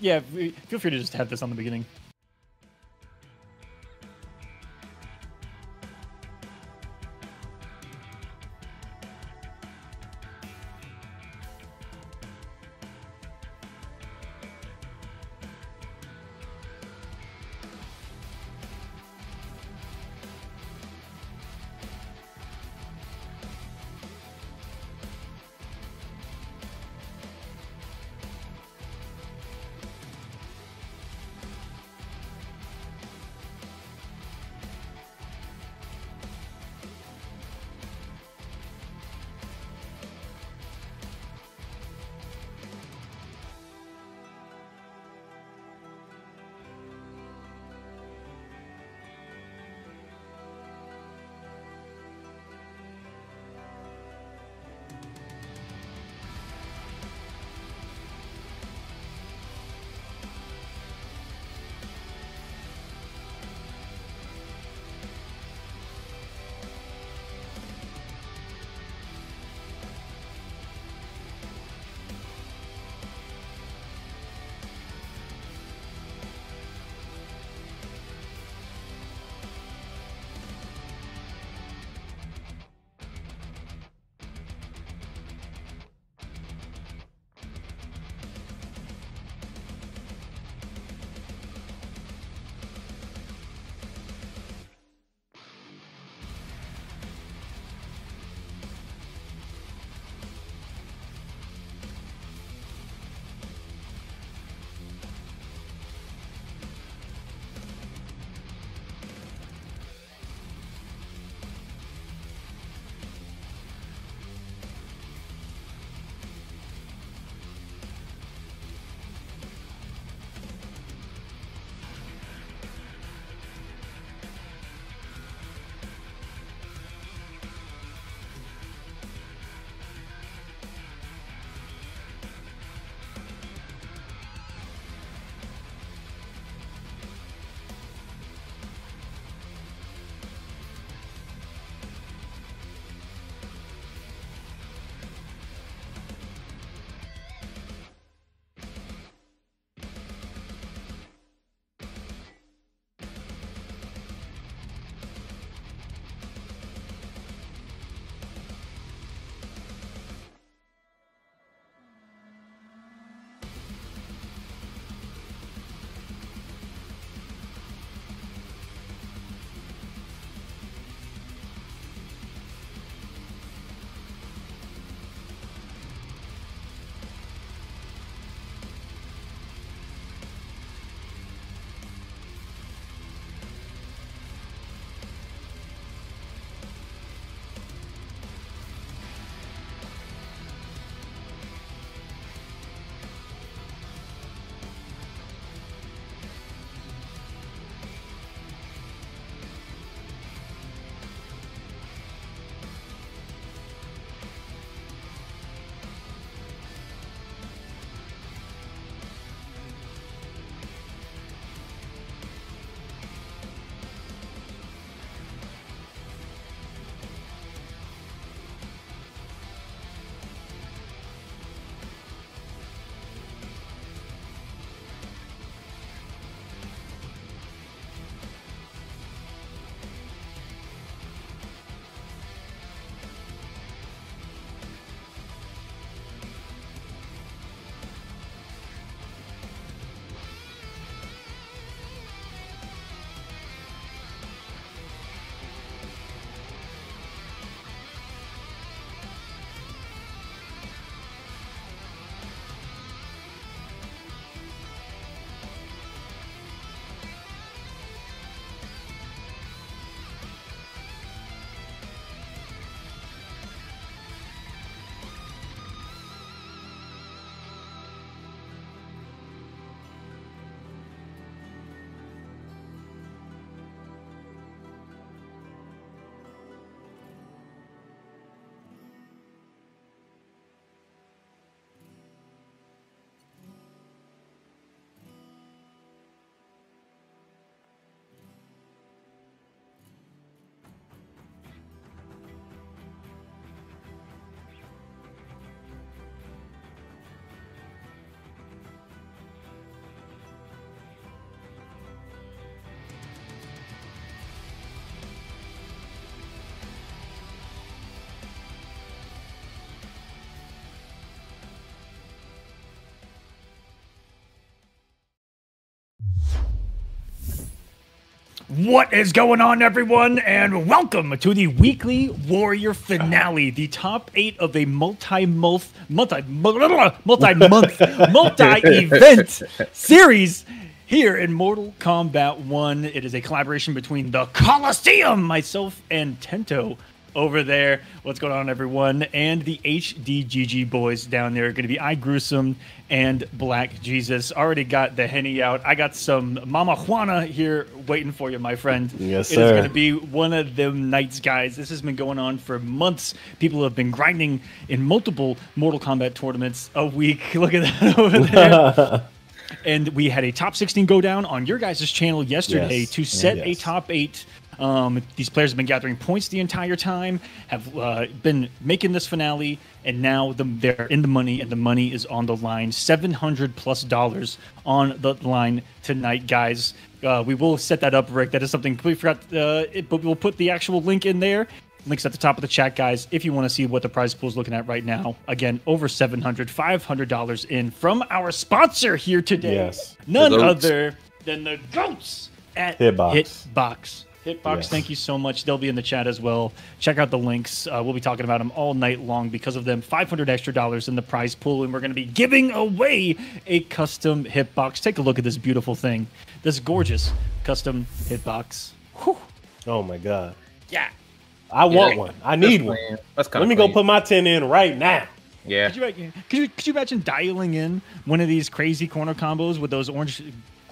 yeah, feel free to just have this on the beginning. What is going on, everyone, and welcome to the weekly Warrior finale, the top eight of a multi-month, multi, multi-month, multi-event series here in Mortal Kombat 1. It is a collaboration between the Kolosseum, myself, and Tento over there. What's going on, everyone? And the HDGG boys down there are going to be I Gruesome and Black Jesus. Already got the Henny out. I got some Mama Juana here waiting for you, my friend. Yes, sir. is going to be one of them nights, guys. This has been going on for months. People have been grinding in multiple Mortal Kombat tournaments a week. Look at that over there. and we had a top 16 go down on your guys' channel yesterday Yes. to set a top eight. Um, these players have been gathering points the entire time, have uh, been making this finale, and now the, they're in the money, and the money is on the line. Seven hundred plus dollars on the line tonight, guys. Uh, we will set that up, Rick. That is something we forgot, uh, it, but we'll put the actual link in there. Links at the top of the chat, guys, if you want to see what the prize pool is looking at right now. Again, over $700, $500 in from our sponsor here today. Yes. None other than the GOATs at Hitbox. Hitbox. Hitbox, Yes. thank you so much. They'll be in the chat as well. Check out the links. Uh, we'll be talking about them all night long because of them. 500 extra dollars in the prize pool, and we're going to be giving away a custom hitbox. Take a look at this beautiful thing. This gorgeous custom hitbox. Whew. Oh my god. Yeah. I want Yeah. one. I need That's one. That's Let me go put my 10 in right now. Yeah. Could you, could, you, could you imagine dialing in one of these crazy corner combos with those orange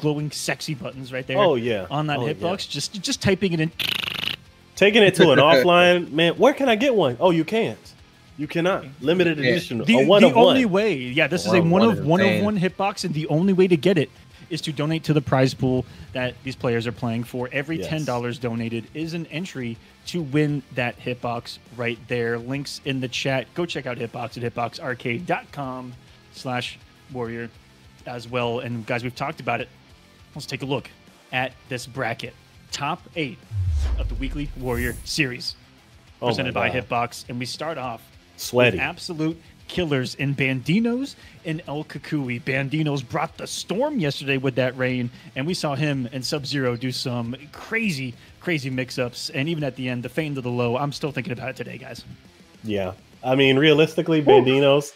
glowing sexy buttons right there? Oh, yeah. On that Oh, hitbox? Just just typing it in. Taking it to an offline, man. Where can I get one? Oh, you can't. You cannot. Limited Yeah. edition. The, a one the of only one. way, yeah, this is a one one of one of insane. one hitbox, and the only way to get it is to donate to the prize pool that these players are playing for. Every ten dollars donated is an entry to win that hitbox right there. Links in the chat. Go check out hitbox at hitboxarcade.com slash warrior as well. And guys, we've talked about it. Let's take a look at this bracket. Top eight of the weekly warrior series Oh presented by Hitbox. And we start off Sweaty. absolute killers in Bandinos and El Kukui. Bandinos brought the storm yesterday with that rain, and we saw him and Sub Zero do some crazy, crazy mix ups. And even at the end, the feint to the low, I'm still thinking about it today, guys. Yeah. I mean, realistically, Bandinos,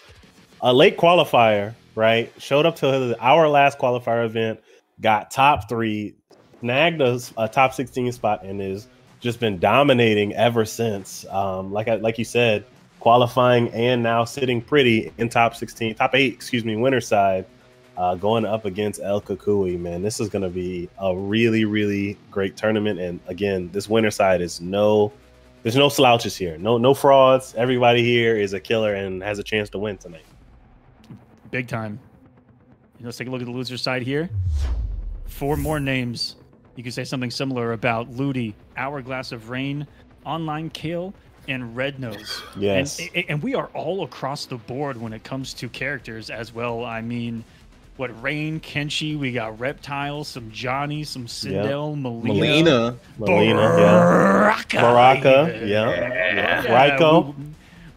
a late qualifier, right? Showed up to our last qualifier event, got top three, snagged a, a top 16 spot, and has just been dominating ever since. Um, like I, like you said, qualifying and now sitting pretty in top 16, top eight, excuse me, winner side, uh, going up against El Kukui. Man, this is going to be a really, really great tournament. And again, this winner side is no there's no slouches here. No no frauds. Everybody here is a killer and has a chance to win tonight. Big time. Let's take a look at the loser side here. Four more names. You can say something similar about Ludi, Hourglass of Rain, Online Kill, and Red Nose. Yes. And, and we are all across the board when it comes to characters as well. I mean, what Rain, Kenshi, we got Reptile, some Johnny, some Sindel, Melina, Melina. Melina, yeah. Baraka. Baraka, yeah. Yeah, Reiko. We,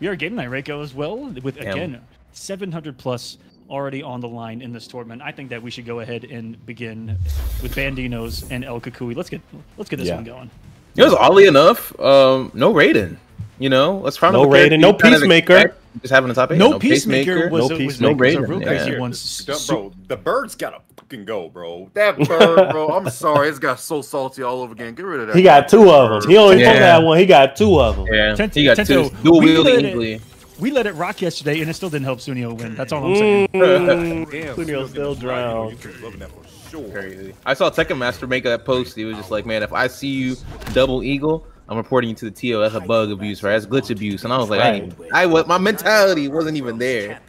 we are game night Reiko as well with Damn. again 700 plus already on the line in this tournament. I think that we should go ahead and begin with Bandinos and El Kukui. Let's get let's get this Yeah. one going. It was oddly enough, um, no Raiden. You know, let's try No Raiden, no Peacemaker. Just having a top eight. No, Peacemaker, was, No a, was, Peacemaker. was a No real Raiden, crazy yeah. one. The- bro, the bird's gotta fucking go, bro. That bird, bro. I'm sorry, it's got so salty all over again. Get rid of that. He got two of them. He only Yeah. supposed to one. He got two of them. Yeah, Tent- he got Tento, two dual we wielding easily. We let it rock yesterday, and it still didn't help Sunio win. That's all I'm saying. Mm, Damn, Sunio still drowned. You keep loving that for sure. Crazy. I saw Tekken Master make that post. He was just like, "Man, if I see you double eagle, I'm reporting you to the TO. That's a bug abuse, right? That's glitch abuse." And I was like, Right. I, I my mentality wasn't even there.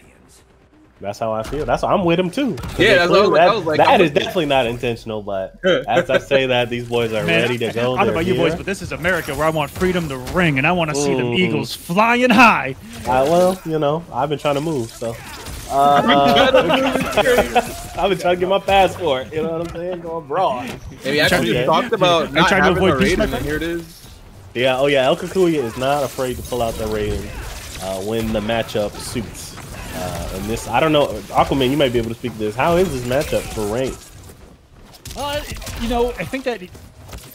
That's how I feel. That's I'm with him too. Yeah, they that's what I was clearly- like- I that- was like, that I'm is with it. definitely not intentional. But as I say that, these boys are Man, ready to go. I don't know They're about you boys, but this is America where I want freedom to ring, and I want to see them Mhm. Eagles flying high. Uh, well, you know, I've been trying to move, so. Uh, I've been trying to get my passport. You know what I'm saying? Go abroad. Maybe I actually Okay. talked about not trying to having a avoid peace, and here it is. Yeah. Oh yeah. El Kukui is not afraid to pull out the Raiden uh, when the matchup suits. Uh, and this, I don't know, Aquaman, you might be able to speak to this. How is this matchup for Rain? Uh, you know, I think that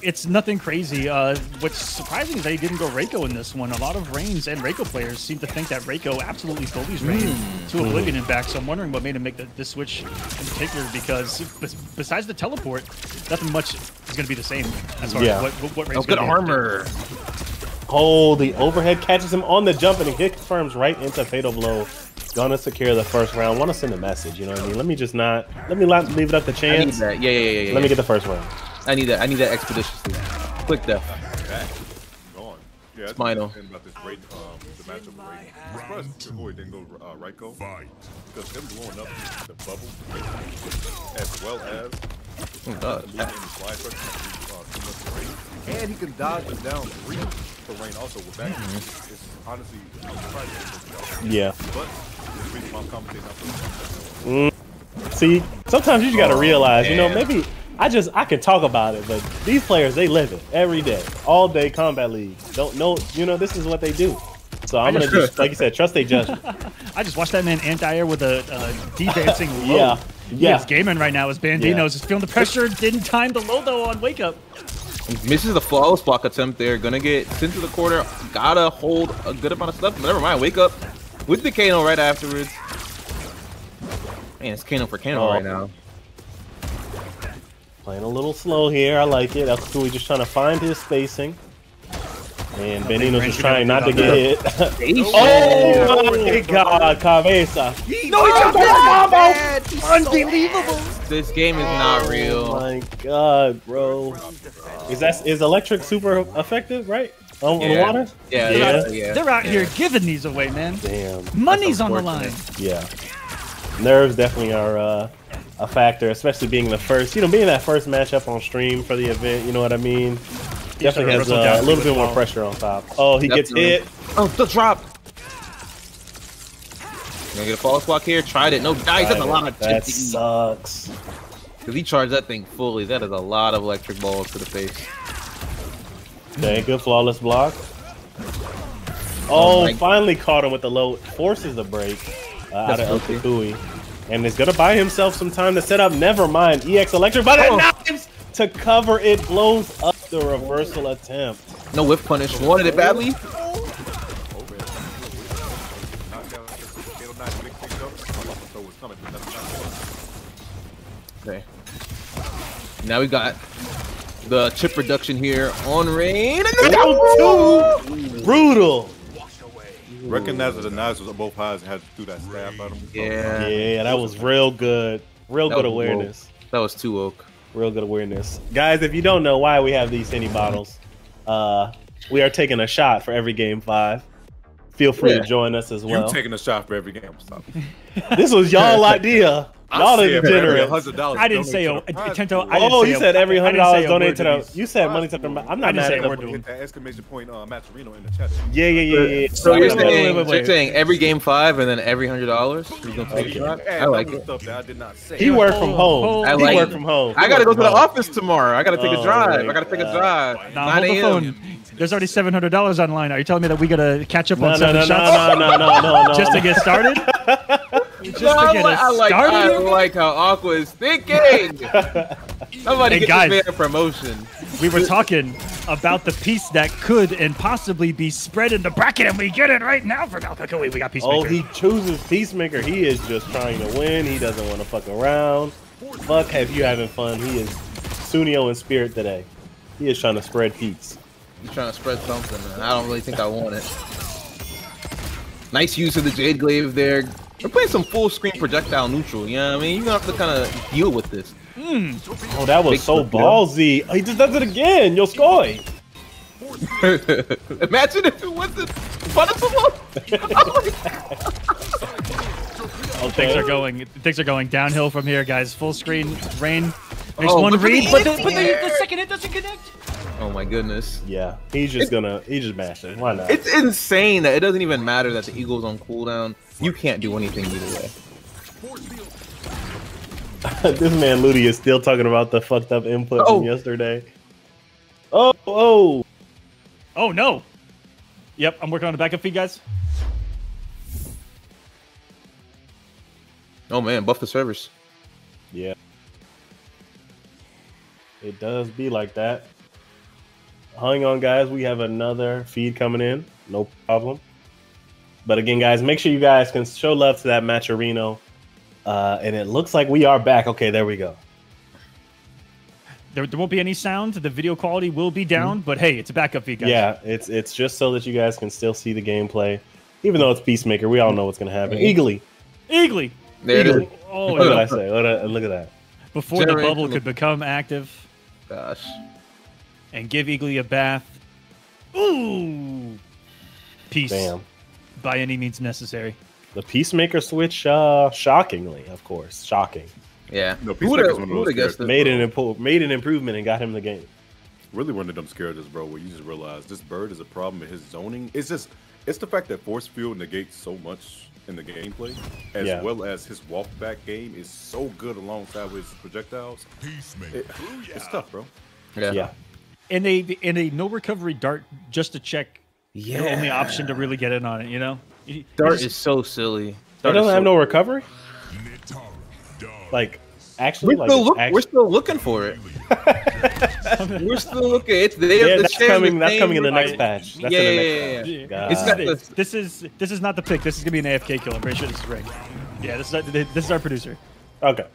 it's nothing crazy. Uh, what's surprising is they didn't go Reiko in this one. A lot of Rains and Reiko players seem to think that Reiko absolutely stole bullies Rain to oblivion and back. So I'm wondering what made him make the, this switch in particular because besides the teleport, nothing much is going to be the same as far Yeah. as what, what, what Oh, good gonna be able to do. armor. Oh, the overhead catches him on the jump and he confirms right into fatal blow. Gonna secure the first round. Want to send a message, you know what I mean? Let me just not let me not leave it up to I need that. Yeah, yeah, yeah, yeah. Let me get the first round. I need that. I need that expeditiously. Quick death. Gone. Yeah, that's Spinal. about this raid, um, the matchup with I'm surprised Killboy didn't go uh, Reiko. Because him blowing up the bubble, as well as Oh, God. moving in the slide pressure, uh, too much Rain. And he can dodge it down three for Rain also with that. It's honestly, I'm surprised he didn't Yeah. But the reason why I'm commentating on See, sometimes you just gotta Oh, realize, you know, maybe I just I can talk about it, but these players they live it every day, all day combat league. Don't know, you know, this is what they do. So I'm gonna just, like you said, trust their judgment. I just watched that man anti-air with a uh, D-dancing low. Yeah, Yeah. yeah. He's gaming right now as Bandinos Yeah. is feeling the pressure. Didn't time the low though on wake up. Misses the flawless block attempt there. Gonna get sent to the corner. Gotta hold a good amount of stuff. But never mind. Wake up with the Kano right afterwards. Man, it's Kano for Kano Oh. right now. Playing a little slow here. I like it. Elkatui just trying to find his spacing. And Benino's just trying not to get hit. oh my god, cabeza. No, he jumped in! Unbelievable. This game is not real. Oh real. my god, bro. Is that is electric super effective, right? On, on the water? Yeah, Yeah. yeah, yeah. They're out yeah. here giving these away, man. Damn. Money's on the line. Yeah. Nerves definitely are uh, a factor, especially being the first, you know, being that first matchup on stream for the event, you know what I mean? Definitely has uh, a little bit more pressure on top. Oh, he gets hit. Oh, the drop. Gonna get a false block here. Tried it. No dice. That's a lot of That sucks. Because he charged that thing fully. That is a lot of electric balls to the face. Okay, good flawless block. Oh, my- finally caught him with the low. Forces the break uh, out of. El. And is going to buy himself some time to set up. Never mind. EX Electric, but it Oh. knives to cover it. Blows up the reversal attempt. No whiff punish. Wanted it badly. Now we got the chip reduction here on Rain. And Round two. Brutal. Recognize that the knives was both highs and had to do that stab at him. Yeah. Yeah, that was real good. Real That good was woke. awareness. That was two oak. Real good awareness. Guys, if you don't know why we have these Henny bottles, uh, we are taking a shot for every game five. Feel free Yeah. to join us as well. You well. taking a shot for every game. Stop. this was y'all idea. Y'all I the said for every $100 I didn't say a, donate to the prize Tento. pool. I didn't Oh, say you said every hundred dollars a donated to the. You said money to the. I'm not didn't mad say at the. word Hit that exclamation point, uh, Matcherino in the chat. Yeah, yeah, yeah, yeah. So you're I'm not mad. saying, every game five and then every hundred dollars? You're gonna take Okay. a shot? Hey, I like it. I did not say. He worked from home. Hold- I He worked from home. I gotta go to the He worked from office tomorrow. I gotta take a Oh drive. I gotta take a drive. 9 a.m. There's already seven hundred dollars online. Are you telling me that we gotta catch up on no, seven no, no, shots no, no, no, no, no. just to get started? just No, to I get like, us I like, I like how Aqua is thinking. Somebody Hey, get guys. this man a promotion. We were talking about the piece that could and possibly be spread in the bracket, and we get it right now for Galcacoe. We got Peacemaker. Oh, he chooses Peacemaker. He is just trying to win. He doesn't want to fuck around. Fuck, have you having fun? He is Sunio in spirit today. He is trying to spread peace. He's trying to spread something, man. I don't really think I want it. Nice use of the Jade Glaive there. We're playing some full screen projectile neutral, you know what I mean? You're gonna have to kind of deal with this. Hmm. Oh, that was Big so flip, yeah. ballsy. Oh, he just does it again. Yo, Skoy. Imagine if it wasn't punishable. Oh oh, things are going. Things are going downhill from here, guys. Full screen. Rain makes Oh, one read, the but the, but the, the second hit doesn't connect. Oh my goodness. Yeah, he's just gonna, he's just mashing. Why not? It's insane that it doesn't even matter that the Eagles on cooldown. You can't do anything either way. this man Ludi is still talking about the fucked up input Oh. from yesterday. Oh, oh. Oh no. Yep, I'm working on the backup feed, guys. Oh man, buff the servers. Yeah. It does be like that. Hang on, guys. We have another feed coming in. No problem. But again, guys, make sure you guys can show love to that Matcherino. Uh, and it looks like we are back. Okay, there we go. There, there won't be any sound. The video quality will be down, but hey, it's a backup feed, guys. Yeah, it's it's just so that you guys can still see the gameplay. Even though it's Peacemaker, we all know what's going to happen. Eagly. Eagly. There it is. Eagly. Oh, What did yeah. I say? What did I- look at that. before the bubble could become active Gosh. And give Eagly a bath. Ooh. Peace. Bam. By any means necessary. The Peacemaker switch, uh, shockingly, of course, shocking. Yeah. No, Who would Peacemaker's have one of those guessed? Made an impo- made an improvement and got him the game. really one of them scares us, bro. Where you just realize this bird is a problem in his zoning. It's just it's the fact that force field negates so much in the gameplay, as Yeah. well as his walk back game is so good alongside with his projectiles. It, it's tough, bro. Yeah. Yeah. And a and a no recovery dart just to check Yeah. your only option to really get in on it, you know? You- you Dart just- is so silly. Dart doesn't is have so- no recovery. Like, actually, We're like, still, look, act- we're still looking for it. we're still looking. It's they yeah, the that's same- coming. That's coming in the next right- patch. That's Yeah, in the yeah, next yeah, patch. Yeah. It's got this, the- this is this is not the pick. This is gonna be an AFK kill. I'm pretty sure this is Rick. Yeah, this is this is our producer. Okay.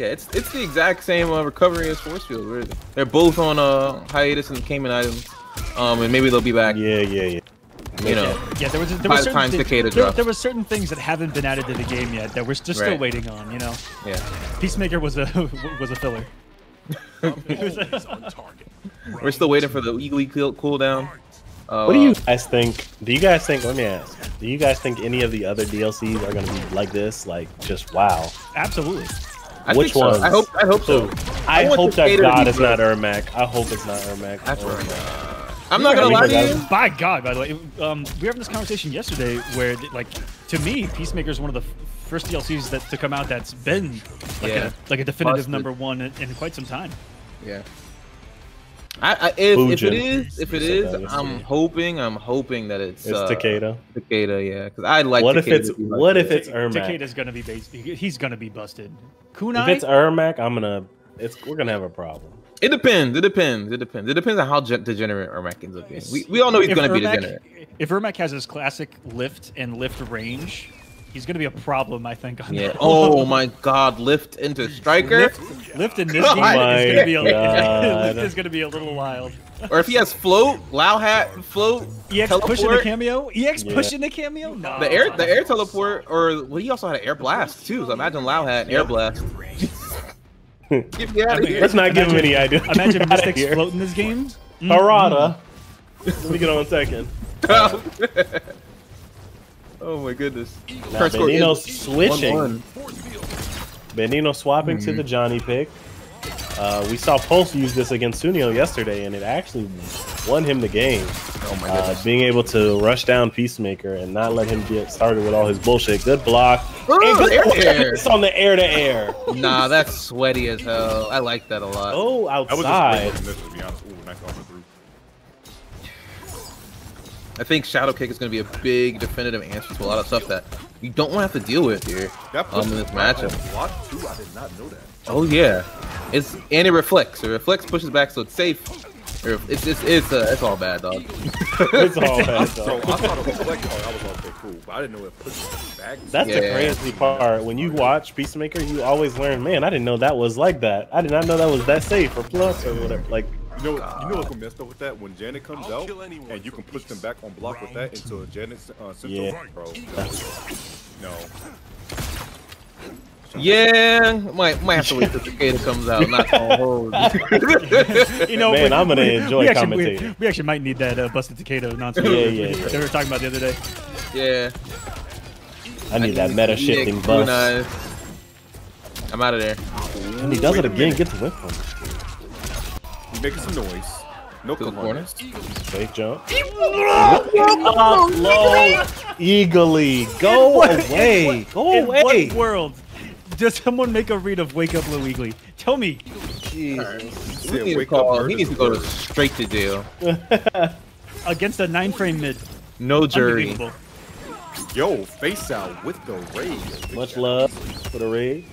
Yeah, it's it's the exact same uh, recovery as Force Field. Really. They're both on uh, hiatus and the Cayman items, um, and maybe they'll be back. Yeah, yeah, yeah. You know, Yeah, there was there By was the certain time thi- there, there was certain things that haven't been added to the game yet that we're just still waiting on. You know, yeah. Peacemaker was a was a filler. We're still waiting for the Eagle cool cooldown. Uh, What do you guys think? Do you guys think? Let me ask. Do you guys think any of the other DLCs are going to be like this? Like, just wow. Absolutely. I Which think so. I hope. I hope so. I, want hope that God is not good. Ermac. I hope it's not Ermac. That's Oh, right. I'm not gonna lie to you. By God, by the way, um, we were having this conversation yesterday where, like, to me, Peacemaker is one of the first DLCs that to come out that's been like Yeah. a like a definitive Busted. number one in, in quite some time. Yeah. I, I if, if it is, if it You said is, that I'm yesterday. hoping, I'm hoping that it's It's uh, Takeda. Takeda, yeah, because I like. What if it's to be like what that. if it's Ermac? Takeda's gonna be based. He's gonna be busted. Kunai. If it's Ermac, I'm gonna. It's we're gonna have a problem. It depends. It depends. It depends. It depends on how gen- degenerate Ermac ends up being. We, we all know he's if going to be degenerate. If Ermac has his classic lift and lift range, he's gonna be a problem. I think. On Yeah. Oh my God! Lift into striker, Lift, lift in this game is gonna be a lift is gonna be a little wild. or if he has float, Lao hat, float, EX teleport, pushing the cameo. EX Yeah. pushing the cameo. No. the air, the air teleport, or well, he also had an air blast too. So imagine Lao hat an air blast. Get me out of here! Let's not give him any idea. Imagine Get outta Mystics here. float in this game. Harada. Mm-hmm. Let me get on second. Oh my goodness! Now, Current score switching. 1-1. Benino swapping to the Johnny pick. Uh, we saw Pulse use this against Sunio yesterday, and it actually won him the game. Oh my Uh, goodness! being able to rush down Peacemaker and not let him get started with all his bullshit. Good block. Oh, and good air to air. it's on the air to air. Nah, that's sweaty as hell. I like that a lot. Oh, I was just outside. this to be honest. Ooh, nice armor through. I think Shadow Kick is going to be a big definitive answer to a lot of stuff that you don't want to have to deal with here That um, in this matchup. on I did not know that. Oh yeah, it's and it reflects. It reflects, pushes back, so it's safe. It's it's it's, uh, it's all bad, dog. it's all bad, So though. I thought it was like, oh, I was all okay, cool, but I didn't know it pushes back. That's the Yeah. crazy part. When you watch Peacemaker, you always learn, man, I didn't know that was like that. I did not know that was that safe or plus or whatever. Like, You know, you know what's messed up with that? When Janet comes out and you can push them back on block with that into a Janet uh, Sentinel, Yeah. bro. No. Yeah, might might have to wait till Takeda comes out. Not gonna hold. You know, Man, we- I'm gonna we- enjoy we actually, we- We, actually might need that uh, busted Takeda nonsense. Yeah, yeah, yeah. They were talking about the other day. yeah, I need that meta shifting EX bus. Kunai. I'm out of there. And he does it again, get the making some noise. No To the corner. cojones. Fake jump. Up low. Eagly. Go what- away. Go away. what world does someone make a read of Wake Up Blue Weekly? Tell me. He Said, needs to, "Wake call, up, he needs to go to bird." straight to jail. Against a nine frame mid. No jury. Yo, face out with the raid. Much love for the raid.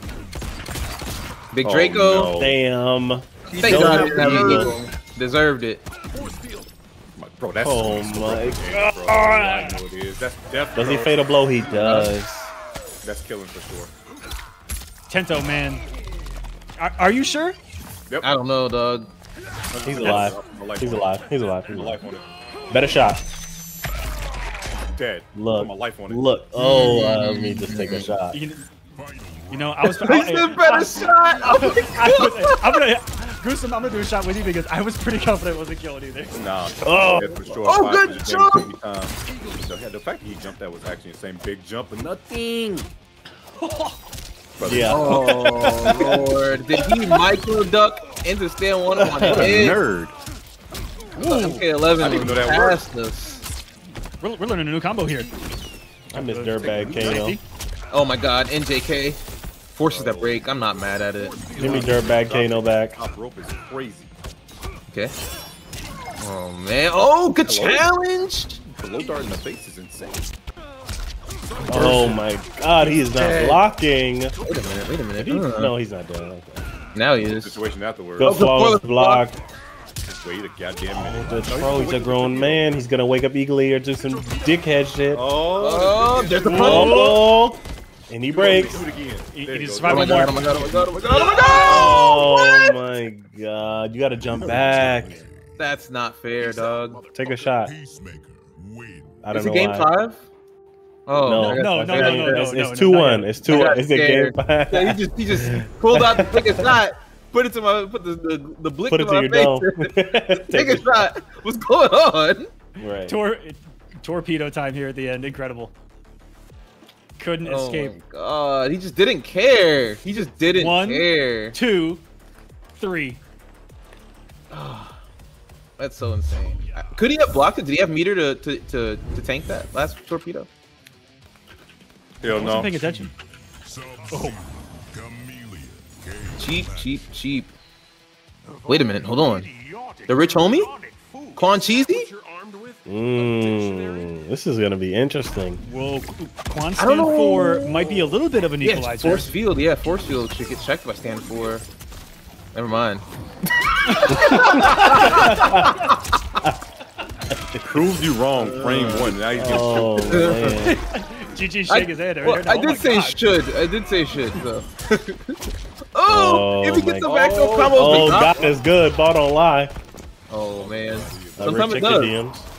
Big Oh, Draco. no. Damn. Thank Don't God have he didn't have to an do eagle. Deserved it. Bro, that's Oh so my stupid, bro. I know it is. That's death. Does he bro. fade a blow? He does. That's killing for sure. Tento, man. Are, are you sure? Yep. I don't know, dog. He's alive. My He's alive. He's alive. He's alive. life on it. Better shot. Dead. Look. My life on it. Look. Oh, uh, let me just take a shot. You, you know, I was. He said better shot. Oh my I was, I'm gonna, Gruesome, I'm gonna do a shot with you because I was pretty confident it wasn't killing either. Nah. Oh. Dead for sure. Oh, Five good jump. maybe 50 times. The, the fact that he jumped that was actually the same big jump and nothing. Brother, Yeah. Oh lord! Did he micro duck into stand one on What a head? nerd. MK11 I didn't even know that passed us. We're, we're learning a new combo here. I miss Dirtbag Kano. Oh my god, NJK forces that break. I'm not mad at it. Give me Dirtbag Kano back. Top rope is crazy. Okay. Oh man! Oh, good Hello? challenge. The low dart in the face is insane. Oh my god, he is not Okay. blocking. Wait a minute. Wait a minute. He- Uh, No, he's not doing it. Now he is. Situation afterwards. Go the flawless flawless block. Wait a goddamn minute. The troll, he's a grown man. He's gonna wake up eagerly or do some dickhead shit. Oh, Oh, there's the punch. Oh, and he breaks. Do it again. He- There he just go. Oh my survived god! Oh more. my god! Oh my god! Oh my god! Oh my god! Oh my god, you gotta jump back. That's not fair, dog. Take a shot. I don't Is know it game why. five? Oh No, I got- No, no, no, no, no, It's, it's no, two not one. It's two. One. It's a game five. Yeah, he just he just pulled out the biggest shot, put it to my put the the, the blick Put to it to my your face. dome. Take a shot. What's going on? Right. Tor- torpedo time here at the end. Incredible. Couldn't Oh escape. my god, he just didn't care. He just didn't One. care. Two, three. That's so insane. Could he have blocked it? Did he have meter to to to, to tank that last torpedo? Hell I wasn't no. paying attention. Oh, Cheap, cheap, cheap. Wait a minute, hold on. The rich homie? Quan Cheesy? Mm, this is gonna be interesting. well, Quan I stand for might be a little bit of an Yeah, equalizer. force field. Yeah, force field should get checked by stand for. Never mind. It proves you wrong. Frame one. Now he's getting Oh man. GG shake I, his head. well, I Oh did my say God. should. I did say should. So. oh, Oh if he my gets the back no God. combos, Oh, we God is good. Ball don't lie. Oh man. Uh, Sometimes Rick, it check your does.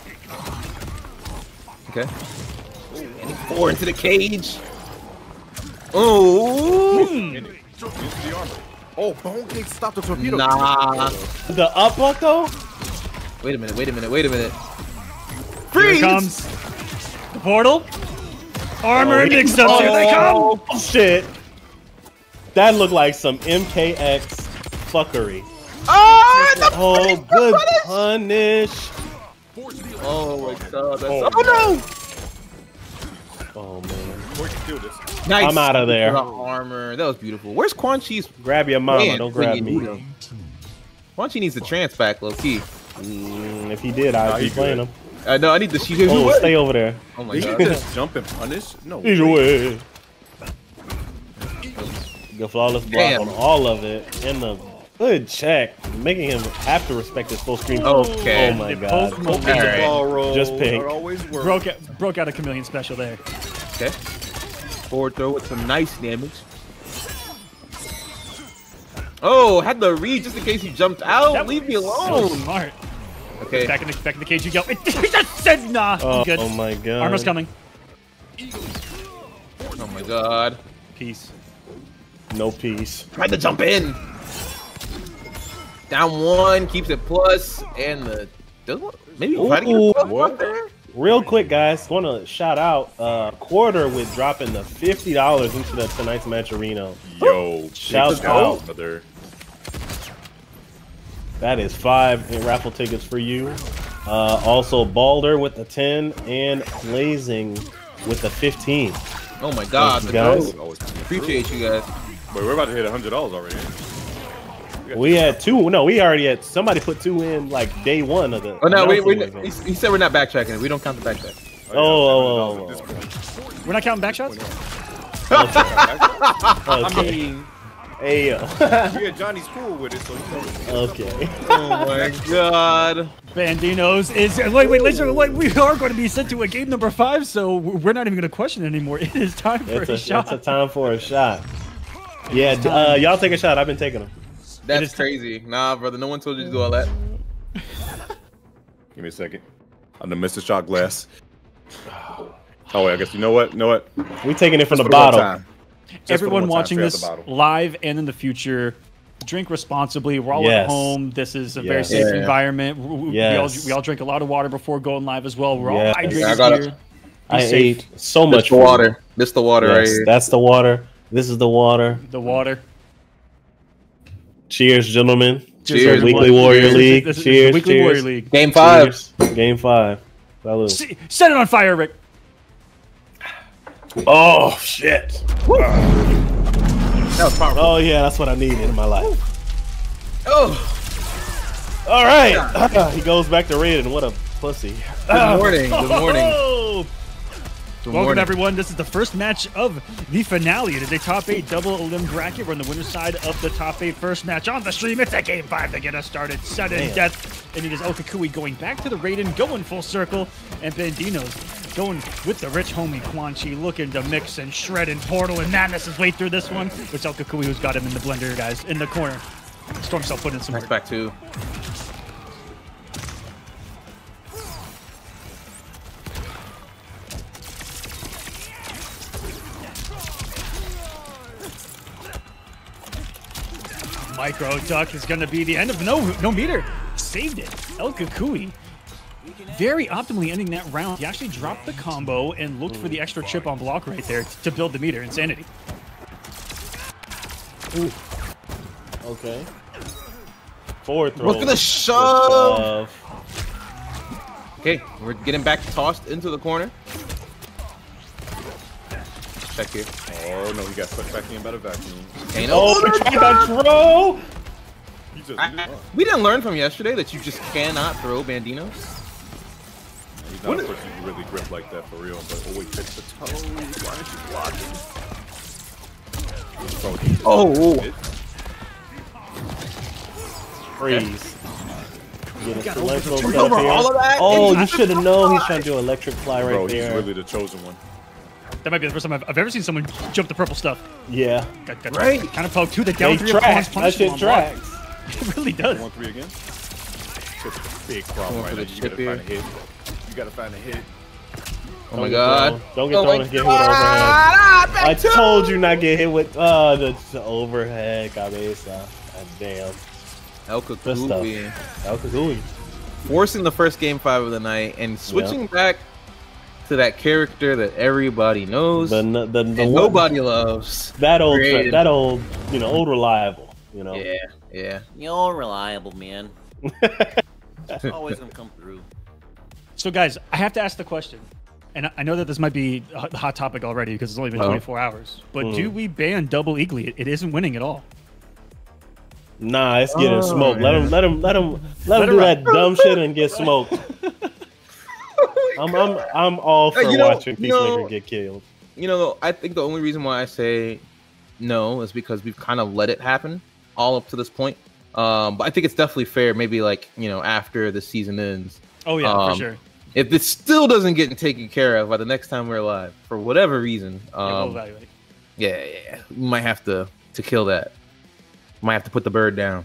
DMs. Okay. And four into the cage. Oh. in it. Use the armor. Oh, bone kick stopped the torpedo. Nah. The up block though. Wait a minute. Wait a minute. Wait a minute. Here Freeze! it comes. The portal. Armor Oh, and mix ups. Here they come. Oh shit. That looked like some MKX fuckery. Ah, the Oh, good punish! punish. Oh my god. That's Oh, oh, no. Oh man. Where can steal this? Nice. I'm out of there. Armor. That was beautiful. Where's Quan Chi's? Grab your mama. Man, don't grab me. Quan Chi needs the trance back, low key. Mm, if he did, I'd Nah, be playing good. him. I know. I need the Shizu. Oh, stay over there. Oh my Did he god. just jump and punish? No. Either way. The flawless block Damn. on all of it. And the good check. Making him have to respect his full screen. Okay. Oh my The god. poke moment. Alright. Ball roll. Just pink. That always works. Broke out, broke out a chameleon special there. Okay. Forward throw with some nice damage. Oh, had the read just in case he jumped out. That Leave me was So alone. smart. Okay. Back in the back in the cage you go. he just said nah. Oh, Good. oh my god. Armor's coming. Oh my god. Peace. No peace. Tried to jump in. Down one, keeps it plus, and the does what? Maybe try to get Ooh. a plus What? there. Real quick, guys, want to shout out uh, Quarter with dropping the fifty dollars into the tonight's Matcherino. Yo, Shout out. brother. That is five in raffle tickets for you. Uh, also, Balder with the ten and Blazing with the fifteen. Oh my god, Thank guys. goat. Always coming Appreciate you guys. Wait, we're about to hit hundred dollars already. We had two. No, we already had. Somebody put two in like day one of the. Oh no, we, we, he, he said we're not backtracking it. We don't count the backtrack. Oh, oh, oh, At. We're not counting back shots. Okay. I mean, Hey yo. Yeah, Johnny's cool with it, so he knows. okay. Oh my god. Bandinos is wait wait listen wait, we are going to be sent to a game number five, so we're not even going to question it anymore. It is time for It's a, a, shot. it's a time for a shot. Yeah, uh, y'all take a shot. I've been taking them. That's is- crazy. Nah, brother. No one told you to do all that. Give me a second. I'm the Mr. Shot Glass. Oh wait, I guess you know what? You know what? We taking it from Just the for one bottle. time. Just for the Everyone watching this live and in the future, drink responsibly. We're all Yes. at home. This is a very safe Yeah. environment. We, we- Yes. we, all, we all drink a lot of water before going live as well. We're all Yes. hydrated I here. I safe. ate so much the food. water. This the water right Yes, here. that's the water. This is the water. The water. Cheers, gentlemen. Cheers, Weekly. Warrior This League. this is the cheers, Weekly cheers. Warrior League. Game five. Cheers. Game five. Salud. Set it on fire, Rick. Oh shit. That was powerful. Oh yeah, that's what I needed in my life. Oh, All right. he goes back to Raiden. What a pussy. good morning. Good morning. Oh! Good Welcome morning. everyone. This is the first match of the finale. It is a top eight double elim bracket. We're on the winner's side of the top eight first match on the stream. It's a game five to get us started. Sudden Damn. death, and it is Okakui going back to the Raiden, going full circle, and Bandinos going with the rich homie Quan Chi, looking to mix and shred and portal and madness his way through this one. It's Okakui who's got him in the blender, guys, in the corner. Storm Cell putting in some Nice work. back two. Micro duck is going to be the end of no no meter. Saved it. El Kukui. Very optimally ending that round. He actually dropped the combo and looked for the extra chip on block right there to build the meter. Insanity. Okay. Forward throw. Look at the shove. Shove. Okay, we're getting back tossed into the corner. Check here. Oh no, he got sucked back in by the vacuum. Kano. Oh, he tried to throw. Just, I- I- we didn't learn from yesterday that you just cannot throw bandinos. he's not a person who really grip like that for real. But oh wait, fix the toes. Why aren't you blocking? Bro, he Oh. Freeze. Get a got select over the little turnover, stuff here. all of that? Oh, you should have known he's trying to do electric fly right Bro, he's really the chosen one. That might be the first time I've, I've ever seen someone jump the purple stuff. Yeah. Got, got Right. Kind of poke too. The down three tracks. Quan's That shit him tracks. It really does. One three again. Chip's a big problem right for now. You gotta here. find a hit. You gotta find a hit. Oh my Don't get god. thrown. Don't get oh thrown my and get hit with God. overhead. Ah, I two. told you not get hit with uh the, the overhead cabeza. God damn. El stuff. Kakubi El Kazooie. forcing the first game five of the night and switching back to that character that everybody knows The, the, the, the and one- nobody loves. that old created. that old you know old reliable you know Yeah, yeah. You're reliable, man. Always gonna come through. So, guys, I have to ask the question, and I- I know that this might be a hot- hot topic already because it's only been Uh-huh. 24 hours. But Mm. do we ban double Eagly? It, it isn't winning at all. nah it's getting Oh, smoked let him let him let him let, Let him do that dumb shit and get smoked I'm, I'm I'm all for you know- watching you know- get killed You know, I think the only reason why I say no is because we've kind of let it happen all up to this point. Um, but I think it's definitely fair. Maybe like you know after the season ends, Oh yeah, for Um, sure. if it still doesn't get taken care of by the next time we're live for whatever reason, Yeah, we'll um, evaluate. yeah, yeah, yeah, we might have to to kill that. Might have to put the bird down.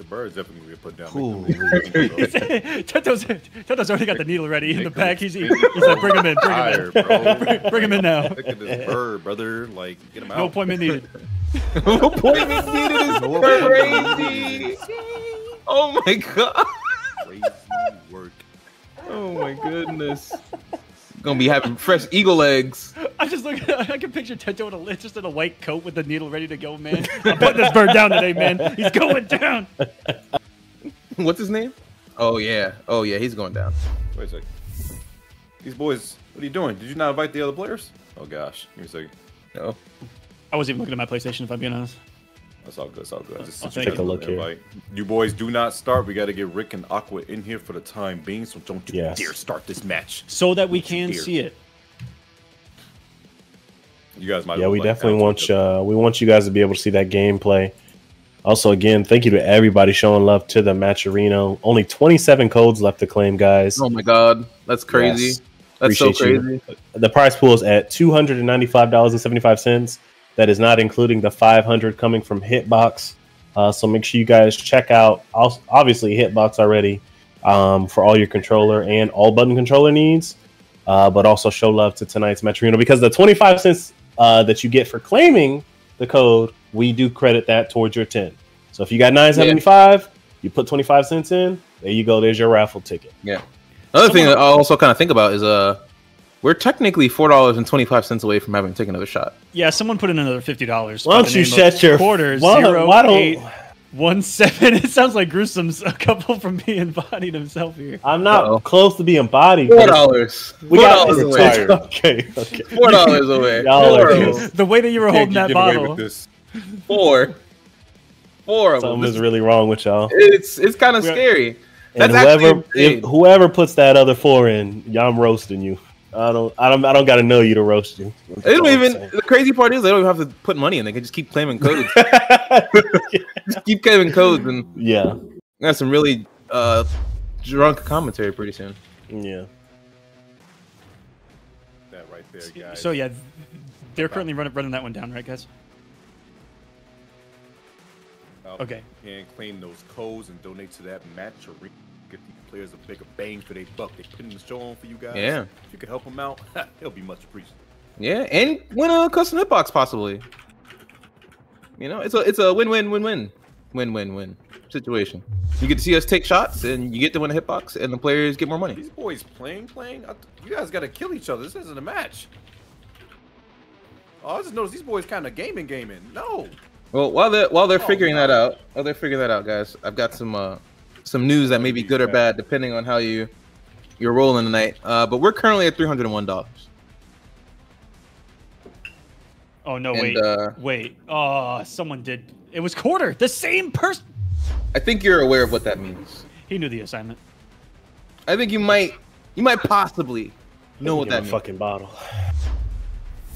The bird's definitely gonna be put down. Cool. Tento's, Tento's already got the needle ready in the come back. He's, he's like, bring him in, bring him in, bro. bring him in now. Look at this bird, brother. Like, get him out. No appointment needed. Appointment needed is crazy. Oh my god. Crazy work. Oh my goodness. Gonna be having fresh eagle eggs. I just look. I can picture Tento in a li- just in a white coat with the needle ready to go, man. I'm putting this bird down today, man. He's going down. What's his name? Oh yeah. Oh yeah, he's going down. Wait a second. These boys, what are you doing? Did you not invite the other players? Oh gosh. Give me a second. No. I wasn't even looking at my PlayStation, if I'm being honest. That's all good. That's all good. I just I'll sent take you a look here. invite. You boys do not start. We got to get Rick and Aqua in here for the time being. So don't you Yes. dare start this match. So that we Don't can see it. You guys might. Yeah, we like definitely want you, uh, we want you guys to be able to see that gameplay. Also, again, thank you to everybody showing love to the Matcherino. Only 27 codes left to claim, guys. Oh my god, that's crazy. Yes. That's so Appreciate you. crazy. The price pool is at two hundred and ninety-five dollars and seventy-five cents. That is not including the five hundred coming from Hitbox. Uh, so make sure you guys check out. Obviously, Hitbox already um, for all your controller and all button controller needs. Uh, but also show love to tonight's Matcherino because the twenty-five cents uh, that you get for claiming the code, we do credit that towards your ten. So if you got nine seventy-five, you put twenty-five cents in. There you go. There's your raffle ticket. Yeah. Another thing that I also kind of think about is uh, we're technically four dollars and twenty five cents away from having to take another shot. Yeah, someone put in another fifty dollars. Why don't you shut your quarters? why- zero, why don't- eight, one seven. It sounds like Gruesome's a couple from being bodied himself here. I'm not Uh-oh. close to being bodied. Four dollars. We Four got dollars this. away. Okay, okay. Four dollars away. Y'all are Four. just- The way that you were holding Can't that get away bottle. with this. Four. Four of them. Something is really wrong with y'all. It's it's kind of We are- scary. And That's whoever actually if, whoever puts that other four in, y'all, I'm roasting you. I don't I don't I don't gotta know you to roast you. They don't even. The crazy part is they don't even have to put money in. They can just keep claiming codes. just keep claiming codes, and yeah, that's some really uh, drunk commentary pretty soon. yeah. That right there, guys. So yeah, they're currently running running that one down, right, guys? Okay. And claim those codes and donate to that Matcherino. Players a bigger bang for their buck. They putting the show on for you guys. Yeah. If you can help them out, it'll be much appreciated. Yeah, and win a custom hitbox possibly. You know, it's a it's a win win win win win win win situation. You get to see us take shots, and you get to win a hitbox, and the players get more money. These boys playing, playing. You guys got to kill each other. This isn't a match. Oh, I just noticed these boys kind of gaming, gaming. No. Well, while they're while they're Oh, figuring that out, while they're figuring that out, guys, I've got some uh some news that may be good or bad depending on how you you're rolling tonight. Uh, but we're currently at three hundred and one dollars. Oh no, And, wait, uh, wait. Oh, someone did. It was quarter. The same person. I think you're aware of what that means. He knew the assignment. I think you might you might possibly know what Give that a means. fucking bottle.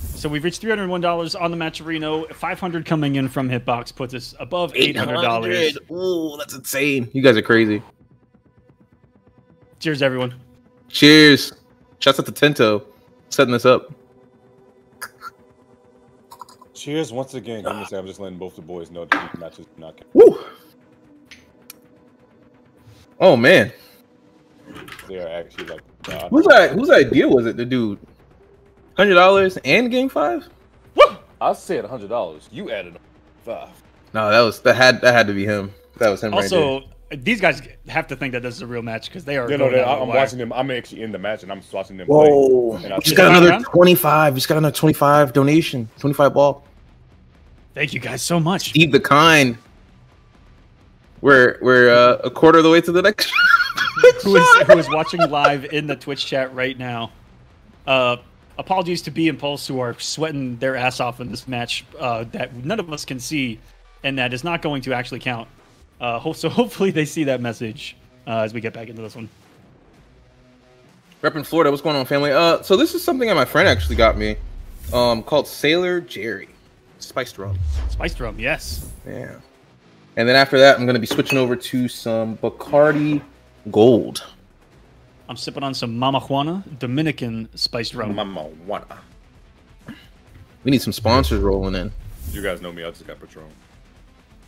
So we've reached three hundred one dollars on the Matcherino. Five hundred coming in from Hitbox puts us above eight hundred dollars. Ooh, that's insane. You guys are crazy. Cheers, everyone. Cheers. Shouts out to Tento setting this up. Cheers once again. Give me a. I'm just letting both the boys know that these matches do not count. Woo. Oh man, They are actually like. Uh, whose that whose idea was it to do hundred dollars and game five? I said hundred dollars. You added five. No, that was that had that had to be him. That was him right Also, these guys have to think that this is a real match because they are. You know, they, I'm wire. watching them. I'm actually in the match and I'm watching them there. play. Whoa! Just got another Round? twenty five. Just got another twenty five donation. Twenty five ball. Thank you guys so much. Steve the kind. We're we're uh, a quarter of the way to the next. who is who is watching live in the Twitch chat right now. Uh, apologies to B and Pulse who are sweating their ass off in this match uh, that none of us can see, and that is not going to actually count. Uh, so hopefully they see that message uh, as we get back into this one. Rep in Florida. What's going on, family? Uh, so this is something that my friend actually got me, um, called Sailor Jerry, spiced rum. Spiced rum, yes. Yeah. And then after that, I'm gonna be switching over to some Bacardi Gold. I'm sipping on some Mama Juana Dominican spiced rum. Mama Juana. We need some sponsors rolling in. You guys know me. I just got Patron.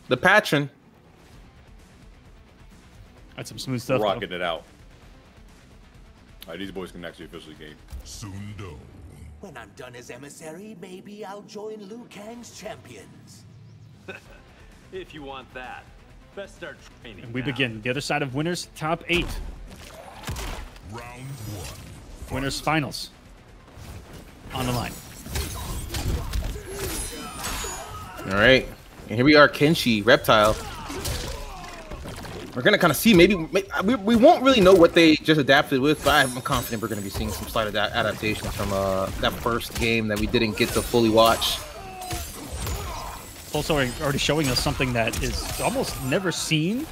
The Patron. That's some smooth stuff. Rocking it out. All right, these boys can actually officially game. Sundo. When I'm done as emissary, maybe I'll join Liu Kang's champions. If you want that, best start training. And we now. begin the other side of winners top eight. Round one. Winners finals on the line. All right. And here we are, Kenshi, Reptile. We're gonna kind of see maybe, may- we, we won't really know what they just adapted with, but I'm confident we're gonna be seeing some slight ada- adaptations from uh, that first game that we didn't get to fully watch. Pulse already already showing us something that is almost never seen.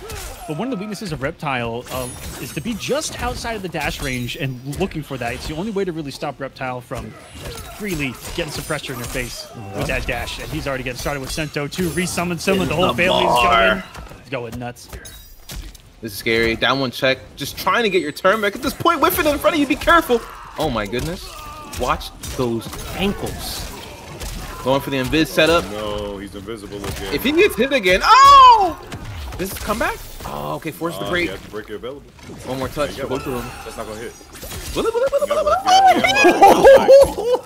But one of the weaknesses of Reptile uh, is to be just outside of the dash range and looking for that. It's the only way to really stop Reptile from freely getting some pressure in your face with that dash. And he's already getting started with Sento too. Resummons him, and the whole the family is bar. going. He's going nuts. This is scary. Down one check. Just trying to get your turn back. At this point, whiffing in front of you. Be careful. Oh my goodness. Watch those ankles. Going for the invis setup. No, he's invisible again. If he gets hit again, oh! This is comeback? Oh, okay. Force the Uh, break. he has the break available. One more touch Yeah, for both of them. That's not gonna hit. Will it, will it, will it, will it, will it? Goddamn right.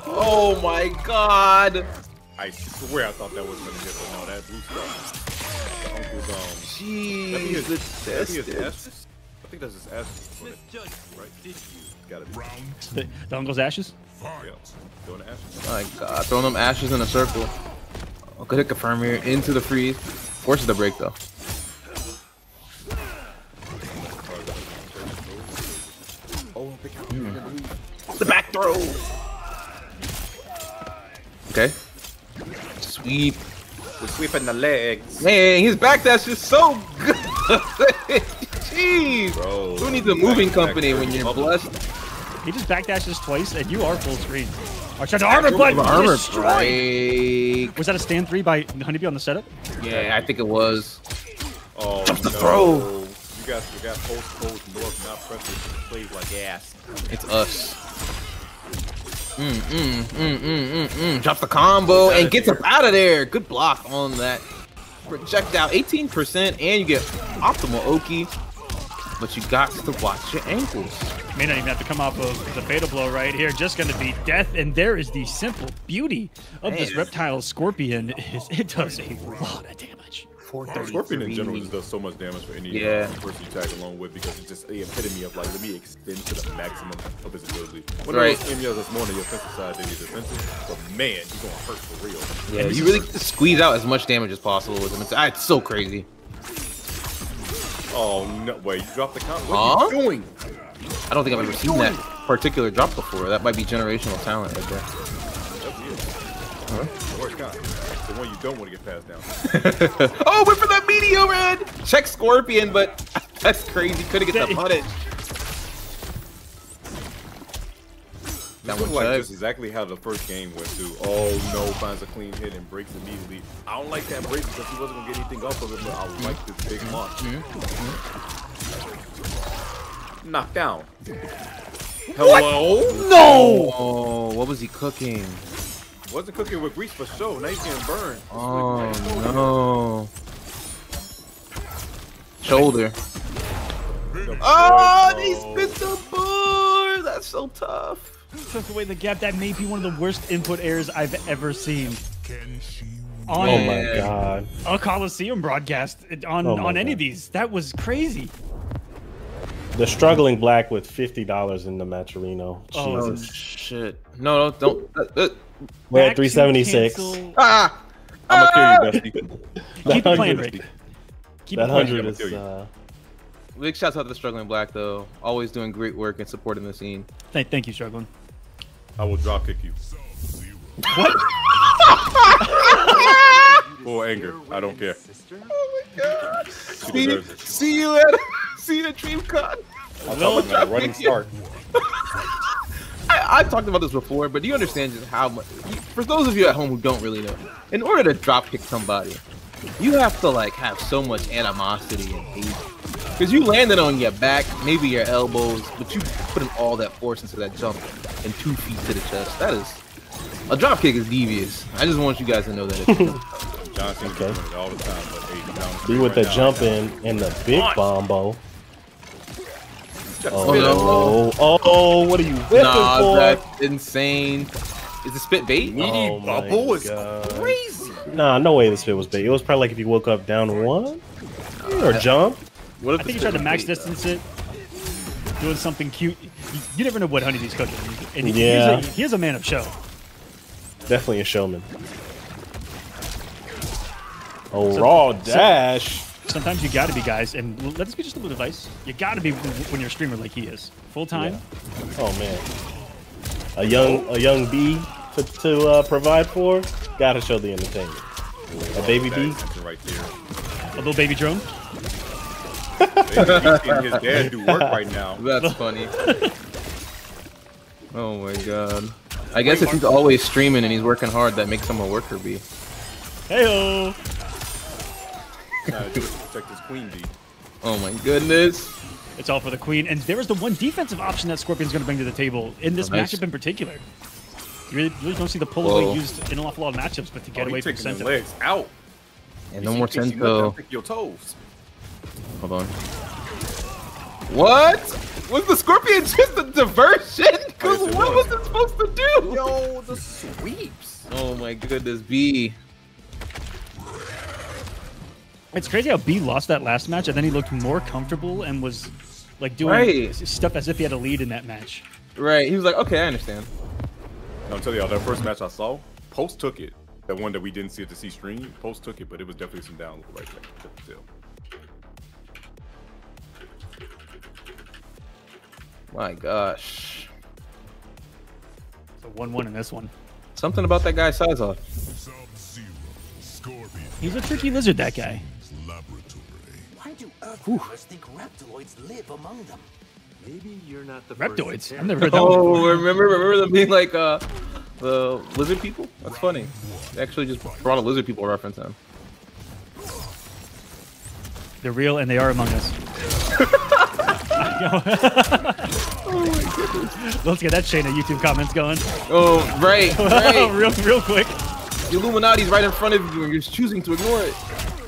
Oh my god. I swear I thought that was gonna hit, but no, that blue stuff. The uncle's um. I think Jeez. it's, I think it's This- Ashes. I think that's his Ashes. Right? Gotta be. Round The, the uncle's ashes. Ashes. My god. Throwing them ashes in a circle. Oh, good hit confirm here. Into the freeze. Forces the break though. The back throw. Okay. Sweep. We're sweeping the legs. Man, his back dash is so good. Jeez. Bro. Who needs a moving Back- company back- when you're bubble. blessed? He just backdashes twice, and you are full screen. Watch out, the armor button Armor destroyed. break. Was that a stand three by Honeybee on the setup? Yeah, I think it was. Oh, Jump the no. throw. You got you got post coast north not pressing plays like ass. It's us. Mm, mm, mm, mm, mm, mm. Drops the combo and gets up out of there. Good block on that projectile. 18%, and you get optimal Oki. But you got to watch your ankles. May not even have to come off of the fatal blow right here. Just going to be death, and there is the simple beauty of this reptile scorpion. It does a lot of damage. Scorpion in general just does so much damage for any Yeah. uh, person you tag along with because it's just the epitome of like let me extend to the maximum of his ability. When Right. right. MLs that's more on the offensive side than the defensive, but man, he's gonna hurt for real. Yeah, you really squeeze out as much damage as possible with him. It's, it's so crazy. Oh no! Wait, you dropped the count. What Huh? are you doing? I don't think I've ever seen that particular drop before. That might be generational talent right there. The worst kind. The one you don't want to get passed down. oh, went for that meteor red! Check Scorpion, but that's crazy. Couldn't get the punish. That This one like check. just exactly how the first game went too. Oh no, finds a clean hit and breaks immediately. I don't like that break because he wasn't gonna get anything off of it, but I like this big mm-hmm. launch. Mm-hmm. Knocked down. Hello? No! Oh, what was he cooking? Wasn't cooking with grease for sure. Now he's getting burned. Oh no. Shoulder. Oh, ah, no. he spit the board. That's so tough. Took away the gap. That may be one of the worst input errors I've ever seen Kenshi on Oh my god. a Kolosseum broadcast on, Oh on any God. of these. That was crazy. The struggling black with fifty dollars in the Matcherino. Oh, Jesus. shit. No, no, don't. Uh, uh, We're Back at 376. ah! I'm gonna kill you, Dusty. Keep playing, hundred- Rick. Keep That playing. hundred I'ma is kill uh, Big shouts out to the struggling black though. Always doing great work and supporting the scene. Thank, thank you, struggling. I will drop kick you. For anger. I don't care. Oh my god! See, deserves see you at see you at DreamCon. I'll talk about a running start. I, I've talked about this before, but do you understand just how much? For those of you at home who don't really know, in order to drop kick somebody, you have to like have so much animosity and hate. Because you landed on your back, maybe your elbows, but you put in all that force into that jump and two feet to the chest. That is a drop kick is devious. I just want you guys to know that. It's, John Okay. doing it all the time, but hey, John Be with the right now, jump in and the big bombo. now. Oh, oh, oh, what are you whipping nah, for? that's insane. Is the spit bait? Oh my bubble is crazy. Nah, no way this spit was big. It was probably like if you woke up down one or jump. What if I think he tried to max bait, though? distance it, doing something cute. You, you never know what Honeybee's cooking. And he, Yeah. he's, a, he's a man of show. Definitely a showman. Oh, raw dash. Sometimes you got to be guys, and let this be just a little advice. You got to be when you're a streamer like he is, full time. Oh man, a young a young B to, to uh, provide for. Gotta show the entertainment. A baby bee. right there. A little baby drone. Baby seeing his dad do work right now. That's funny. oh my god. I guess if he's always streaming and he's working hard, that makes him a worker bee. Hey Trying to do protect his queen bee. Oh my goodness. It's all for the queen. And there is the one defensive option that Scorpion's going to bring to the table in this Oh, nice. matchup in particular. You really, really don't see the pull away used in an awful lot of matchups, but to get Oh, away from taking the center. legs out. And You no more you Sento. pick your toes. Hold on. What? Was the scorpion just a diversion? Oh, because what was was. it supposed to do? Yo, the sweeps. Oh my goodness, B. It's crazy how B lost that last match, and then he looked more comfortable and was like doing Right. stuff as if he had a lead in that match. Right. He was like, okay, I understand. I'll tell y'all, that first match I saw, Post took it. That one that we didn't see at the C stream, Post took it, but it was definitely some down right there. Still. My gosh. So one-one in this one. Something about that guy's size off. He's a tricky lizard, that guy. Why do Earthrealmers think reptiloids live among them? Maybe you're not the Reptoids. care. I've never heard that one Oh, before. remember, remember them being like uh, the lizard people? That's funny. They actually just brought a lizard people reference in. They're real and they are among us. Let's get that chain of YouTube comments going. Oh, right, right. real, real quick. the Illuminati's right in front of you, and you're just choosing to ignore it.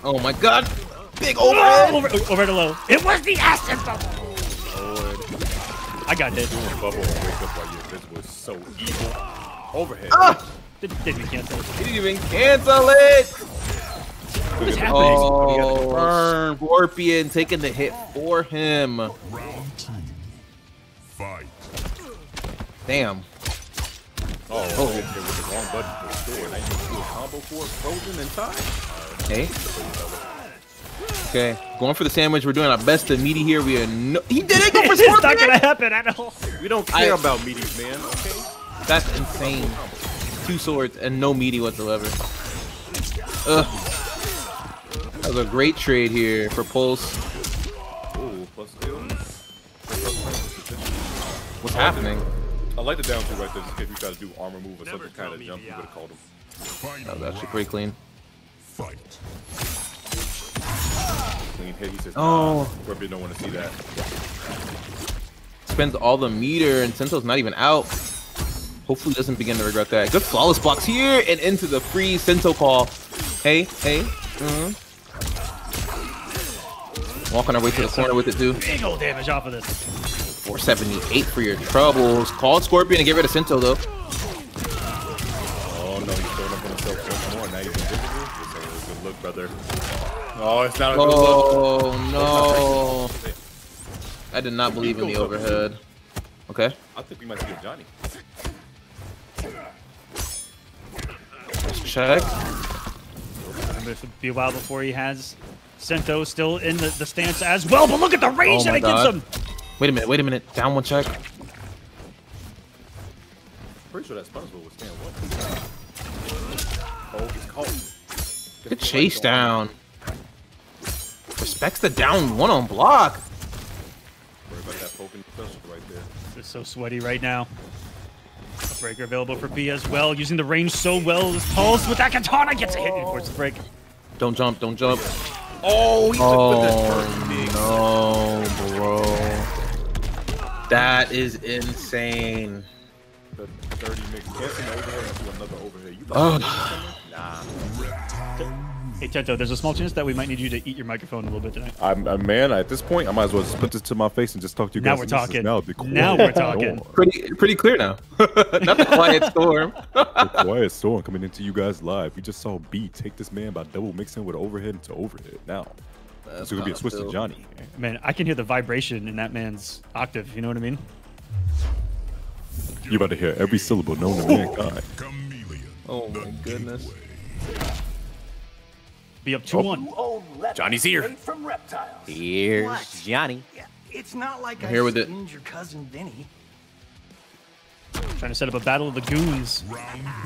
Oh my God! Big Oh, over, over to low. It was the essence of. I got hit. Bubble and wake up while you're invisible is so evil. Overhead. Ah! Did, didn't cancel. He didn't even cancel it. What is happening? Oh, burn! Scorpion taking the hit for him. Round two. Fight. Damn. Oh, oh. hit hit with the wrong button for sure. Now you can do a combo for frozen in time. Okay. Okay, going for the sandwich. We're doing our best to meaty here. We are no. He didn't go for it's not gonna happen at all. We don't care I- about meaties, man. Okay. That's insane. Two swords and no meaty whatsoever. Ugh. That was a great trade here for Pulse. Ooh, plus skill. What's happening? I like the down two right there. Just in case we try to do armor move or Never something kind tell of me jump, the you would have odds. called him. That was actually pretty clean. Fight. Clean hit. He says, Oh. nah, Scorpion don't want to see that. Spends all the meter and Sento's not even out. Hopefully doesn't begin to regret that. Good flawless blocks here and into the free Sento call. Hey, hey. mhm. Walking our way to the corner with it too. Big old damage off of this. 478 for your troubles. Called Scorpion and get rid of Sento though. Oh no, he's throwing up on himself once more. Now he's invisible. This ain't a good look, brother. Oh, it's not a oh, good look. Oh no. I did not believe in the overhead. Okay. I think we might see a Johnny. Check. Remember, it'll be a while before he has Sento still in the, the stance as well. But look at the range Oh that my it gives him. Wait a minute, wait a minute. Down one check. Pretty sure that SpongeBob was staying what? Oh, he's caught. Good chase down. Respects the down one on block. Worry about that poking special right there. It's so sweaty right now. A breaker available for B as well, using the range so well. This pulse with that katana gets a hit before it's the break. Don't jump, don't jump. Oh, he took Oh the no, bro. That is insane. The 30 mix. Can't send the overhead into another overhead. You Ugh. Nah. Hey, Tento, there's a small chance that we might need you to eat your microphone a little bit tonight. I'm a man. At this point, I might as well just put this to my face and just talk to you guys. Now guys. we're and this is talking. Now, be quiet. Now we're talking. Pretty pretty clear now. Not the quiet storm. The quiet storm coming into you guys live. We just saw B take this man by double mixing with overhead into overhead. Now, this is gonna be a kinda to Johnny. Man, I can hear the vibration in that man's octave. You know what I mean? You're about to hear every syllable known to mankind. Oh my goodness. Be up 2 1. You Johnny's here. from reptiles. Here's What? Johnny. Yeah, it's not like I'm I here with it. schemed your cousin Vinny. Trying to set up a battle of the goons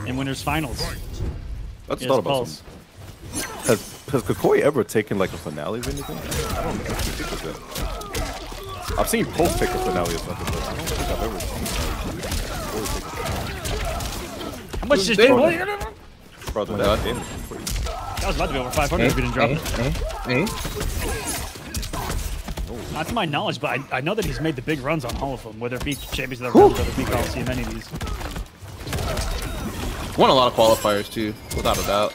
in winners finals. That's just Yes, thought about Pulse. Has has Kukui ever taken like a finale of anything? I don't think of that. I've seen Post take a finale or something, but I don't think I've ever seen Kukui take a finale. How much Who's did David? Well, Brother, my that God. Damage. That was about to be over 500 if we didn't drop it. eh, eh. Not to my knowledge, but I, I know that he's made the big runs on all of them, whether it be Champions of the Realms, whether it be Kolosseum, any of these. Won a lot of qualifiers too, without a doubt.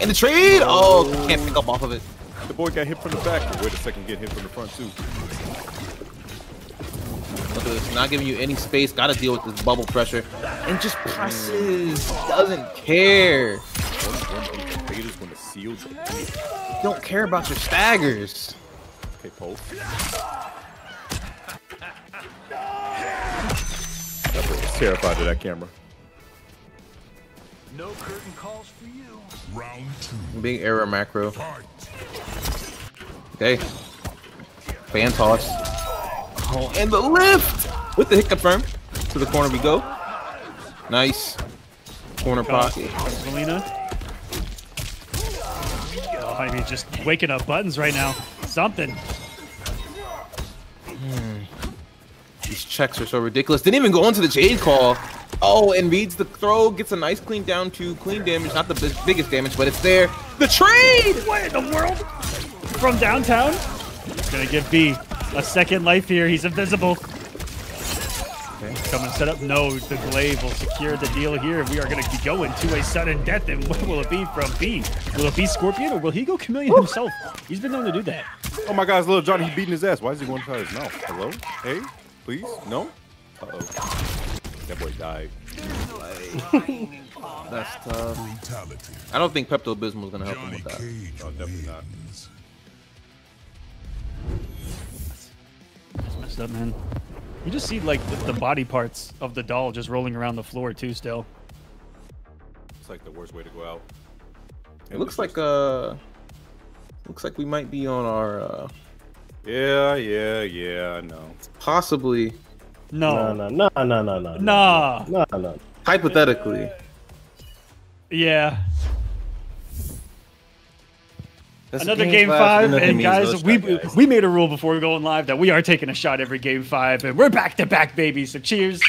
And the trade! Oh, can't pick up off of it. The boy got hit from the back, but wait a second, get hit from the front too. Look at this, not giving you any space. Got to deal with this bubble pressure, and just presses. Doesn't care. One, one beat the Raiders when the seals. Don't care about your staggers. Okay, Post. That boy was terrified of that camera. No curtain calls for you. Round two. Big error macro. Okay. Fan toss. Oh, and the lift with the hit confirm. To the corner we go. Nice. Corner pocket. Selena. I mean, just waking up buttons right now. Something. Hmm. These checks are so ridiculous. Didn't even go into the Jade call. Oh, and reads the throw, gets a nice clean down to clean damage. Not the biggest damage, but it's there. The trade! What in the world? From downtown? Gonna give B a second life here. He's invisible. Coming set up. No, the glaive will secure the deal here. We are gonna be going to a sudden death. And what will it be from B? Will it be Scorpion or will he go Chameleon himself? He's been known to do that. Oh my God, little Johnny, he beating his ass. Why is he going to try his mouth? Hello? Hey? Please? No? Uh-oh. That boy died. That's tough. Brutality. I don't think Pepto Bismol is gonna help him with that. Cage No, definitely not. That's messed up, man. You just see like the, the body parts of the doll just rolling around the floor too. Still. It's like the worst way to go out. It looks like uh, looks like we might be on our uh, Yeah, yeah, yeah, No, possibly No. No, no, no, no, no, no. Nah. No, no. hypothetically. Yeah. That's Another game game five, five, and guys, we guys. we made a rule before going live that we are taking a shot every game five, and we're back to back, baby. So cheers.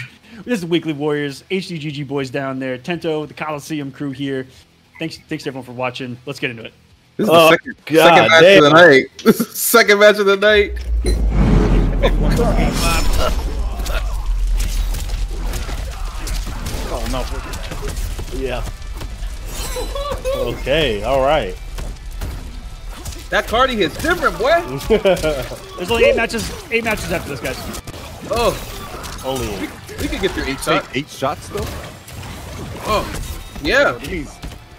This is Weekly Warriors, HDGG boys down there, Tento, the Kolosseum crew here. Thanks, thanks to everyone for watching. Let's get into it. This is Oh, the second, second match damn. of the night. This is the second match of the night. Oh, no. Yeah. Okay. All right. That Cardi hits different, boy. There's only eight matches, eight matches after this, guys. Oh, Only. we could get through eight Take shots. eight shots though? Oh, yeah. It means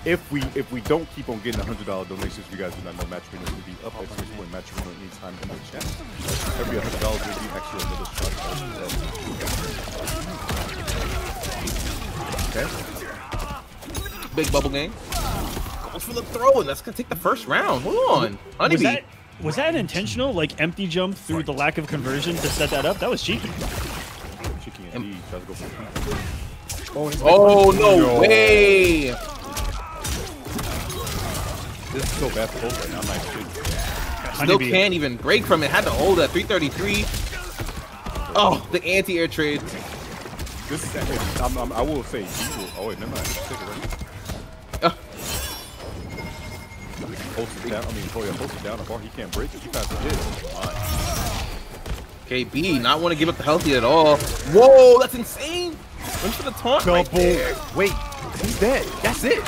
if we if we don't keep on getting hundred dollar donations, you guys do not know match winners will be up exclamation point match winner anytime in the chat. Every hundred dollars will be actually another shot. Okay. Big bubble game. Goes for the throw, and that's gonna take the first round. Hold on, Was Honeybee. that was that an intentional like empty jump through the lack of conversion to set that up? That was cheeky. Chicky and D tries to go for the Oh no way! This is so bad for both right now. I'm not kidding. Still Honeybee. can't even break from it. Had to hold at 333. Oh, the anti-air trade. This is I'm, I'm, I will say D will. Oh wait, never mind. Post it down. I mean, oh yeah, post it down. The bar he can't break it. He fast to hit. Fine. KB not want to give up the healthy at all. Whoa, that's insane. Went for the taunt right there. Wait, he's dead. That's it.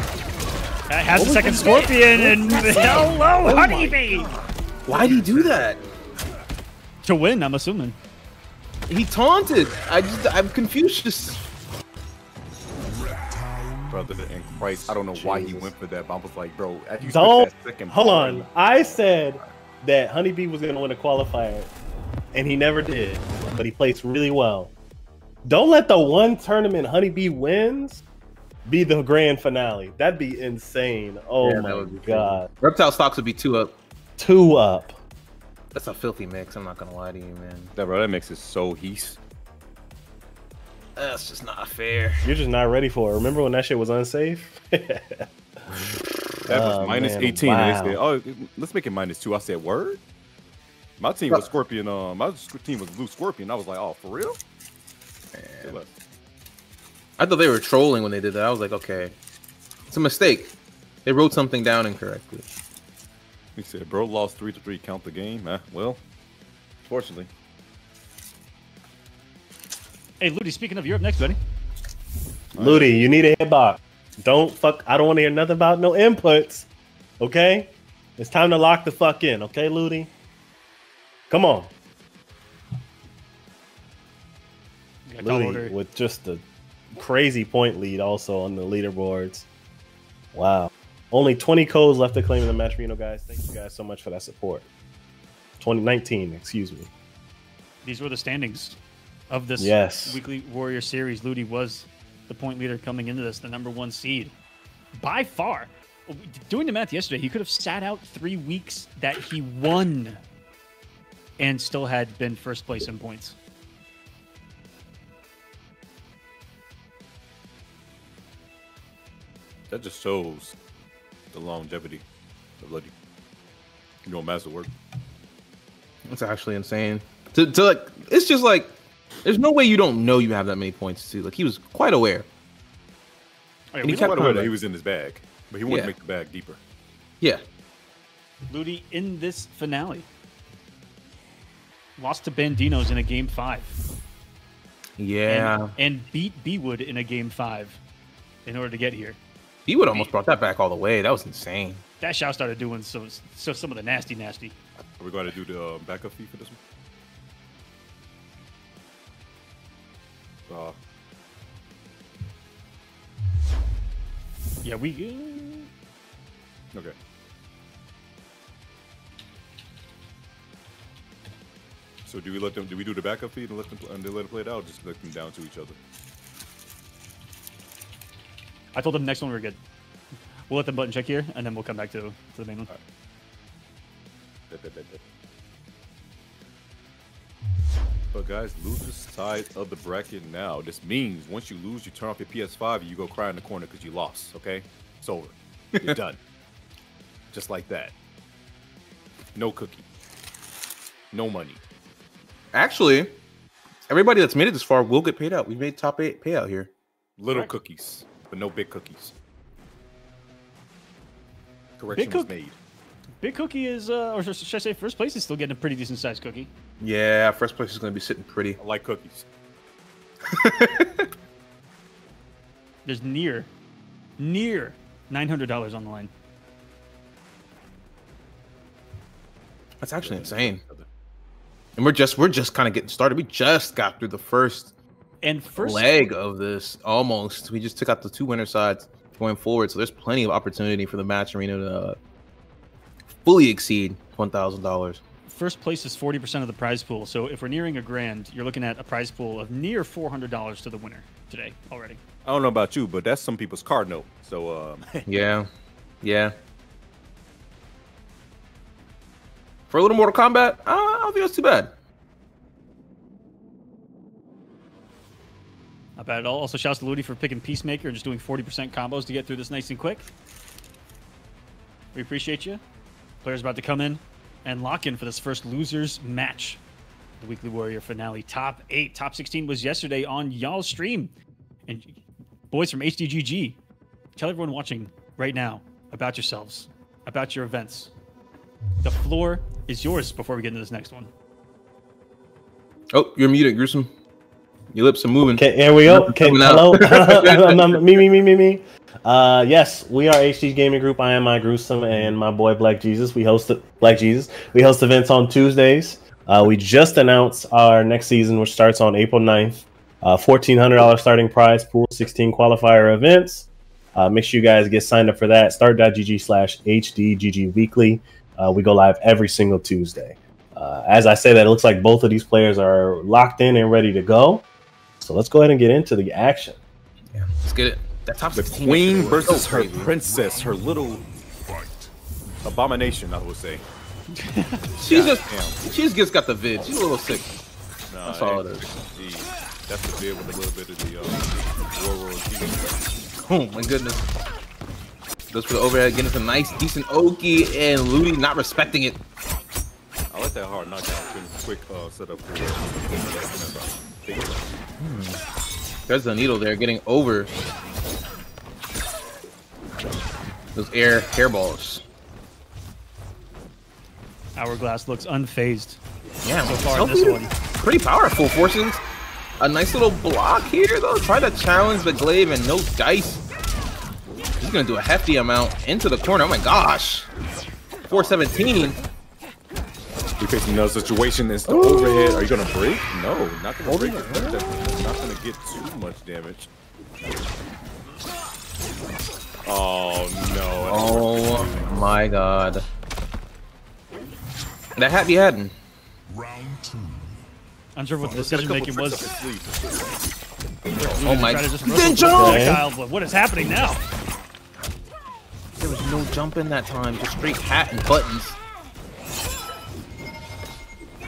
That has a second scorpion and hello, honeybee. Why'd he do that? To win, I'm assuming. He taunted. I just, I'm confused. Brother in Christ, I don't know why he went for that, but I was like, bro, after you Don't. that second Hold on. I said that Honeybee was going to win a qualifier, and he never did, but he placed really well. Don't let the one tournament Honeybee wins be the grand finale. That'd be insane. Oh Yeah, my would be god. Reptile stocks would be two up. Two up. That's a filthy mix. I'm not gonna lie to you, man. That bro, that makes it so he's. That's just not fair. You're just not ready for it. Remember when that shit was unsafe? that was oh, minus 18. Wow. They said, oh, let's make it minus two. I said, word? My team was Scorpion. Uh, my team was Blue Scorpion. I was like, oh, for real? Man. I thought they were trolling when they did that. I was like, okay, it's a mistake. They wrote something down incorrectly. He said, bro lost 3 to 3. Count the game. Eh, well, fortunately. Hey, Ludi, speaking of, you're up next, buddy. Ludi, you need a hitbox. Don't fuck. I don't want to hear nothing about no inputs. Okay, it's time to lock the fuck in. Okay, Ludi. Come on, You got tall Ludi, with just a crazy point lead also on the leaderboards. Wow, only 20 codes left to claim in the match, Reno guys. Thank you guys so much for that support. 2019, excuse me. These were the standings of this Yes. weekly Warrior Series. Ludi was the point leader coming into this, the number one seed by far. Doing the math yesterday, he could have sat out three weeks that he won and still had been first place in points. That just shows the longevity of Ludi. You know, master work. It's actually insane. To, to like, it's just like, there's no way you don't know you have that many points too. Like he was quite aware. Oh, yeah, And he we kept Quite aware that he was in his bag, but he wanted Yeah. to make the bag deeper. Yeah, Ludi in this finale lost to Bandinos in a game five. yeah. And, and beat Bewood in a game five in order to get here. he would almost brought that back all the way. That was insane. That Shao started doing so, so some of the nasty, nasty. Are we going to do the uh, backup fee for this one? Uh, Yeah, we. okay. So do we let them? Do we do the backup feed and let them and they let it play it out? Just let them down to each other. I told them next one we are good. We'll let them button check here, and then we'll come back to, to the main one. But guys, loser side of the bracket now. This means once you lose, you turn off your PS5 and you go cry in the corner because you lost. Okay, it's over. You're done. Just like that. No cookie. No money. Actually, everybody that's made it this far will get paid out. We made top eight payout here. Little Correct. cookies, but no big cookies. Correction cook- was made. Big Cookie is, uh, or should I say, first place is still getting a pretty decent sized cookie. Yeah, first place is going to be sitting pretty. I like cookies. There's near, near $900 on the line. That's actually insane. And we're just we're just kind of getting started. We just got through the first And first, leg of this almost. We just took out the two winner sides going forward, so there's plenty of opportunity for the Matcherino to uh, fully exceed one thousand dollars. First place is 40% of the prize pool. So if we're nearing a grand, you're looking at a prize pool of near $400 to the winner today already. I don't know about you, but that's some people's card note. So um, Yeah, yeah. For a little Mortal Kombat, uh, I don't think that's too bad. Not bad at all. Also, shouts to Ludi for picking Peacemaker and just doing 40% combos to get through this nice and quick. We appreciate you. Players about to come in and lock in for this first losers match. The Weekly Warrior finale. Top 8. Top 16 was yesterday on y'all stream. And boys from HDGG, tell everyone watching right now about yourselves, about your events. The floor is yours before we get into this next one. Oh, you're muted, Gruesome. Your lips are moving. Okay, here we go. Okay, Coming out. hello. Me, me, me, me, me. Uh, yes, we are HD Gaming Group. I am my gruesome and my boy Black Jesus. We host it, Black Jesus. We host events on Tuesdays. Uh, we just announced our next season, which starts on April 9th. Uh, $1,400 starting prize pool, 16 qualifier events. Uh, make sure you guys get signed up for that. Start.gg slash HDGG weekly. Uh, we go live every single Tuesday. Uh, as I say that, it looks like both of these players are locked in and ready to go. So let's go ahead and get into the action. Yeah, Let's get it. The queen versus so her crazy. princess, her little Fight. abomination, I would say. She's God just she just got the vid. She's a little sick. Nah, That's all it is. That's the bit with a little bit of the uh, World War Oh my goodness. Goes for the overhead, getting some nice, decent Oki, and Ludi not respecting it. I like that hard knockdown. Been quick uh, setup for There's the needle there, getting over those air hairballs. Hourglass looks unfazed. Yeah, So far in this one. Pretty powerful. Forces a nice little block here, though. Try to challenge the glaive and no dice. He's gonna do a hefty amount into the corner. Oh my gosh. 417. We facing another situation. It's the overhead. Are you gonna break? No, not gonna break it. That's that's not gonna get too much damage. Oh no. Oh my god. That hat be hadn't. Round two. Unsure what the He's got decision making was. up his sleeve. Oh my Try to just He wrestle didn't with the jump! what is happening now? There was no jump in that time. Just straight hat and buttons.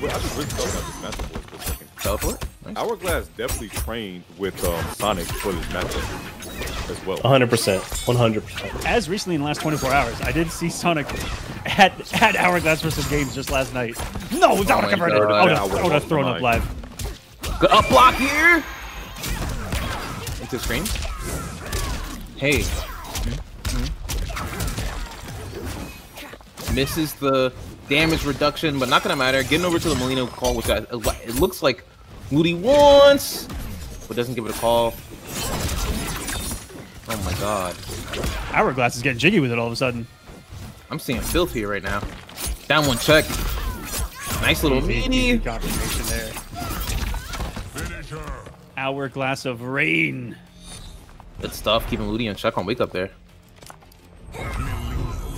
Well, I just really thought about this matchup for a second. Teleport? Nice. Hourglass definitely trained with um, Sonic for this matchup as well. 100%. 100%. As recently in the last 24 hours, I did see Sonic at, at Hourglass for some games just last night. No, oh Sonic my converted. God. I would have, would've I would have thrown up live. Good up block here. Into the screen. Hey. Hmm? Hmm? Misses the damage reduction, but not gonna matter. Getting over to the Molino call, which I, it looks like Moody wants, but doesn't give it a call. Oh my god. Hourglass is getting jiggy with it all of a sudden. I'm seeing filth here right now. Down one check. Nice little Easy, easy mini. confirmation there. Finish. Hourglass of Rain. Good stuff. Keeping Ludi in check on wake up there.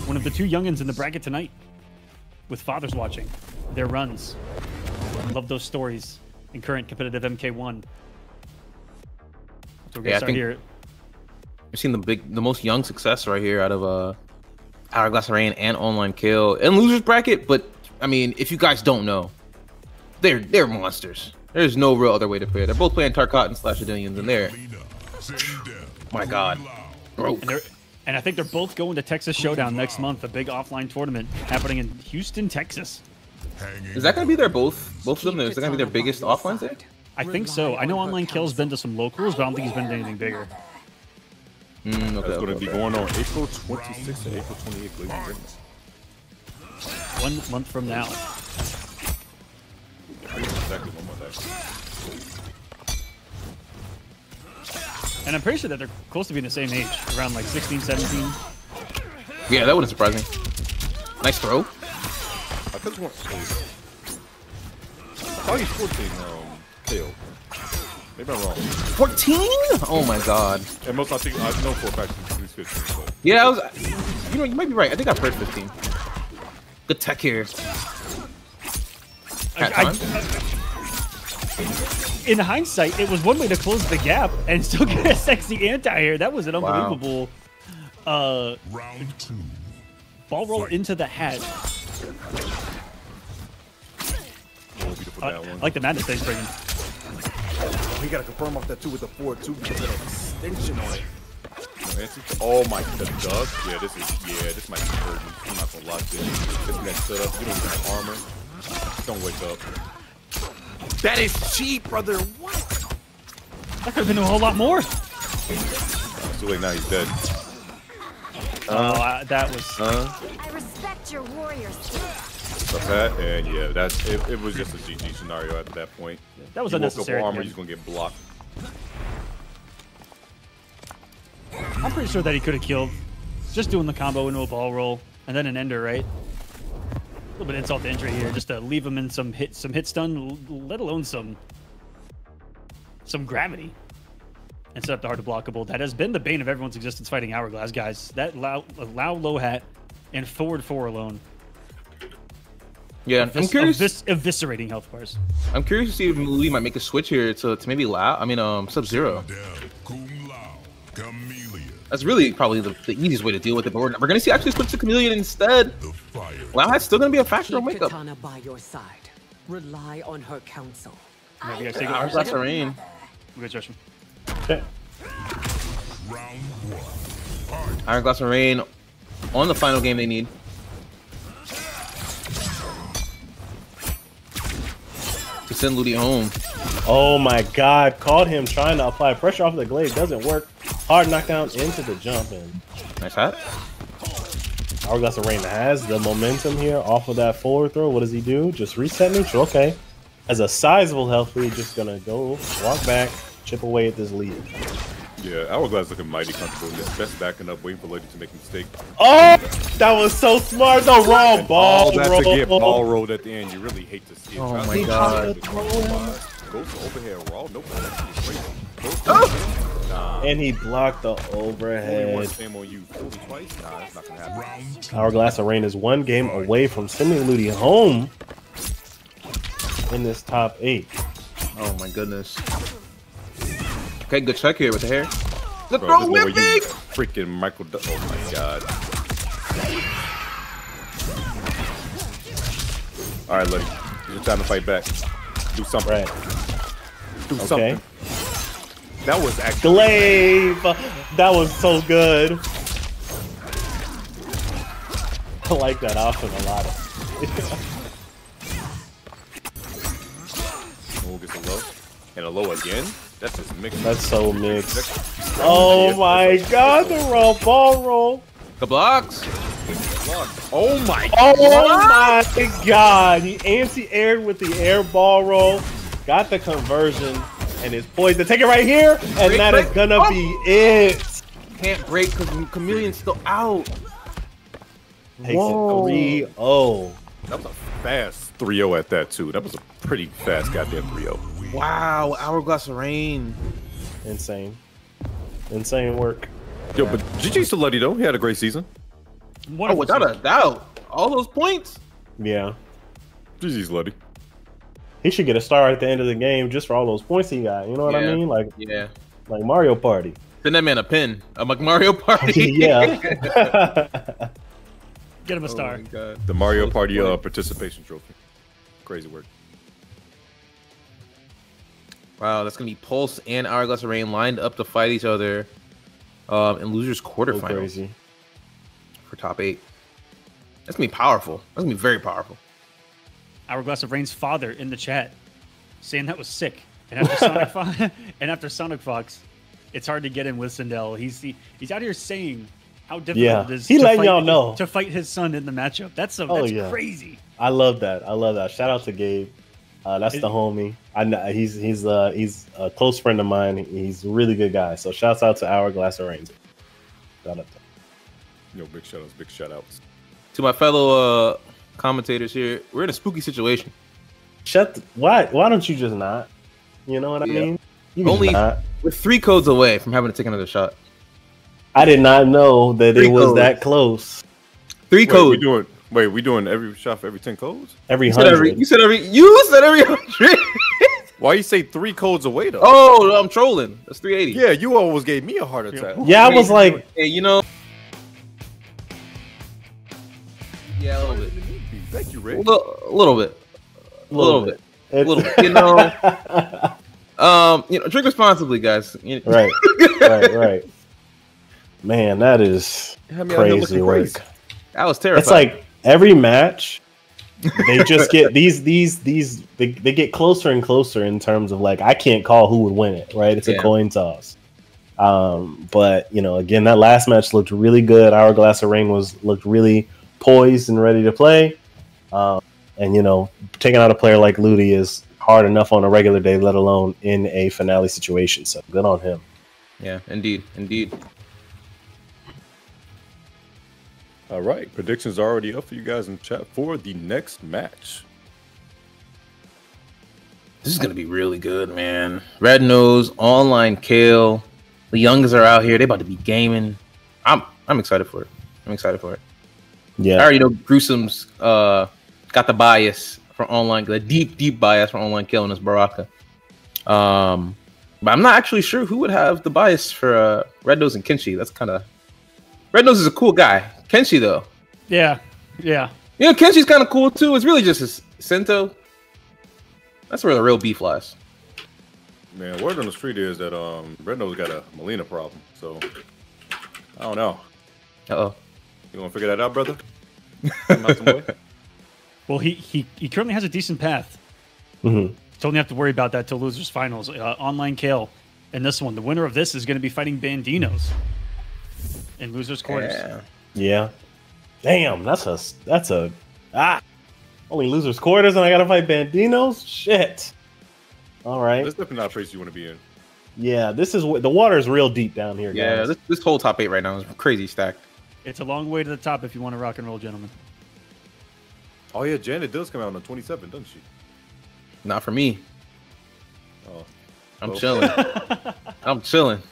One of the two youngins in the bracket tonight. With fathers watching. Their runs. Love those stories in current competitive MK1. So we're gonna Yeah, start here. I've seen the big, the most young success right here out of uh, Hourglass Rain and Online Kill and losers bracket. But I mean, if you guys don't know, they're they're monsters. There's no real other way to play it. They're both playing Tarkat and Slash Adillions, and they're Lena. Same death. my god, broke. And, and I think they're both going to Texas Showdown next month, a big offline tournament happening in Houston, Texas. Is that gonna be their both both of them? Is that gonna be their biggest offline there? I think so. I know Online Kill's been to some locals, but I don't think he's been to anything bigger. Mm, okay, That's going to be okay. going on April 26th and April 28th, ladies and gentlemen. One month from now. Exactly one month after. And I'm pretty sure that they're close to being the same age, around like 16, 17. Yeah, that wouldn't surprise me. Nice throw. I could want. I thought he's 14, um, Tail. Maybe I'm wrong. 14? Oh my god. And most I think I know for a fact he's 15. So. Yeah, I was. You know, you might be right. I think I've heard 15. Good tech here. Hat I- time? In hindsight, it was one way to close the gap and still get a sexy anti-air. That was an Wow. unbelievable uh, Round two. ball roll into the hat. Won't be to put I, that I one. like the madness they's bringing. We gotta confirm off that two with the four two because of that extension on it. Oh my, the dub. Yeah, this is. Yeah, this might be hurting. I'm not gonna lock this. you. This next setup, you don't even have armor. Don't wake up. That is cheap, brother. What? That could have been a whole lot more. It's too late now. He's dead. oh, I, that was. Huh? I respect your warrior spirit. That, and yeah, that's it, it was just a GG scenario after that point. That was you unnecessary Woke the up armor, he's gonna get blocked. I'm pretty sure that he could have killed just doing the combo into a ball roll and then an ender, right? A little bit insult to injury here, just to leave him in some hit, some hit stun, let alone some some gravity, and set up the hard to blockable. That has been the bane of everyone's existence fighting Hourglass, guys. That low, low low hat and forward four alone. Yeah, I'm curious. evis- eviscerating health bars. I'm curious to see if Lee might make a switch here to, to maybe Lao. I mean, um, Sub Zero. Death. Kung Lao. Camellia. That's really probably the, the easiest way to deal with it. But we're, we're gonna see actually switch to Chameleon instead. The fire. Lao Hat's still gonna be a factor on Keep wake up. Katana by your side. Rely on her counsel. Yeah, we gotta take it Hourglass first. Rain. Good Justin. Okay. Round one. Fight. Hourglass Rain on the final game they need. Send Ludi home. Oh my god, caught him trying to apply pressure off the glade. Doesn't work. Hard knockdown into the jump and Nice hat. Hourglass of Rain has the momentum here off of that forward throw. What does he do? Just reset neutral. Okay. As a sizable health lead, just gonna go walk back, chip away at this lead. Yeah, Hourglass looking mighty comfortable. Just best backing up, waiting for Lady to make a mistake. Oh, that was so smart. The raw And ball all that roll. to get ball rolled at the end. You really hate to see it. Oh Try my God. Go for overhead raw. Nope. that's crazy. Go for Nah. And he blocked the Only one overhead. spam on you twice. Nah, that's not gonna happen. Hourglass of Rain is one game away from sending Ludi home in this top eight. Oh my goodness. Okay, good check here with the hair. The Bro, throw this whipping! freaking Michael. Du- oh my god. All right, Letty. It's time to fight back. Do something. Right. Do Okay. something. That was actually. Glaive! That was so good. I like that option a lot. Oh, gets a low. And a low again? That's just mixed. That's so mixed. Oh that's- Oh my god, the raw ball roll. The blocks. Oh my Oh my god. He anti-aired with the air ball roll. Got the conversion and is poised to take it right here. And Break, that is break. gonna Oh. be it. Can't break because Chameleon's still out. Takes Whoa. it 3-0. That was a fast 3-0 at that too. That was a pretty fast goddamn 3-0. Wow, Hourglass of Rain. Insane. Insane work. Yo, but GG's to Ludi though. He had a great season. Oh, without a doubt. All those points. Yeah. GG's Ludi. He should get a star at the end of the game just for all those points he got. You know what I mean? Like Yeah. like Mario Party. Send that man a pin. I'm like Mario Party. yeah. Get him a Oh star. my God. The Mario Party uh, participation trophy. Crazy work. Wow, that's gonna be Pulse and Hourglass of Rain lined up to fight each other um, in losers So quarterfinals crazy. for top eight. That's gonna be powerful. That's gonna be very powerful. Hourglass of Rain's father in the chat saying that was sick. And after Sonic Fox, and after SonicFox, it's hard to get in with Sindel. He's he, he's out here saying how difficult Yeah. it is. He to letting fight- y'all know. to fight his son in the matchup. That's so Oh, that's yeah. crazy. I love that. I love that. Shout out to Gabe. Uh, that's the homie. I know he's he's uh he's a close friend of mine. He's a really good guy. So shouts out to Hourglass of Rain. Shout out to Yo, big shout outs, big shout outs. To my fellow uh, commentators here, we're in a spooky situation. Shut. The, why? Why don't you just not? You know what I Yeah. mean? You Only not. we're three codes away from having to take another shot. I did not know that Three it was codes. that close. Three codes. Wait, we codes. doing? Wait, we doing every shot for every ten codes? Every You said every. hundred. You said every. You said every hundred. Why you say three codes away though? oh, I'm trolling. That's 380. yeah, you always gave me a heart attack. Yeah, I was like, Hey, you know. Yeah, a little bit. Thank you, A Rick. little, a little bit. A little bit. A little bit. You know. um. You know, drink responsibly, guys. Right, right, right. Man, that is Had me out here crazy looking work. crazy. That was terrifying. It's like every match, they just get these these these they, they get closer and closer in terms of like I can't call who would win it, right? It's a coin toss. Um, but you know, again, that last match looked really good. Hourglass of Rain was looked really poised and ready to play. Um, and you know, taking out a player like Ludi is hard enough on a regular day, let alone in a finale situation. So good on him. Yeah, indeed, indeed. All right, predictions are already up for you guys in chat for the next match. This is gonna be really good, man. Red Nose, online Kale. The youngers are out here. They about to be gaming. I'm I'm excited for it. I'm excited for it. Yeah, I Yeah, already know Gruesome's uh got the bias for online, the deep, deep bias for online killing this Baraka. Um, but I'm not actually sure who would have the bias for uh, Red Nose and Kenshi. That's kind of Red Nose is a cool guy. Kenshi though, Yeah, yeah. you know, Kenshi's kind of cool too. It's really just his Sento. That's where the real beef lies. Man, word on the street is that um Red Nose got a Molina problem, so I don't know. Uh oh. You want to figure that out, brother? Come out some way? Well, he he, he currently has a decent path. Mhm. Don't have to worry about that till losers finals. Uh, online Kale, and this one, the winner of this is going to be fighting Bandinos in losers quarters. Yeah. Yeah. Damn, that's a that's a ah. Only losers quarters, and I gotta fight Bandinos. Shit. All right. That's definitely not a place you want to be in. Yeah, this is what the water's real deep down here, Yeah, guys. this, this whole top eight right now is crazy stacked. It's a long way to the top if you want to rock and roll, gentlemen. Oh yeah, Janet does come out on the 27th, doesn't she? Not for me. Oh, I'm Well. chilling. I'm chilling.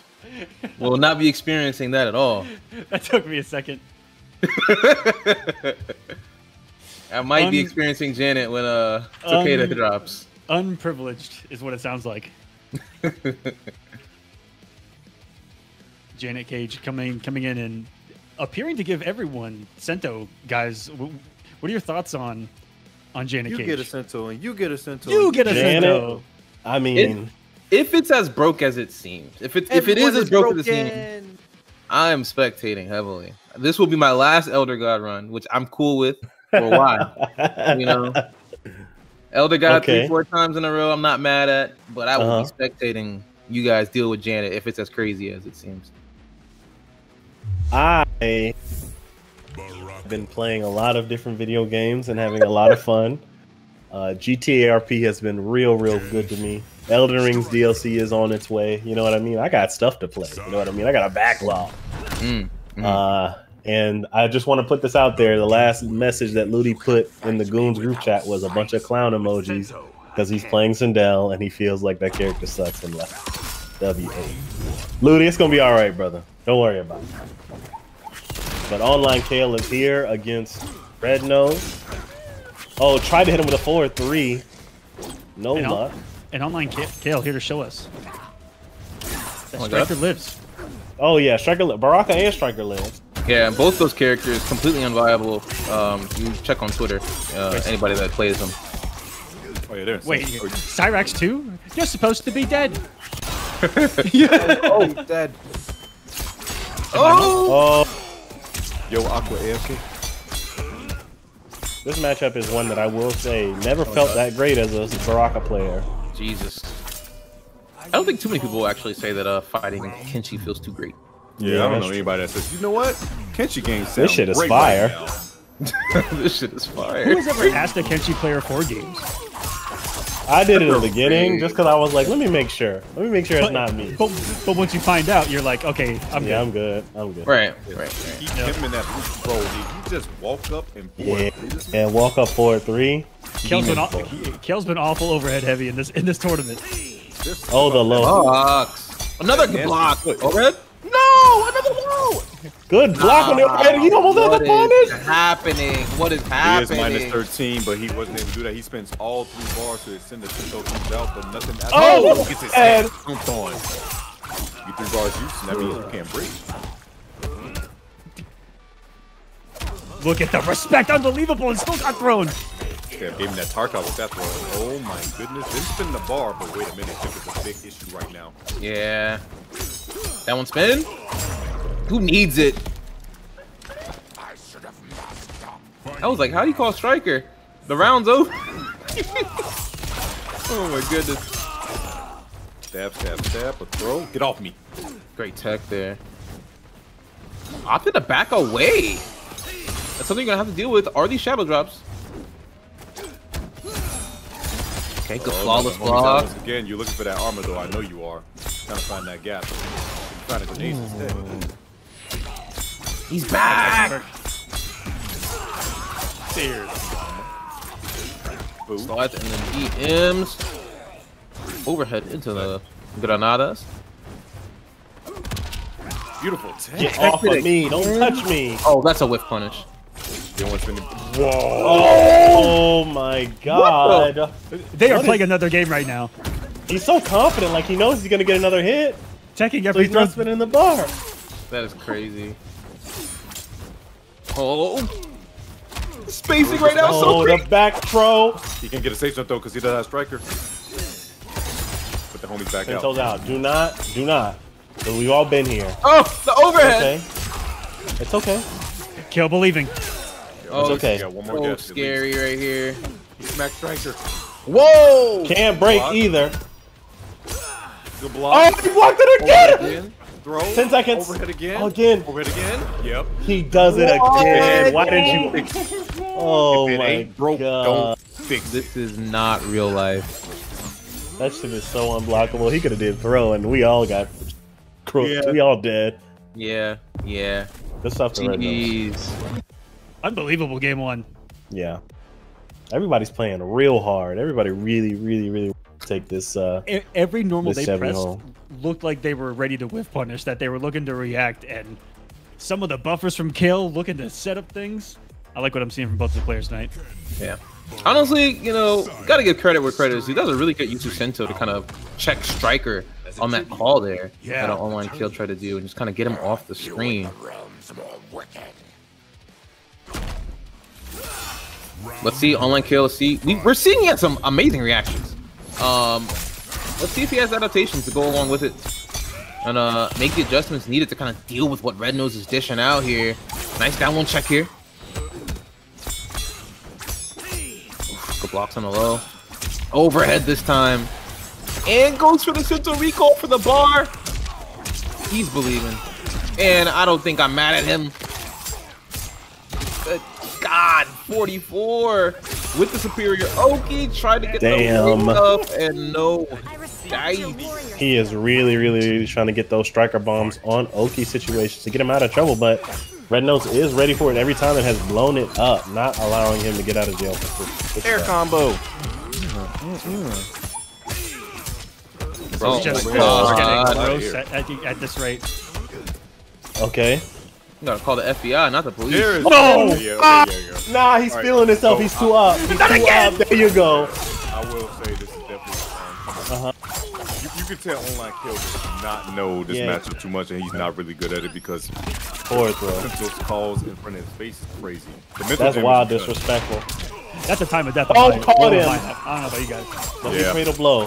Will not be experiencing that at all. That took me a second. I might be experiencing Janet when uh Takeda Un- drops. Unprivileged is what it sounds like. Janet Cage coming coming in and appearing to give everyone Sento guys. w- What are your thoughts on on Janet you Cage? get a Sento and you get a Sento. You get a Janet, Sento. I mean, If it's as broke as it seems, if it if it is Everyone as is broke as it seems. I am spectating heavily. This will be my last Elder God run, which I'm cool with for a while. you know, Elder God Okay. three four times in a row, I'm not mad at, but I will Uh-huh. be spectating you guys deal with Janet if it's as crazy as it seems. I have been playing a lot of different video games and having a lot of fun. Uh, GTA RP has been real, real good to me. Elden Ring's DLC is on its way. You know what I mean? I got stuff to play. You know what I mean? I got a backlog. Mm, mm. Uh, and I just want to put this out there. The last message that Ludi put in the Goons group chat was a bunch of clown emojis because he's playing Sindel and he feels like that character sucks and left. W A. Ludi, it's gonna be all right, brother. Don't worry about it. But online Kale is here against Red Nose. Oh, tried to hit him with a four three. No luck. On, and online Ka- Kale here to show us that my Striker lives. Oh yeah, Striker, li- Baraka and Striker live. Yeah, both those characters completely unviable. Um, you check on Twitter. Uh, anybody that plays them. Oh yeah, there's Wait, Cyrax too? You're supposed to be dead. Oh, he's dead. Oh, Oh, Yo, Aqua AFK. this matchup is one that I will say never felt that great as a Baraka player. Jesus. I don't think too many people actually say that uh, fighting Kenshi feels too great. Yeah, Yeah, I don't that's know true. anybody that says, you know what? Kenshi game sounds This shit is fire. Right this shit is fire. Who has ever asked a Kenshi player for games? I did it in the beginning just because I was like, let me make sure. Let me make sure it's not me. But, but once you find out, you're like, okay, I'm Yeah, good. I'm good. I'm good. Right, right, right. Keep him in that loop, bro. Did you just walk up and Yeah. And walk up forward three. Kale's been, aw- Kale's been awful overhead heavy in this in this tournament. Oh, the low. Blocks. Another good block. Overhead? No, another low. Good block on the overhead. He almost had What the is punish. happening? What is happening? He is happening? minus 13, but he wasn't able to do that. He spends all three bars to send the Sento comes out, but nothing happens. Oh, gets his and- ass pumped on. You three bars use, and that means you can't breathe. Look at the respect, unbelievable, and still got thrown. Yeah, gave him that Tarkov with that throw. Oh my goodness. Didn't spin the bar, but wait a minute. I think it's a big issue right now. Yeah. That one spin? Who needs it? I was like, how do you call striker? The round's over. oh my goodness. Stab, stab, stab, a throw. Get off me. Great tech there. Opted to back away. That's something you're gonna have to deal with. Are these shadow drops? Okay, oh, good flawless block. Again, you're looking for that armor, though. I know you are. Trying to find that gap. Trying to grenades instead. He's back. Boo. Slides and then EMs. Overhead into the Granadas. Beautiful. Get off of me. Don't touch me. Oh, that's a whiff punish. They want to spin the- Oh my god. They are What playing is- another game right now. He's so confident, like he knows he's gonna get another hit. Checking So every he's not throw. spinning the bar. That is crazy. Oh. Spacing right now, so Oh, the back throw. He can get a safe jump, though, because he does have striker. Put the homies back Sento's out. out. Do not, do not. So we've all been here. Oh, the overhead. Okay. It's okay. Kale believing. Oh, okay. Yeah, one more so guess. at scary right here. least. Smack striker. Whoa! Can't break Block. either. Good Oh, he blocked it again. again. Throw. 10 seconds. Overhead again. Again. Overhead again. Yep. He does it What? again. Why didn't you fix it? Oh if it my ain't broke, god. don't fix it. This is not real life. That shit is so unblockable. He could have did throw, and we all got crooked. Yeah. We all dead. Yeah, yeah. Good stuff to Red Nose. Jeez. Unbelievable game one. Yeah. Everybody's playing real hard. Everybody really, really, really take this. Uh, Every normal This they pressed hole. looked like they were ready to whiff punish, that they were looking to react, and some of the buffers from Kale looking to set up things. I like what I'm seeing from both the players tonight. Yeah. Honestly, you know, gotta give credit where credit is. He does a really good use of Sento to kind of check Striker on that call there. Yeah. That an online Kale tried to do and just kind of get him off the screen. Let's see online Kale. See. We, we're seeing he has some amazing reactions. Um, let's see if he has adaptations to go along with it and uh make the adjustments needed to kind of deal with what Red Nose is dishing out here. Nice down one check here. Good blocks on the low. Overhead this time. And goes for the Sento recall for the bar. He's believing. And I don't think I'm mad at him. Good God, 44 with the superior Oki tried to get Damn. the up and no dice. he is really, really, really trying to get those striker bombs on Oki situations to get him out of trouble. But Red Nose is ready for it every time and has blown it up, not allowing him to get out of jail. Air stuff. combo. Oh It's just my we're God. getting gross at, at, at this rate. Okay. You gotta call the FBI, not the police. There is. Yeah, okay, yeah, yeah. Nah, he's All right, feeling himself. so he's too up. He's too up. There you go. I will say this is definitely. Um, Uh-huh. you, you can tell online Kale does not know this Yeah. matchup too much, and he's not really good at it because Forward throw. those calls in front of his face is crazy. The That's wild is done. disrespectful. That's a time of death. Oh, on my- caught on him. I don't know about you guys. Don't Yeah. be afraid of blow. He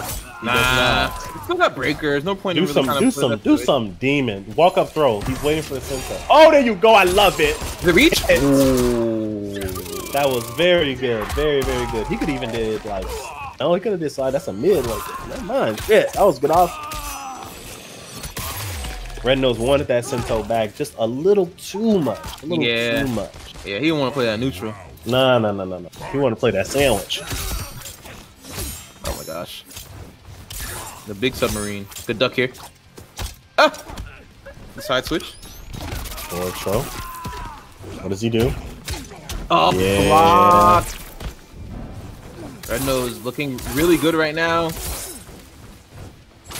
does Nah, not. he still got breakers. No point Do in really some, kind do of some, do some demon. Walk up throw. He's waiting for the center. Oh, there you go. I love it. The reach. That was very good. Very, very good. He could even did like, oh, he could have did side. That's a mid. Like, never mind. Shit, that was good off. Red Nose wanted that Sento back just a little too much. A little Yeah. too much. Yeah, he didn't want to play that neutral. Nah, no, no, no, no. He want to play that sandwich. Oh my gosh. The big submarine. Good duck here. Ah! The side switch. Forward throw. What does he do? Oh, Yeah. blocked. Red Nose looking really good right now.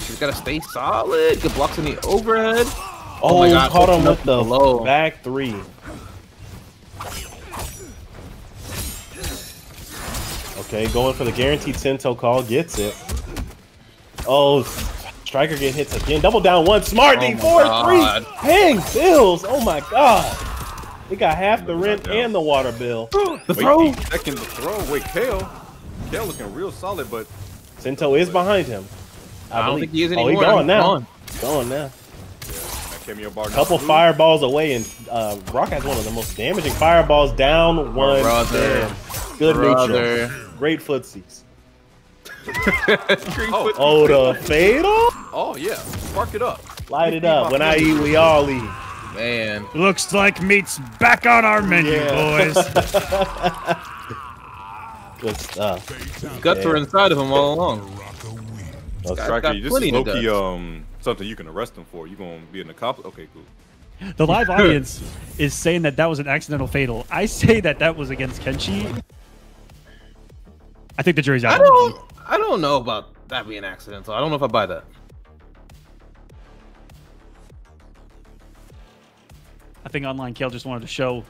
He's got to stay solid. Good blocks in the overhead. Oh, my God, caught him with the low. back three. Okay, going for the guaranteed Sento call, gets it. Oh, striker get hits again. Double down one. Smart D Oh my four God. three. Paying bills. Oh my god. He got half the rent and the water bill. The throw. he second the throw. Wait, Kale. Kale looking real solid, but Sento is behind him. I don't think he is oh, anymore. Oh, anymore. he gone now. gone. Going now. That cameo bar. Couple blue. fireballs away, and uh, Rock has one of the most damaging fireballs. Down one. Brother. Good Brother. neutral. Great footsies. Oh, Oh, the fatal? oh yeah. Spark it up. Light it up. When I eat, we all eat. Man. Looks like meat's back on our menu, Yeah. boys. Good stuff. Guts were inside of him all along. Okay. Got- Striker, got this plenty low key um something you can arrest him for. You gonna be an accomplice? Okay, cool. The live audience is saying that that was an accidental fatal. I say that that was against Kenshi. I think the jury's out. I don't. I don't know about that being accidental. I don't know if I buy that. I think online Kale just wanted to show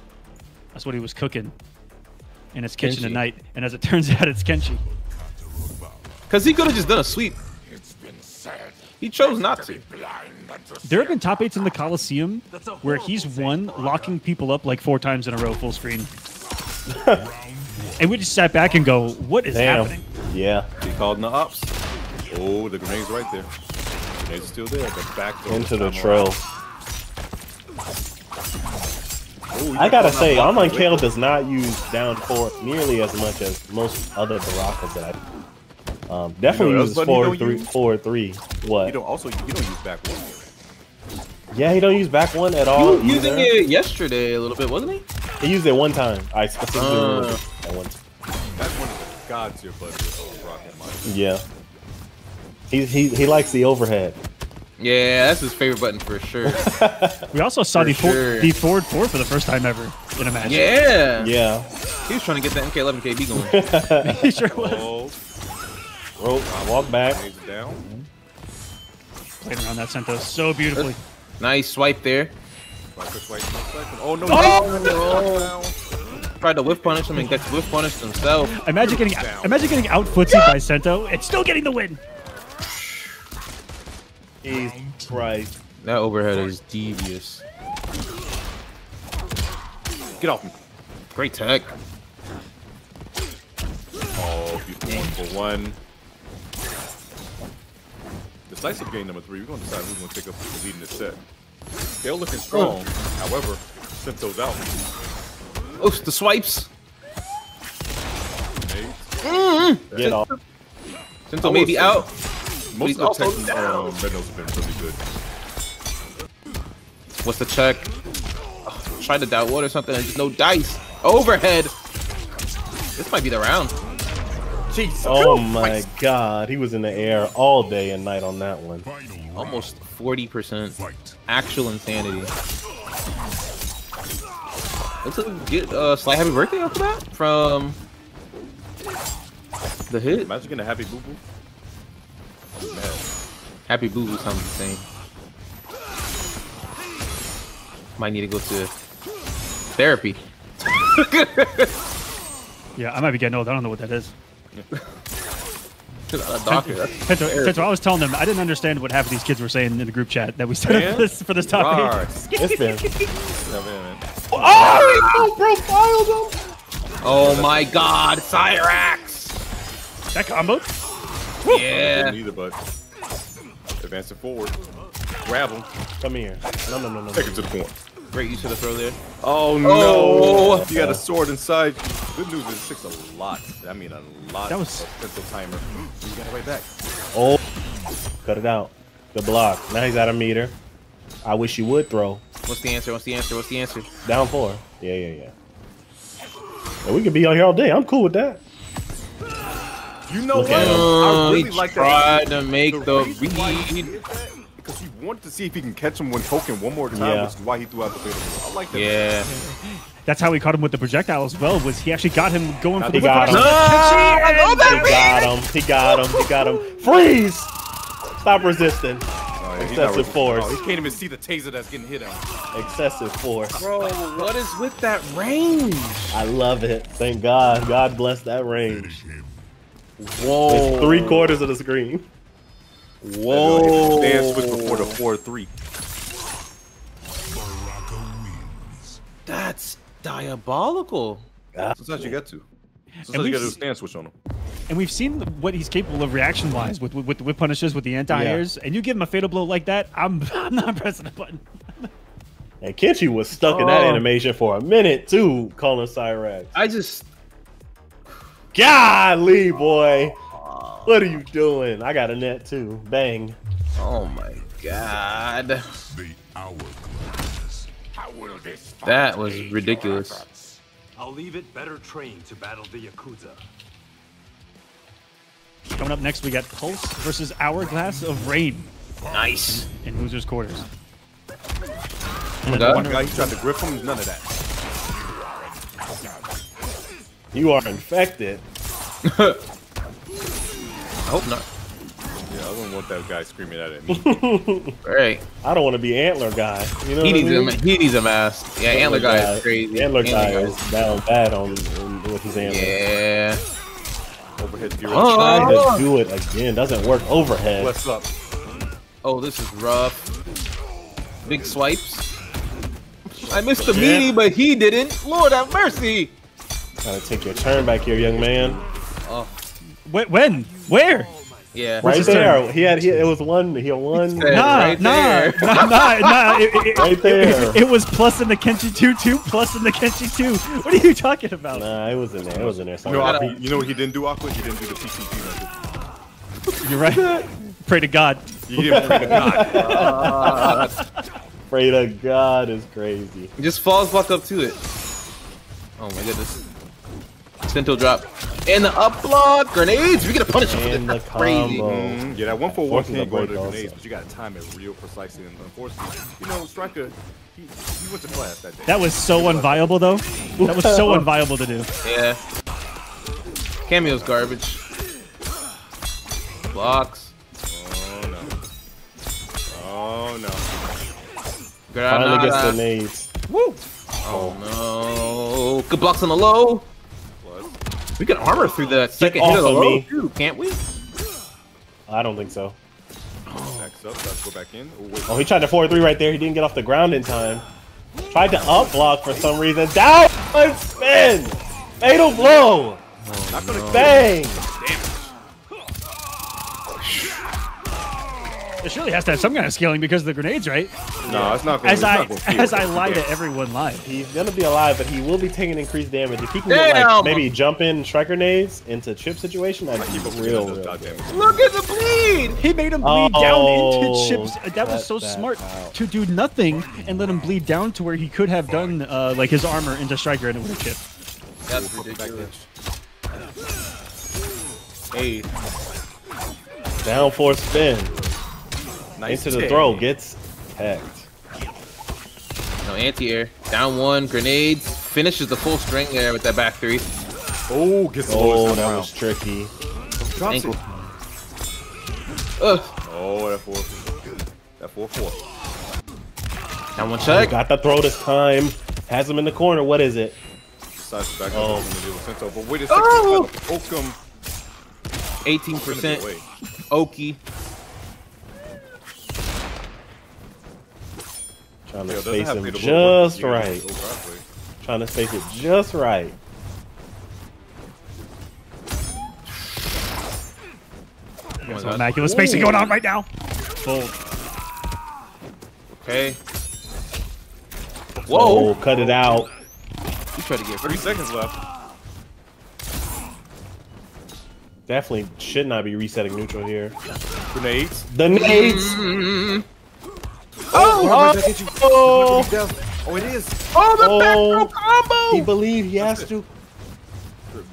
us what he was cooking in his kitchen Kenshi. tonight. And as it turns out, it's Kenshi. Because he could have just done a sweep. He chose not to. There have been top eights in the Kolosseum where he's won locking people up like four times in a row full screen. and we just sat back and go, what is Damn. happening? Yeah. He called in the ops. Oh, the grenade's right there. Grenade's still there. The back door Into the trail. around. Oh, I gotta say, Online Kale does not use down four nearly as much as most other Barakas that I. Um, definitely what else, uses four three use? four three. What? You don't also you don't use back one. Yeah, he don't use back one at He all. was using it yesterday a little bit, wasn't he? He used it one time. I specifically Uh. remember that one. time. That's one of the god tier buttons of Rocket Mind. Yeah. He he he likes the overhead. Yeah, that's his favorite button for sure. We also saw For the, for- sure. the forward four for the first time ever in a match. yeah. Yeah. He was trying to get that MK11 KB going. he sure was. Oh, Rope, walk back. hands down. Playing around that Sento so beautifully. nice swipe there. Right, swipe, swipe. Oh no! Oh, no. Tried to whiff punish him and gets whiff punished himself. Imagine getting imagine getting out footsied by Sento and still getting the win. Jesus Christ. That overhead is devious. Get off me! Great tech. Oh, beautiful one for one. Decisive game number three. We're going to decide who's going to take up the lead in this set. They're looking strong. However, Sento's out. Oh, the swipes. Nades. Get off. Since may be out. Most He's of the also Texans, um, Red Nose have been really good. What's the check? Oh, tried to doubt what or something. and Just no dice. Overhead. This might be the round. Jesus. Oh my god. He was in the air all day and night on that one. Almost 40% actual insanity. Looks like we get uh, a slight happy birthday off the bat from the hit. Imagine getting a happy boo boo. Man, Happy Boo Boo sounds the same. Might need to go to therapy. Yeah, I might be getting old. I don't know what that is. A doctor. That's Sento, Sento, I was telling them I didn't understand what half of these kids were saying in the group chat that we set up for this for this topic. Rar. It's been. Yeah, man, man. Oh, bro, filed him. Oh my god, Cyrax! That combo. Yeah. Neither, but advance it forward. Grab him. Come here. No, no, no, no. Take him to the corner. Great use of the throw there. Oh no! Oh. You got a sword inside. Good news is it takes a lot. I mean a lot. That was- of pencil timer. You got it right back. Oh, cut it out. Good block. Now he's out of meter. I wish you would throw. What's the answer? What's the answer? What's the answer? Down four. Yeah, yeah, yeah. And we could be on here all day. I'm cool with that. You know Look what? at. I Uh, really he like tried that. to make the reason why he read. Wanted to see if he can catch him when poking one more time, Yeah. which is why he threw out the fatal. I like that. Yeah. That's how we caught him with the projectile as well. Was he actually got him going for He the got whip him. He got him. He got him. He got him. Freeze! Stop resisting. Oh, yeah, Excessive resisting. force. Oh, he can't even see the taser that's getting hit on. Excessive force. Bro, what is with that range? I love it. Thank God. God bless that range. Whoa. It's three quarters of the screen. Whoa. Stand switch before the four three. Baraka wins. That's diabolical. Sometimes you got to. And Sometimes you got to do a we've- stand switch on him. And we've seen what he's capable of reaction wise with, with with the whip punishes with the anti-airs. And you give him a fatal blow like that, I'm I'm not pressing the button. And Kenshi was stuck in that Oh. animation for a minute too, calling Cyrax. I just Golly, boy. What are you doing? I got a net too. Bang. Oh my god. The hourglass. That was ridiculous. I'll leave it better trained to battle the Yakuza. Coming up next, we got Pulse versus Hourglass of Rain Nice. in Losers Quarters. Oh my One god. guy, he tried to grip him. None of that. You are infected. I hope not. Yeah, I wouldn't want that guy screaming at me. Alright. I don't want to be antler guy. You know He what needs I a mean? he needs a mask. Yeah, Antler guy is crazy. Antler guy guy is down bad on, on with his antler. Yeah. Overhead gear. Oh. Trying to do it again doesn't work overhead. What's up? Oh, this is rough. Big swipes. I missed the meaty, but he didn't. Lord have mercy. Gotta take your turn back here, young man. When? when? Where? Yeah. Right his there. turn? He had. He, it was one. He had one. said- Nah, right nah, there. nah, nah, nah. It, it- Right there. It, it was plus in the Kenshi 2 2, plus in the Kenshi 2. What are you talking about? Nah, it was in there. It was in there. You know, Sorry. Aqua, you know what he didn't do, Aqua? He didn't do the PCG method. You're right. Pray to God. He didn't pray to God. Pray to God is crazy. He just falls back up to it. Oh my goodness. Sento drop. And the up block. Grenades. We get a punish him for And the That's crazy. combo. Mhm. Yeah, that one for one can't go to break the also. grenades, but you gotta time it real precisely. And unfortunately, you know, Striker, he, he went to class that day. That was so unviable, though. That was so unviable to do. Yeah. Cameo's garbage. Blocks. Oh no. Oh no. Finally gets the nades. Woo. Oh no. Good blocks on the low. Plus, We can armor through the second hit of the of low me. too, can't we? I don't think so. backs up. Let's go back in. Oh. Oh, he tried to 4-3 right there. He didn't get off the ground in time. Tried to up block for some reason. Down one spin. Fatal blow. Not gonna Bang. It surely has to have some kind of scaling because of the grenades, right? No, it's not going. As it's I not gonna kill. as I It's lie gonna everyone live. He's gonna be alive, but he will be taking increased damage. If he can get like maybe jump in striker nades into chip situation, that'd be keep up with real, real. dot good. damage. Look at the bleed. He made him bleed down into Oh, chips. That was so that smart out. to do nothing and let him bleed down to where he could have done uh, like his armor into striker and it would have chipped. That's ridiculous. Hey, Down four spin Nice into the throw gets pecked. no anti-air. Down one, grenades. Finishes the full string there with that back three. Oh, gets the Oh, that round. was tricky. Drops ankle. it. Ugh. Oh, that four. That four four. Down one check. Got the throw this time. Has him in the corner. What is it? Decides back Oh. up and deal with Sento. But wait a second. Oh. Oh. Oakum. 18% Wait. Trying to Yo, space him fatal blow, but just right. Trying to space it just right. Oh my So immaculate spacing going on right now. Bold. Okay. Oh, Whoa. cut it out. You tried to get 30 seconds left. Definitely should not be resetting neutral here. Grenades. The nades. Mm-hmm. Oh, Did that get you? oh, Oh, it is. Oh, the back Oh. row combo. he believed he has to.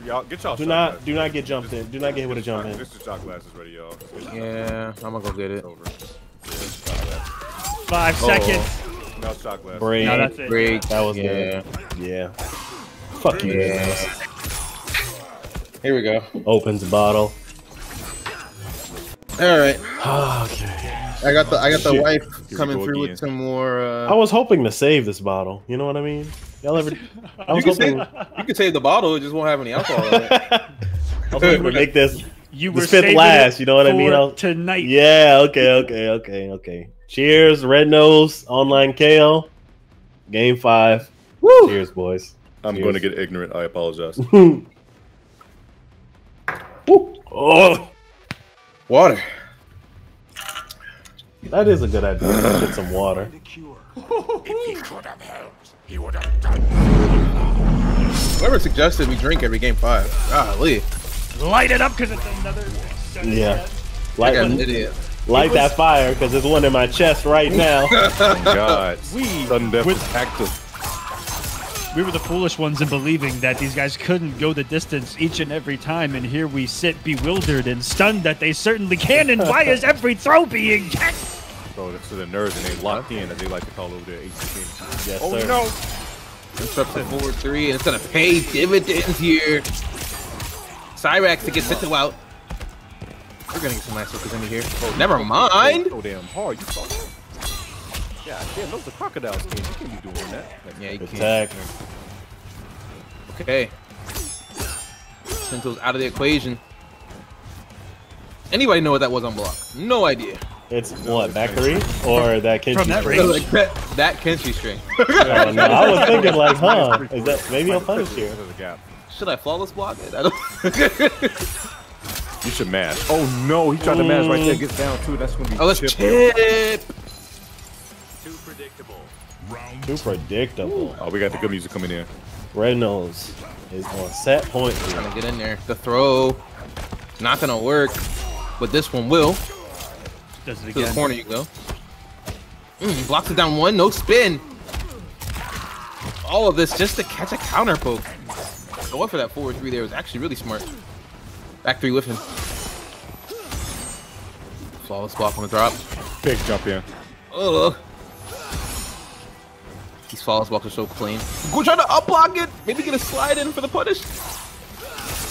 Y'all, get y'all Do not, glasses. do not get jumped in. Do not get hit with a jump in. This is shot glasses ready, y'all. Yeah, I'm gonna go get it. over. Five Oh. seconds. Now shot glasses. Break. No, that's it. Break. That was yeah. good. Yeah. Fuck you. Yeah. Here we go. Opens the bottle. All right. Okay. I got the I got the Shit. wife we coming go through again. with some more. I Uh, was hoping to save this bottle. You know what I mean? Y'all ever? I was you, can save, you can save the bottle. It just won't have any alcohol in it. I was hoping to make this. You This were fifth last, you know what I mean? for I'll- Tonight. Yeah. Okay. Okay. Okay. Okay. Cheers, Red Nose Online Kale. Game five. Woo! Cheers, boys. I'm Cheers. going to get ignorant. I apologize. Oh, Water. that is a good idea. Get some water. Whoever suggested we drink every game five. Golly. Light it up because it's another. Yeah. I Light, got an idiot. light that fire because there's one in my chest right now. God. We Sudden death with- is active. We were the foolish ones in believing that these guys couldn't go the distance each and every time, and here we sit bewildered and stunned that they certainly can. And why is every throw being catch? So that's to the nerds and they locked in, as they like to call over there, ATK. Yes, Oh sir. no! Interrupt the forward three, and it's gonna pay dividends here. Cyrax to get Sento out. We're gonna get some nice hookers in here. Oh, never mind. So damn hard. You saw that? Yeah, damn, those are crocodile skins. You can't be doing that. Yeah, you can't. Attack. Okay. Sento's out of the equation. Anybody know what that was on block? No idea. It's what back three or that Kenshi From that string? range. like that, that Kenshi string. Oh, no, I was thinking like, huh? Is that maybe I'll punish here? There's a gap. Should I flawless block it? I don't. You should mash. Oh no, he tried to mash right there. Gets down too. That's gonna be. Oh, let's chip. chip. Too predictable. Round Oh, we got the good music coming in. Red Nose is on set point here. Trying to get in there. The throw. Not gonna work. But this one will. Does it To the corner you go. Mm, he blocks it down one. No spin. All of this just to catch a counter poke. Going for that forward three there was actually really smart. Back three with him. Flawless block on the drop. Big jump in. Ugh. These flawless blocks are so clean. Go try to up block it. Maybe get a slide in for the punish.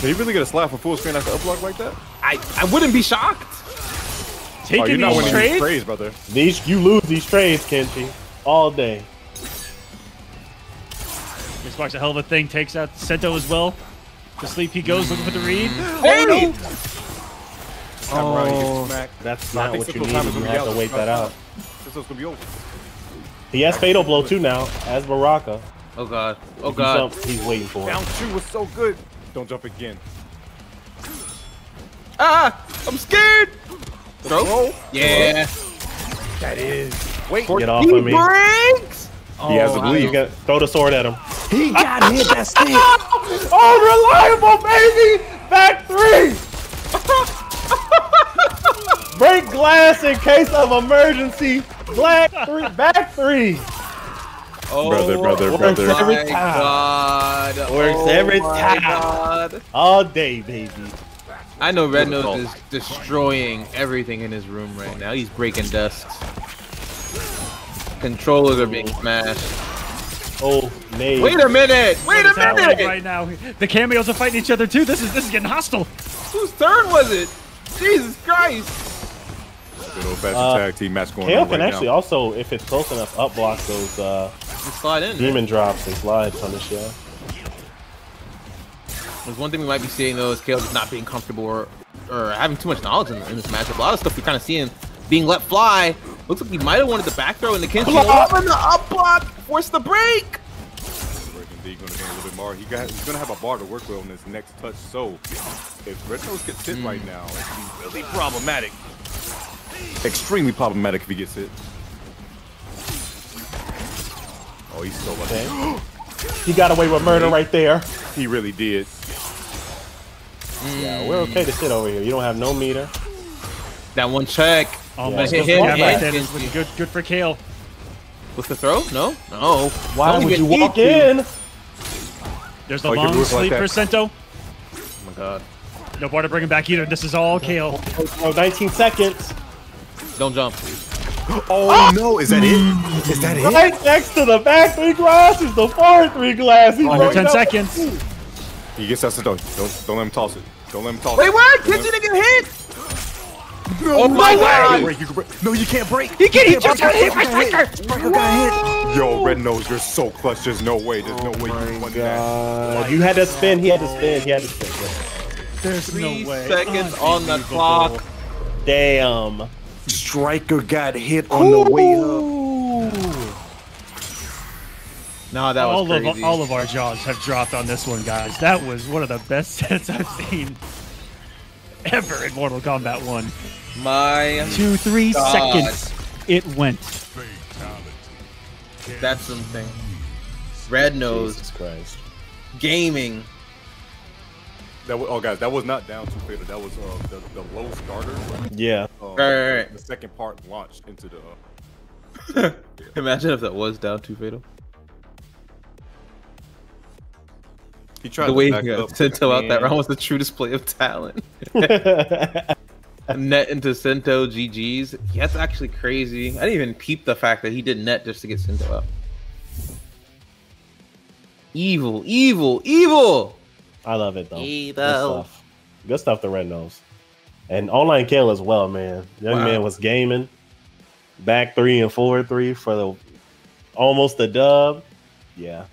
Can you really get a slap for full screen after up block like that? I, I wouldn't be shocked. oh, Taking you're not these winning trades. these trades, brother. These you lose these trades, Kenshi, all day. This sparks a hell of a thing. Takes out Sento as well. To sleep he goes, looking for the read. Hey! Time around, Oh, gets that's not what you Sisso's need. You have to out. wait that out. Sisso's gonna be over. He has Fatal Blow too now, as Baraka. Oh god. Oh He's, god. up- he's waiting for Down it. two was so good. Don't jump again. Ah! I'm scared! Throw? Yeah. That is. Wait. Get off He of me. breaks! He has a Oh, bleed. You got throw the sword at him. He got hit. That's it. Unreliable, baby! Back three! Break glass in case of emergency. Black three, back three. Oh, Brother, brother, my brother. Oh every God. Works oh every time. God. All day, baby. I know Red Nose is destroying everything in his room right now. He's breaking desks. Controllers are being oh. smashed. Oh, Nate. Wait a minute! Wait a minute! right now? The cameos are fighting each other too. This is this is getting hostile. Whose turn was it? Jesus Christ! Good old fashioned Uh, tag team match going Kale on can right actually now. also, if it's close enough, up block those uh, slide in. demon drops and slides on the show. There's one thing we might be seeing though is Kale just not being comfortable or, or having too much knowledge in, in this matchup. A lot of stuff we're kind of seeing being let fly. Looks like he might have wanted the back throw in the Kenshi. Block! Open the up block! Force the break! Indeed, gonna gain a little bit more. He got, he's gonna have a bar to work with on this next touch. So, if Red Nose gets hit right now, it's gonna be really problematic. Extremely problematic if he gets hit. Oh, he's so lucky. Okay. he got away with murder right there. He really did. Yeah, we're okay to sit over here. You don't have no meter. That one check. Oh, Almost hit goes him for the. That is good good for Kale. What's the throw? No? No. Why would you walk need in? There's oh, the Oh, long move like sleep for Sento. Oh my god. No bar to bring him back either. This is all Kale. Oh, oh, 19 seconds. Don't jump. Oh no! Is that it? Is that it? Right next to the back three glass is the forward three glass. He's Under broken 10 up. seconds. He gets that don't don't don't let him toss it. Don't let him toss Wait, it. what? Don't Kenshi let- didn't get hit! No Oh my way! God. You can break, you can break. No, you can't break. He can. He just got hit by Striker. Striker got hit. Yo, Red Nose, you're so clutch. There's no way. There's no way you won that. Uh, you had to spin. He had to spin. He had to spin. There's Three no way. seconds on the clock. Damn. Striker got hit on the way up. No, that was all crazy. of all of our jaws have dropped on this one, guys. That was one of the best sets I've seen ever in Mortal Kombat One. My, Two, three God. seconds. It went. that's something. Red Nose Jesus Christ. gaming. That was, oh, guys, that was not down two fatal. That was uh, the, the low starter. Yeah. Uh, Right, right, right. The second part launched into the. Uh, Imagine if that was down two fatal. he tried The to way he back got up, Sento out that round was the true display of talent. net into Sento GG's. Yeah, that's actually crazy. I didn't even peep the fact that he did net just to get Sento out. Evil, evil, evil. I love it though. Evil. Good stuff. Good stuff. The red nose, and online Kale as well, man. Young Wow. man was gaming. Back three and forward three for the almost the dub. Yeah.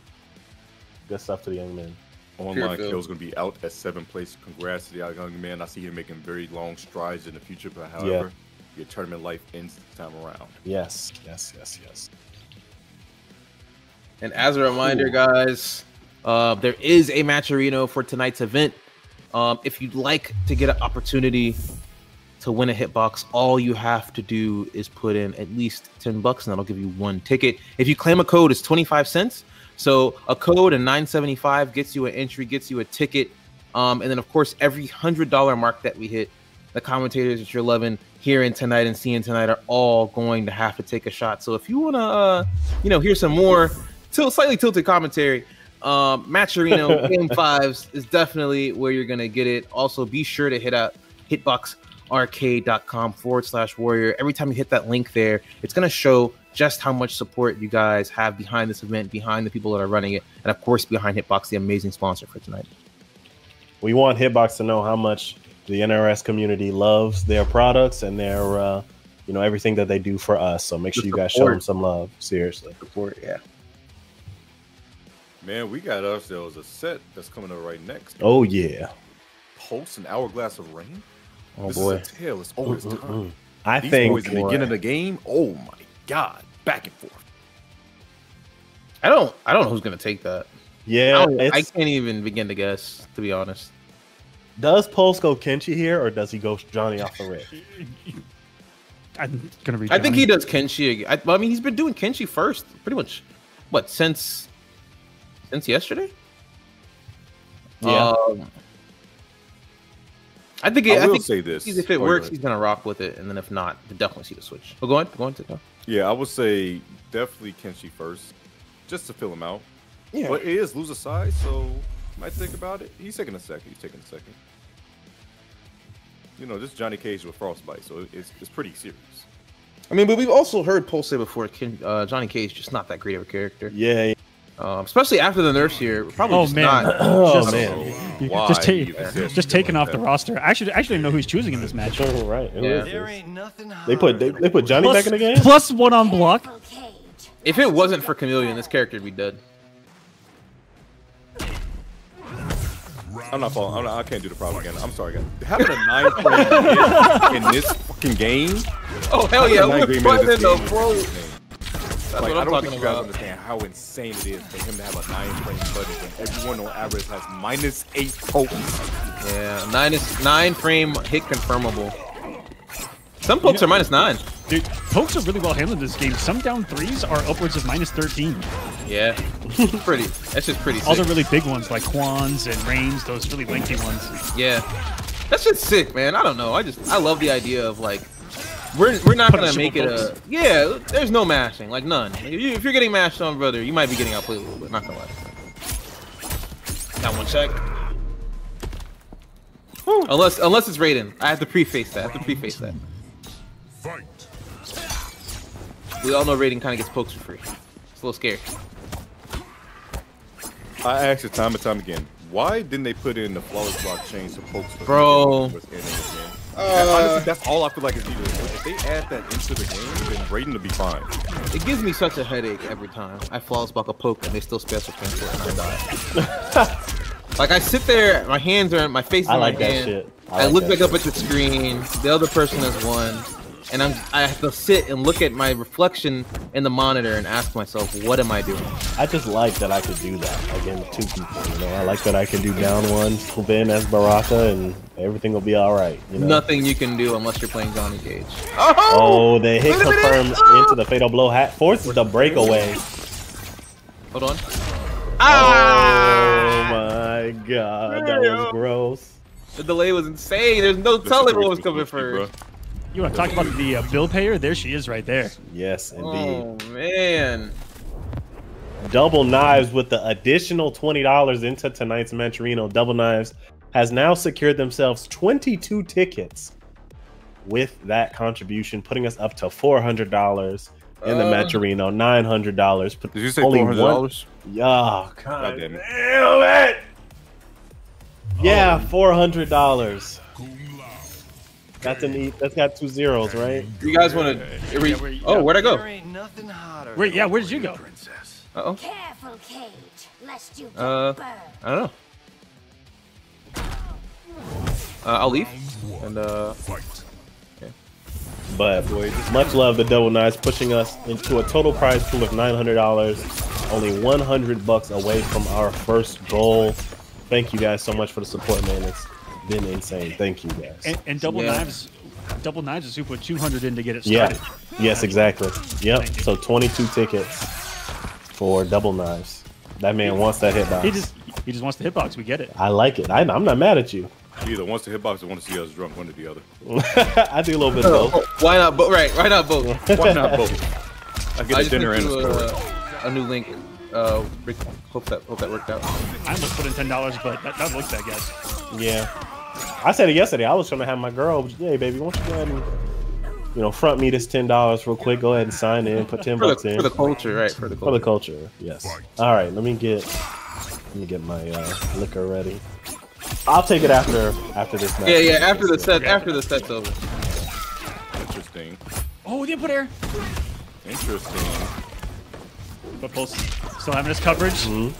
Good stuff to the young man. Online Kale is going to be out at seventh place. Congrats to the young man. I see him making very long strides in the future, but however, your tournament life ends this time around. Yes. Yes. Yes. Yes. And as a reminder, guys, uh, there is a match matcherino for tonight's event. Um, if you'd like to get an opportunity to win a hitbox, all you have to do is put in at least 10 bucks and that'll give you one ticket. If you claim a code, it's 25 cents. So a code and 975 gets you an entry, gets you a ticket. Um, and then of course, every hundred dollar mark that we hit, the commentators that you're loving hearing tonight and seeing tonight are all going to have to take a shot. So if you want to, uh, you know, hear some more slightly tilted commentary, um, Matcherino Game Fives is definitely where you're gonna get it. Also, be sure to hit out hitboxarcade.com forward slash warrior. Every time you hit that link there, it's gonna show just how much support you guys have behind this event, behind the people that are running it, and of course behind Hitbox, the amazing sponsor for tonight. We want Hitbox to know how much the NRS community loves their products and their, uh, you know, everything that they do for us. So make sure you guys show them some love. Seriously. Support, yeah. Man, we got ourselves a set that's coming up right next. Oh yeah. Pulse and Hourglass of Rain. Oh this boy. is a tale. It's always Mm, mm, time. mm. I These think boys in the beginning of the game. Oh my god, back and forth. I don't I don't know who's gonna take that. Yeah, I, I can't even begin to guess, to be honest. Does Pulse go Kenshi here, or does he go Johnny off the rip? I'm gonna read. I think he does Kenshi. ag- I, well, I mean, he's been doing Kenshi first, pretty much. What since since yesterday? Yeah. Um, I think. I I, will think say this. If it Oh, works, ahead. he's gonna rock with it, and then if not, then definitely see the switch. Oh, go on, go on, to go. Yeah, I would say definitely Kenshi first, just to fill him out. Yeah. But it is lose a side, so might think about it. He's taking a second. He's taking a second. You know, this is Johnny Cage with Frostbite, so it's it's pretty serious. I mean, but we've also heard Pulse say before, Ken, uh, Johnny Cage just not that great of a character. Yeah. Um, especially after the nerfs here, probably Oh just man, not. Oh, just, man. you- Why just, ta- even say just taken off the roster. I actually, I actually didn't know who he's choosing in this match. Oh, right. Yeah. There ain't nothing They put they, they put Johnny Plus, back in the game. plus one on block. If it wasn't for Khameleon, this character would be dead. I'm not falling. I'm not, I can't do the propaganda. I'm sorry, guys. Having a nine frame in this fucking game. Oh hell yeah! Nine We're frame in the game bro. insane. That's Like, what I I'm don't talking think you guys about. understand how insane it is for him to have a nine frame button when everyone on average has minus eight pokes. Yeah, nine is nine frame hit confirmable. Some pokes are minus nine. Dude, pokes are really well handled in this game. Some down threes are upwards of minus 13. Yeah, pretty. That's just pretty. All the really big ones like Quans and Rains, those really lengthy ones. Yeah, that's just sick, man. I don't know. I just I love the idea of like we're we're not gonna make it a yeah. There's no mashing, like none. If, you, if you're getting mashed on, brother, you might be getting outplayed a little bit. Not gonna lie. Got one check. Unless unless it's Raiden, I have to preface that. I have to preface that. Fight. We all know Raiden kind of gets pokes for free. It's a little scary. I asked it time and time again. Why didn't they put in the flawless blockchain to pokes for Bro. Towards the end of the game? And honestly, uh, that's all I feel like is needed. If they add that into the game, then Raiden will be fine. It gives me such a headache every time I flawless block a poke and they still special cancel and I die. like I sit there, my hands are, my face is I in like my that hand. shit. I, I like look that back up at the screen. The other person has won, and I'm I have to sit and look at my reflection in the monitor and ask myself, what am I doing? I just like that I could do that again with two people. You know, I like that I can do down one, swoop in as Baraka, and everything will be all right. You know. Nothing you can do unless you're playing Johnny Cage. Oh, the hit Wait a Oh. into the fatal blow hat forces the breakaway. Hold on. Oh Ah! my god, that was gross. The delay was insane. There's no telling what was coming first. You want to talk about the uh, bill payer? There she is right there. Yes, indeed. Oh man. Double Knives with the additional $20 into tonight's Matcherino. Double Knives has now secured themselves 22 tickets with that contribution, putting us up to $400 in the Uh. Matcherino, $900. Did you say Only $400? one- Yeah, God, God damn it. damn it. Yeah, $400. That's an e- that's got two zeros, right? You guys want to? Oh, where'd I go? There ain't nothing hotter. Wait, yeah, where did you go? Princess. Uh oh. Careful, Cage, lest you get Uh, burned. I don't know. Uh, I'll leave. And uh, But much love to Double Knives pushing us into a total prize pool of nine hundred dollars, only one hundred bucks away from our first goal. Thank you guys so much for the support, man. It's been insane. Thank you guys. And, and double Yeah. knives, double knives is who put 200 in to get it started. yeah. Yes, exactly. Yep. So 22 tickets for double knives. That man wants that hitbox. He just he just wants the hitbox. We get it. I like it. I, I'm not mad at you. He either wants to hitbox or wants to see us drunk, one or the other. I do a little bit of both. Why not? But right, why not both? Why not both? I get I a just dinner and a uh, a new link. Uh, hope that hope that worked out. I almost put in ten dollars, but that, that looks bad, guys. Yeah. I said it yesterday. I was trying to have my girl, hey, baby, why don't you go ahead and, you know, front me this $10 real quick. Go ahead and sign in. Put 10 For bucks the, in. for the culture, right? For the For the culture. culture, yes. All right, let me get let me get my uh, liquor ready. I'll take it after after this match. Yeah, yeah. After the set, after the set's over. Interesting. Oh, the input air. Interesting. But Pulse still having his coverage. Mhm.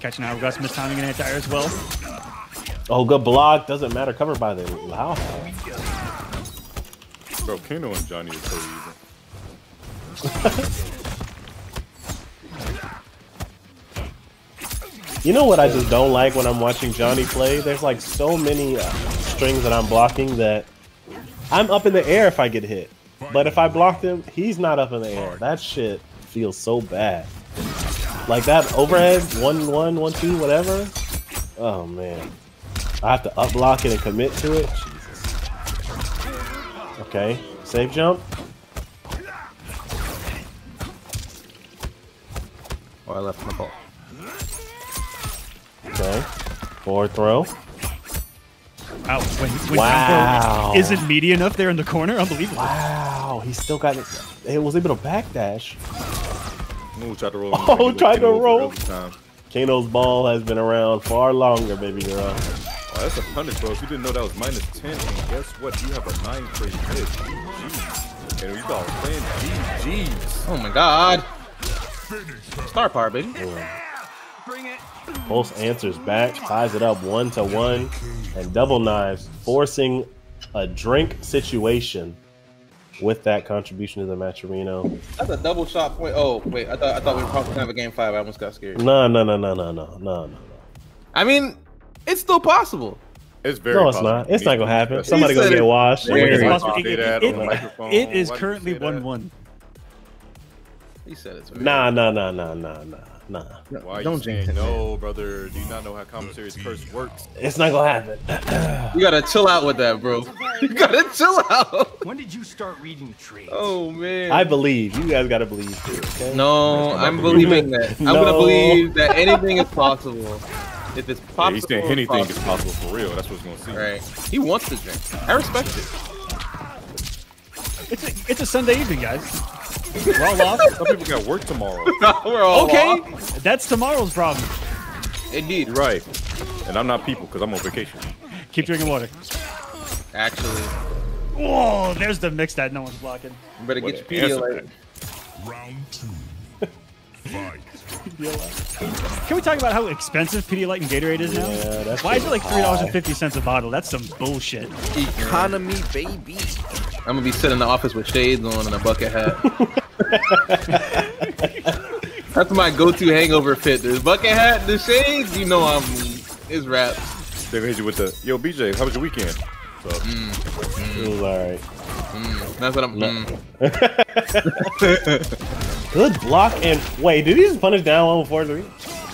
Catching Hourglass mistiming in anti-air as well. Oh, good block. Doesn't matter. Covered by the house. Bro, Kano and Johnny is so even. You know what I just don't like when I'm watching Johnny play? There's like so many uh, strings that I'm blocking that I'm up in the air if I get hit. But if I block him, he's not up in the air. That shit feels so bad. Like that overhead, one, one, one, two, whatever. Oh man. I have to up block it and commit to it. Jesus. Okay, Save jump. Or I left my ball. Okay, forward throw. Wow, when, when Wow. Jumbo isn't meaty enough there in the corner, unbelievable. Wow, he still got it. It was able to backdash. Ooh, tried to roll. Oh, tried to roll. early Kano's ball has been around far longer, baby girl. Oh, that's a punish, bro. If you didn't know that was minus 10, and guess what? You have a 9 free hit. GG's. Kano, you thought I was playing GG's. Oh my god. Star power, baby. Pulse answers back, ties it up one to one, and double knives, forcing a drink situation with that contribution to the Matcherino. That's a double shot point. Oh wait, I thought I thought we were probably gonna have a game five. I almost got scared. No, no, no, no, no, no, no, no. I mean, it's still possible. It's very No, it's possible. not. It's not gonna happen. He Somebody gonna it. get washed. Very It's Yeah. possible. Say It- that it- it- it is Why currently say that? 1-1. He said it's Nah, nah, nah, nah, nah, nah, nah. Why Don't saying jinx it. no, brother? Do you not know how commentary's curse works? It's not gonna happen. You gotta chill out with that, bro. You gotta chill out. When did you start reading the trades? Oh man. I believe. You guys gotta believe too. Okay? no, I'm believing that. I'm No. gonna believe that anything is possible. If it's Yeah, possible, he's saying it's anything is possible. possible for real. That's what's gonna see. Right. He wants to drink. I respect it. It's a, it's a Sunday evening, guys. We're all off. Some people got work tomorrow. We're all Okay, off. that's tomorrow's problem. Indeed. You're right. And I'm not people because I'm on vacation. Keep drinking water. Actually, Whoa, there's the mix that no one's blocking. you better What get an your answer Pedialyte. Round two. Fight. Can we talk about how expensive Pedialyte and Gatorade is now? Yeah, Why is it like $3.50 a bottle? That's some bullshit. Economy, baby. I'm gonna be sitting in the office with shades on and a bucket hat. That's my go-to hangover fit. The bucket hat, the shades. You know I'm. It's rap. They hit you with the yo, BJ. How was your weekend? So, mm. mm. It was alright. Mm. That's what I'm. Mm. Good block and wait, did he just punish down one four three?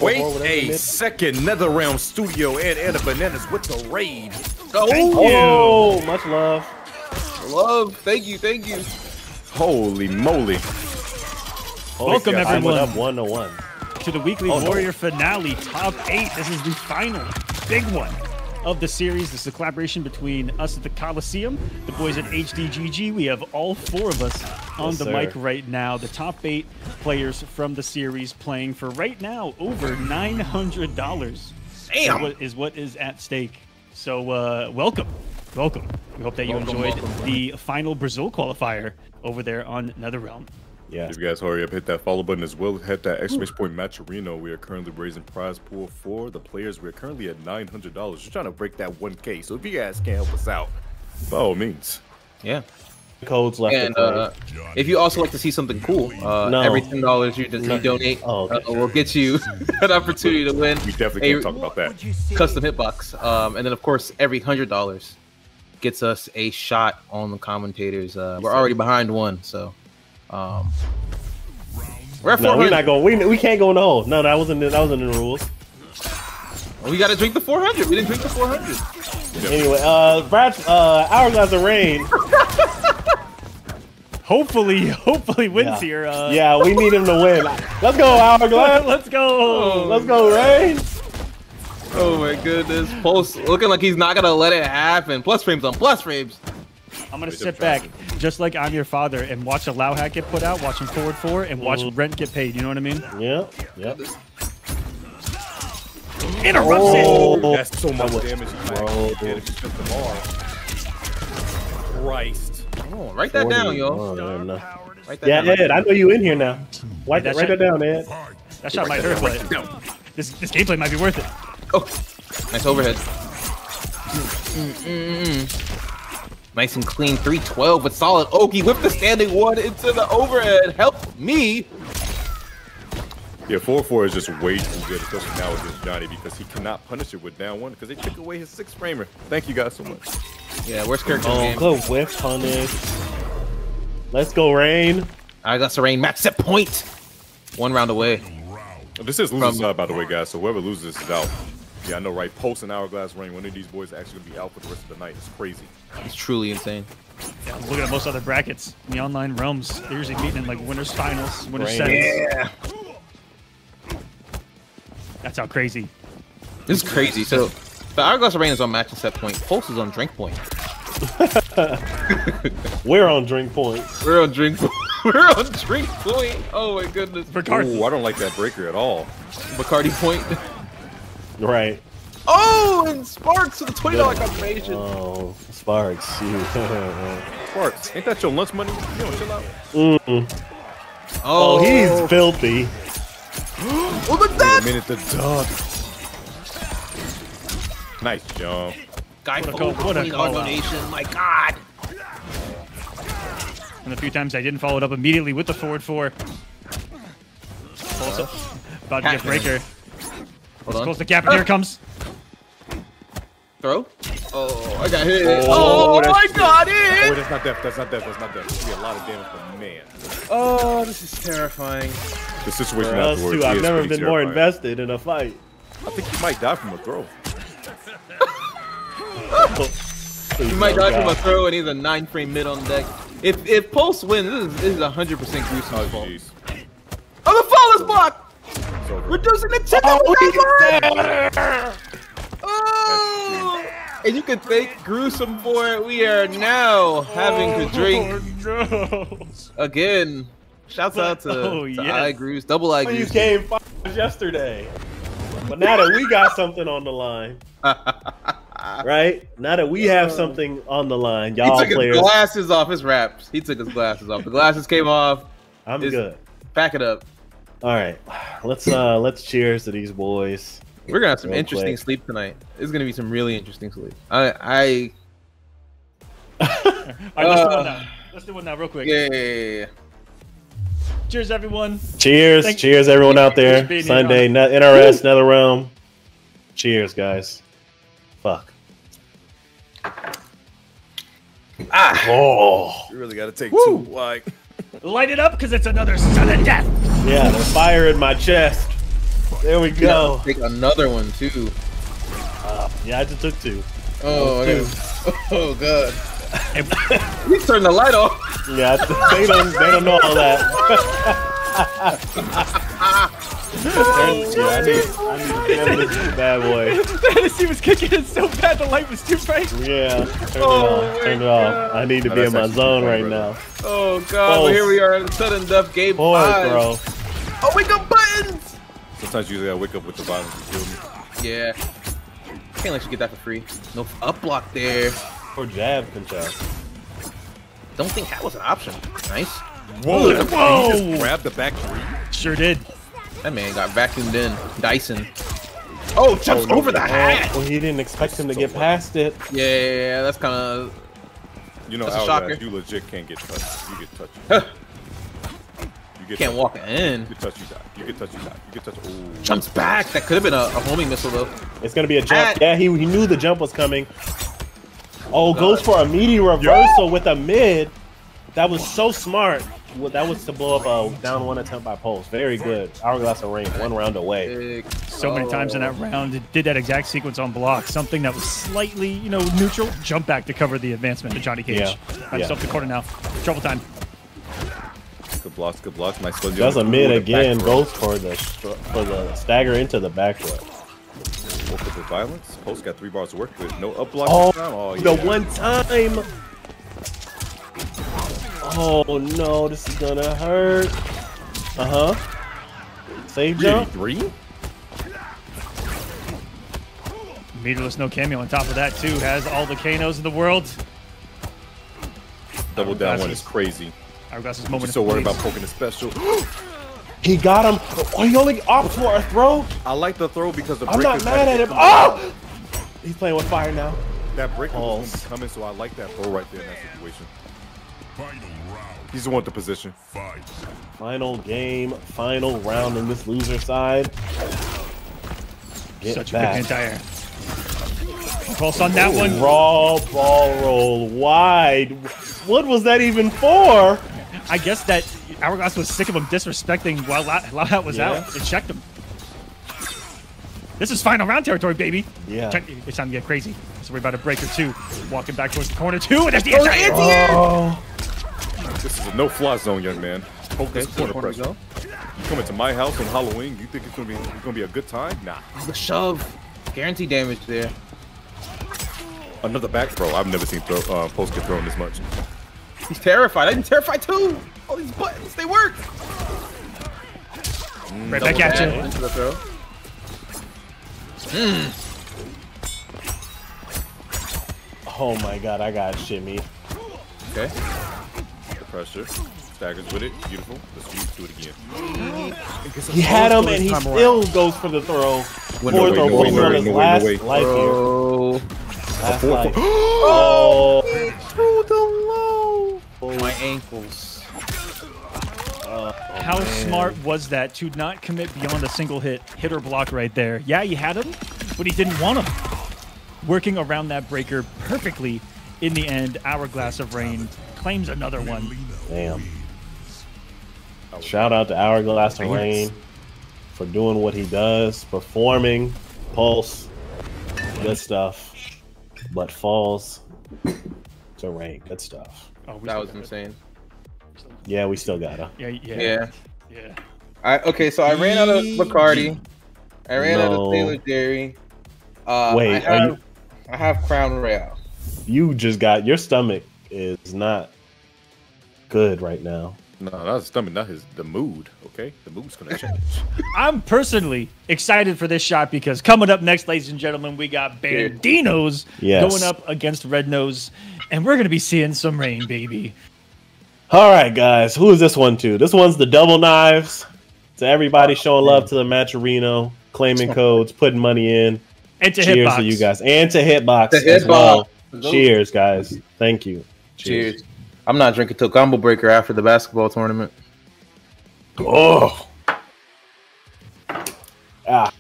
wait Four, whatever a second. Nether Realm Studio and Anna Bananas with the raid. Oh, much love. Love. Thank you. Thank you. Holy moly! Holy Welcome, crap, I went everyone. up one to one. to the weekly Oh, no. Warrior finale, top eight. This is the final big one of the series. This is a collaboration between us at the Kolosseum, the boys at HDGG. We have all four of us on Yes, the sir. mic right now. The top eight players from the series playing for right now over nine hundred dollars. Damn. What is what is at stake? So uh, welcome, welcome. We hope that you Welcome, enjoyed welcome. the final Brazil qualifier over there on NetherRealm. Yeah. If you guys hurry up, hit that follow button as well. Hit that exclamation point Matcherino. We are currently raising prize pool for the players. We're currently at nine hundred dollars. We're trying to break that one K. So if you guys can help us out, by all means. Yeah. codes left. And uh, if you also like to see something cool, uh, No. every ten dollars you, you donate Oh, okay. uh, will get you an opportunity to win. We definitely can't talk about that. custom hitbox. Um, and then of course every hundred dollars gets us a shot on the commentators. Uh, we're already behind one, so um, we're at no, we're not going. We, we can't go in the hole. No, that wasn't that wasn't in the rules. we got to drink the four hundred. We didn't drink the four hundred. Anyway, uh, Brad, uh, Hourglass of Rain. Hopefully, hopefully wins Yeah. here. Uh, yeah, we need him to win. Let's go, Hourglass. Let's go. Let's go, Rain. Oh my goodness, Pulse looking like he's not gonna let it happen. Plus frames on plus frames. I'm gonna sit back, just like I'm your father, and watch a Lao hack get put out, watch him forward four, and watch Mhm. rent get paid. You know what I mean? Yep. Yep. Interruption. Oh, That's so much was- damage. You bro. get if you took the bar. Christ. Oh, write that down, yo. 41, no. Write that Yeah, down. Ed, I know you in here now. Write, That write shit- that down, Ed. That shot might hurt, but this this gameplay might be worth it. Oh, nice overhead. Mm-mm-mm. Nice and clean, 312 with solid Oki with the standing one into the overhead. Help me. Yeah, 4-4 is just way too good, especially now with this Johnny, because he cannot punish it with down one, because they took away his six framer. Thank you guys so much. Yeah, worst character in the Oh, game. good whiff punish. Let's go, Rain. I got Serene match set point. One round away. This is loser side, by the way, guys, so whoever loses this is out. Yeah, I know, right? Post and Hourglass Ring, one of these boys is actually going to be out for the rest of the night. It's crazy. It's truly insane. Yeah, I'm looking at most other brackets in the online realms. They're usually meeting in like winners finals, winners Right. semis. Yeah. That's how crazy. This is crazy. So, the Hourglass Rain is on match and set point. Pulse is on drink point. We're on drink point. We're on drink point. We're on drink point. Oh my goodness. Ooh, I don't like that breaker at all. Bacardi point. Right. Oh, and Sparks with a $20 confirmation. Oh, Sparks. shoot. Sparks, ain't that your lunch money? You don't chill out. Mm. Oh, he's filthy. Oh, look at Wait a that! minute, the dog. Nice jump. Guy What a for call- what a $20 call donation. My God. And a few times I didn't follow it up immediately with the forward four. Also, about to get breaker. Hold It's on. close the gap, and here it comes. Throw. Oh, I got hit. Oh, Oh, oh that's- I got Oh, it. that's not death. That's not death. That's not death. It's gonna be a lot of damage, but man, Oh, this is terrifying. the situation For us afterwards too, I've never pretty been more invested in a fight. I think he might die from a throw. You might oh, die from a throw, and he's a nine frame mid on deck. If if Pulse wins, this is a hundred percent gruesome. Oh fault. jeez. Oh, the fall is blocked. Reducing the chip. Oh, Oh! And you can thank Gruesome for it. We are now having to drink no. again. Shouts out to, Oh, to yes. I Grues, double I When you came five yesterday. But now that we got something on the line, right? Now that we have something on the line, y'all He took his glasses off his wraps. He took his glasses off. The glasses came off. I'm It's- good. Back it up. All right, let's uh let's cheers to these boys. We're gonna have some interesting quick. sleep tonight. It's gonna be some really interesting sleep. I, I, All right, let's do Uh, one now. Let's do one now, real quick. yeah, yeah, yeah, yeah. Cheers, everyone. Cheers, Thank- cheers, everyone out there. for being here. Sunday, net, NRS, NetherRealm. Cheers, guys. Fuck. Ah. Oh. You really got to take two. Like, Light it up, because it's another sudden death. Yeah, the fire in my chest. There we go. Take another one too. Uh, yeah, I just took two. Oh, Two. okay. oh god. he turned the light off. Yeah, they don't they don't know all that. yeah, I need I need to this bad boy. Fantasy was kicking in so bad, the light was too bright. Yeah, turn it Oh off. Turn it off. I need to No, be in my zone fun, right brother. now. Oh god, Oh. but here we are in sudden death game Boy, five. bro. Oh, wake up buttons. Sometimes you usually gotta wake up with the violence to kill me. Yeah. Can't let you get that for free. No up block there. Or jab control. Don't think that was an option. Nice. Whoa! Whoa. He just grabbed the back three. Sure did. That man got vacuumed in. Dyson. Oh, jumps oh, over the oh, hat. Well, he didn't expect him to get past it. Yeah, yeah, yeah that's kind of You know, That's a shocker. you legit can't get touched. You get touched. You get Can't touched. walk in. You get touched, you die. You get touched, you die. You get touched. Ooh. Jumps back. That could have been a, a homing missile though. It's gonna be a jump. Ah. Yeah, he, he knew the jump was coming. Oh, goes for a meaty reversal with a mid. That was so smart. Well, that was to blow up a down one attempt by Pulse. Very good. Hourglass of Rain, one round away. So many times in that round, it did that exact sequence on block. Something that was slightly, you know, neutral. Jump back to cover the advancement to Johnny Cage. Yeah, Got yeah. himself the corner now. Trouble time. Good blocks, good blocks. Nice one. Does a mid again. back. Goes for the for the stagger into the back throw. Woke up with violence. Post got three bars to work with. No up block. Oh, this time. oh the one time. Oh no, this is gonna hurt. Uh huh. Save jump. Three? Meterless no cameo on top of that too. Has all the Kanos in the world. Double down one is crazy. Hourglass's moment. Just of so worried about poking the special. He got him. Oh, he only opts for a throw. I like the throw because the I'm not breakers mad at him. Oh! He's playing with fire now. That breaker was Pulse. coming, so I like that throw right there in that situation. Final round. He just want the position. Fight. Final game, final round in this loser side. Get Such back. a good anti-air. Pulse on that one. Raw ball roll wide. What was that even for? I guess that Hourglass was sick of him disrespecting while La- Loud was Yeah. out. It checked him. This is final round territory, baby. Yeah. Check- It's time to get crazy. So we're about to breaker two. Walking back towards the corner two, and there's the Oh, anti-air. anti-air! Oh, This is a no-fly zone, young man. Poke this corner corner we pressure. You coming to my house on Halloween? You think it's gonna be it's gonna be a good time? Nah. The shove. Guaranteed damage there. Another back throw. I've never seen throw, uh, post get thrown this much. He's terrified. I'm terrified too. All these buttons, they work. Mm, right back at you. into the throw. Hmm. oh my god, I got shimmy. Okay. The pressure. Staggers with it. Beautiful. Let's use- do it again. He had him and he still goes for the throw. Window, Fourth or window, fourth window, on his window, last window, life here. Oh, Last life. Oh, through the low. Oh, My ankles. Oh, How smart was that to not commit beyond a single hit, hit or block right there? Yeah, he had him, but he didn't want him. Working around that breaker perfectly. In the end, Hourglass of Rain claims another one. damn. Shout out to Hourglass of Rain for doing what he does, performing, pulse, good stuff. But falls to rain, good stuff. Oh, That was got it. insane. Yeah, we still got to Yeah, yeah, Yeah. yeah. I okay, so I ran out of Bacardi. I ran out No. of Taylor Dairy. Uh, Wait, I are have, you- I have Crown Royal. You just got your stomach is not good right now. No, that's stomach, not his the mood. Okay, the mood's gonna change. I'm personally excited for this shot because coming up next, ladies and gentlemen, we got Bandinos Yes. going up against Red Nose, and we're gonna be seeing some rain, baby. All right, guys, who is this one to? This one's the double knives. To everybody showing love to the Matcherino, claiming codes, putting money in. And to Cheers Hitbox. to you guys, and to Hitbox To as Hitbox. well. Cheers, guys. Thank you. Cheers. I'm not drinking till combo breaker after the basketball tournament. Oh. Ah.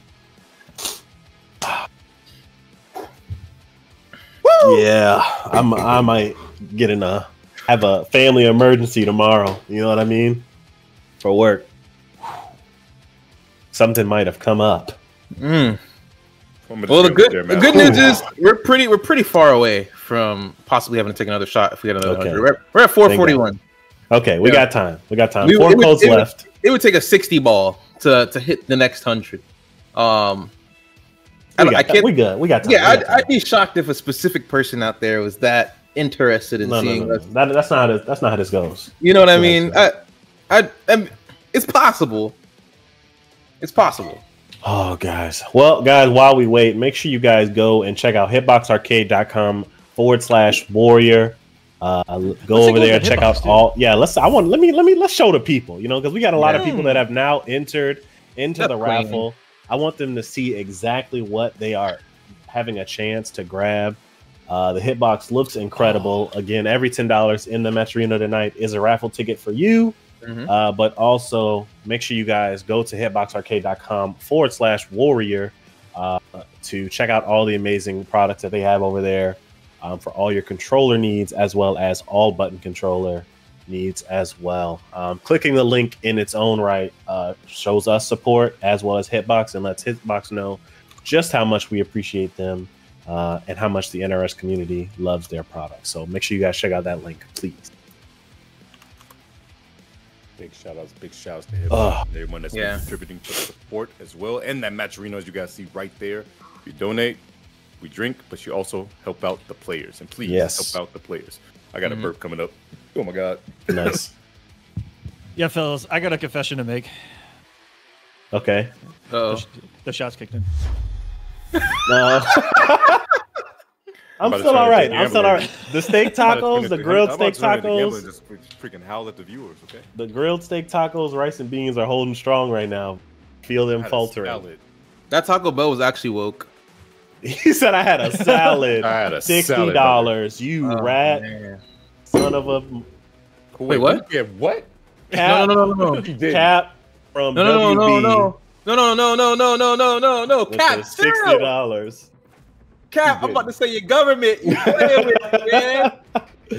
Yeah, I'm. I might get in a have a family emergency tomorrow. You know what I mean? For work, something might have come up. Mm. Well, the good there, the good news is we're pretty we're pretty far away from possibly having to take another shot if we get another Okay. hundred. We're, we're at 441. Okay, we Yeah. got time. We got time. We- Four would- it would- left. It would take a 60 ball to to hit the next hundred. Um, I, We don't- I can't. we good. We got time. yeah, We I'd, time. I'd be shocked if a specific person out there was that interested in no, no, seeing no, us. no. That, that's not how this, that's not how this goes. You know what I mean? I, I, I, it's possible. It's possible. Oh, guys. Well, guys, while we wait, make sure you guys go and check out hitboxarcade.com forward slash warrior. Uh, go Let's over there at check out too. all. Yeah, let's. I want. Let me. Let me. Let's show the people. You know, because we got a lot of people that have now entered into the That's crazy. raffle. I want them to see exactly what they are having a chance to grab. Uh, the hitbox looks incredible. Again, every ten dollars in the Matcherino tonight is a raffle ticket for you. Mhm. Uh, but also make sure you guys go to hitboxarcade.com forward slash warrior uh, to check out all the amazing products that they have over there um, for all your controller needs as well as all button controller needs as well. Um, clicking the link in its own right uh, shows us support as well as Hitbox and lets Hitbox know just how much we appreciate them uh, and how much the NRS community loves their product. So make sure you guys check out that link, please. Big shout outs, big shouts to Ugh. everyone, everyone that's Yeah. contributing to the support as well. And that Matcherino, as you guys see right there. If you donate, we drink, but you also help out the players. And please Yes. help out the players. I got Mhm. a burp coming up. Oh my god. Nice. Yeah, fellas, I got a confession to make. Okay. Uh-oh. The, sh- the shots kicked in. No. I'm still all right. all into right. a I'm still all right. The steak I'm about to turn tacos, the grilled steak to turn into a gambler tacos, Just freaking howl at the viewers, okay? the grilled steak tacos, rice and beans are holding strong right now. Feel them faltering. That Taco Bell was actually woke. He said I had a salad. I had a Sixty dollars. You Oh, rat, man. son of a Wait, what? Yeah, what? cap. No, no, no, no, no. Cap from No, no, no, WB no, no, no, no, no, no, no, no, no, no. Cap, sixty dollars. Cap, I'm about to say your government. You playing man.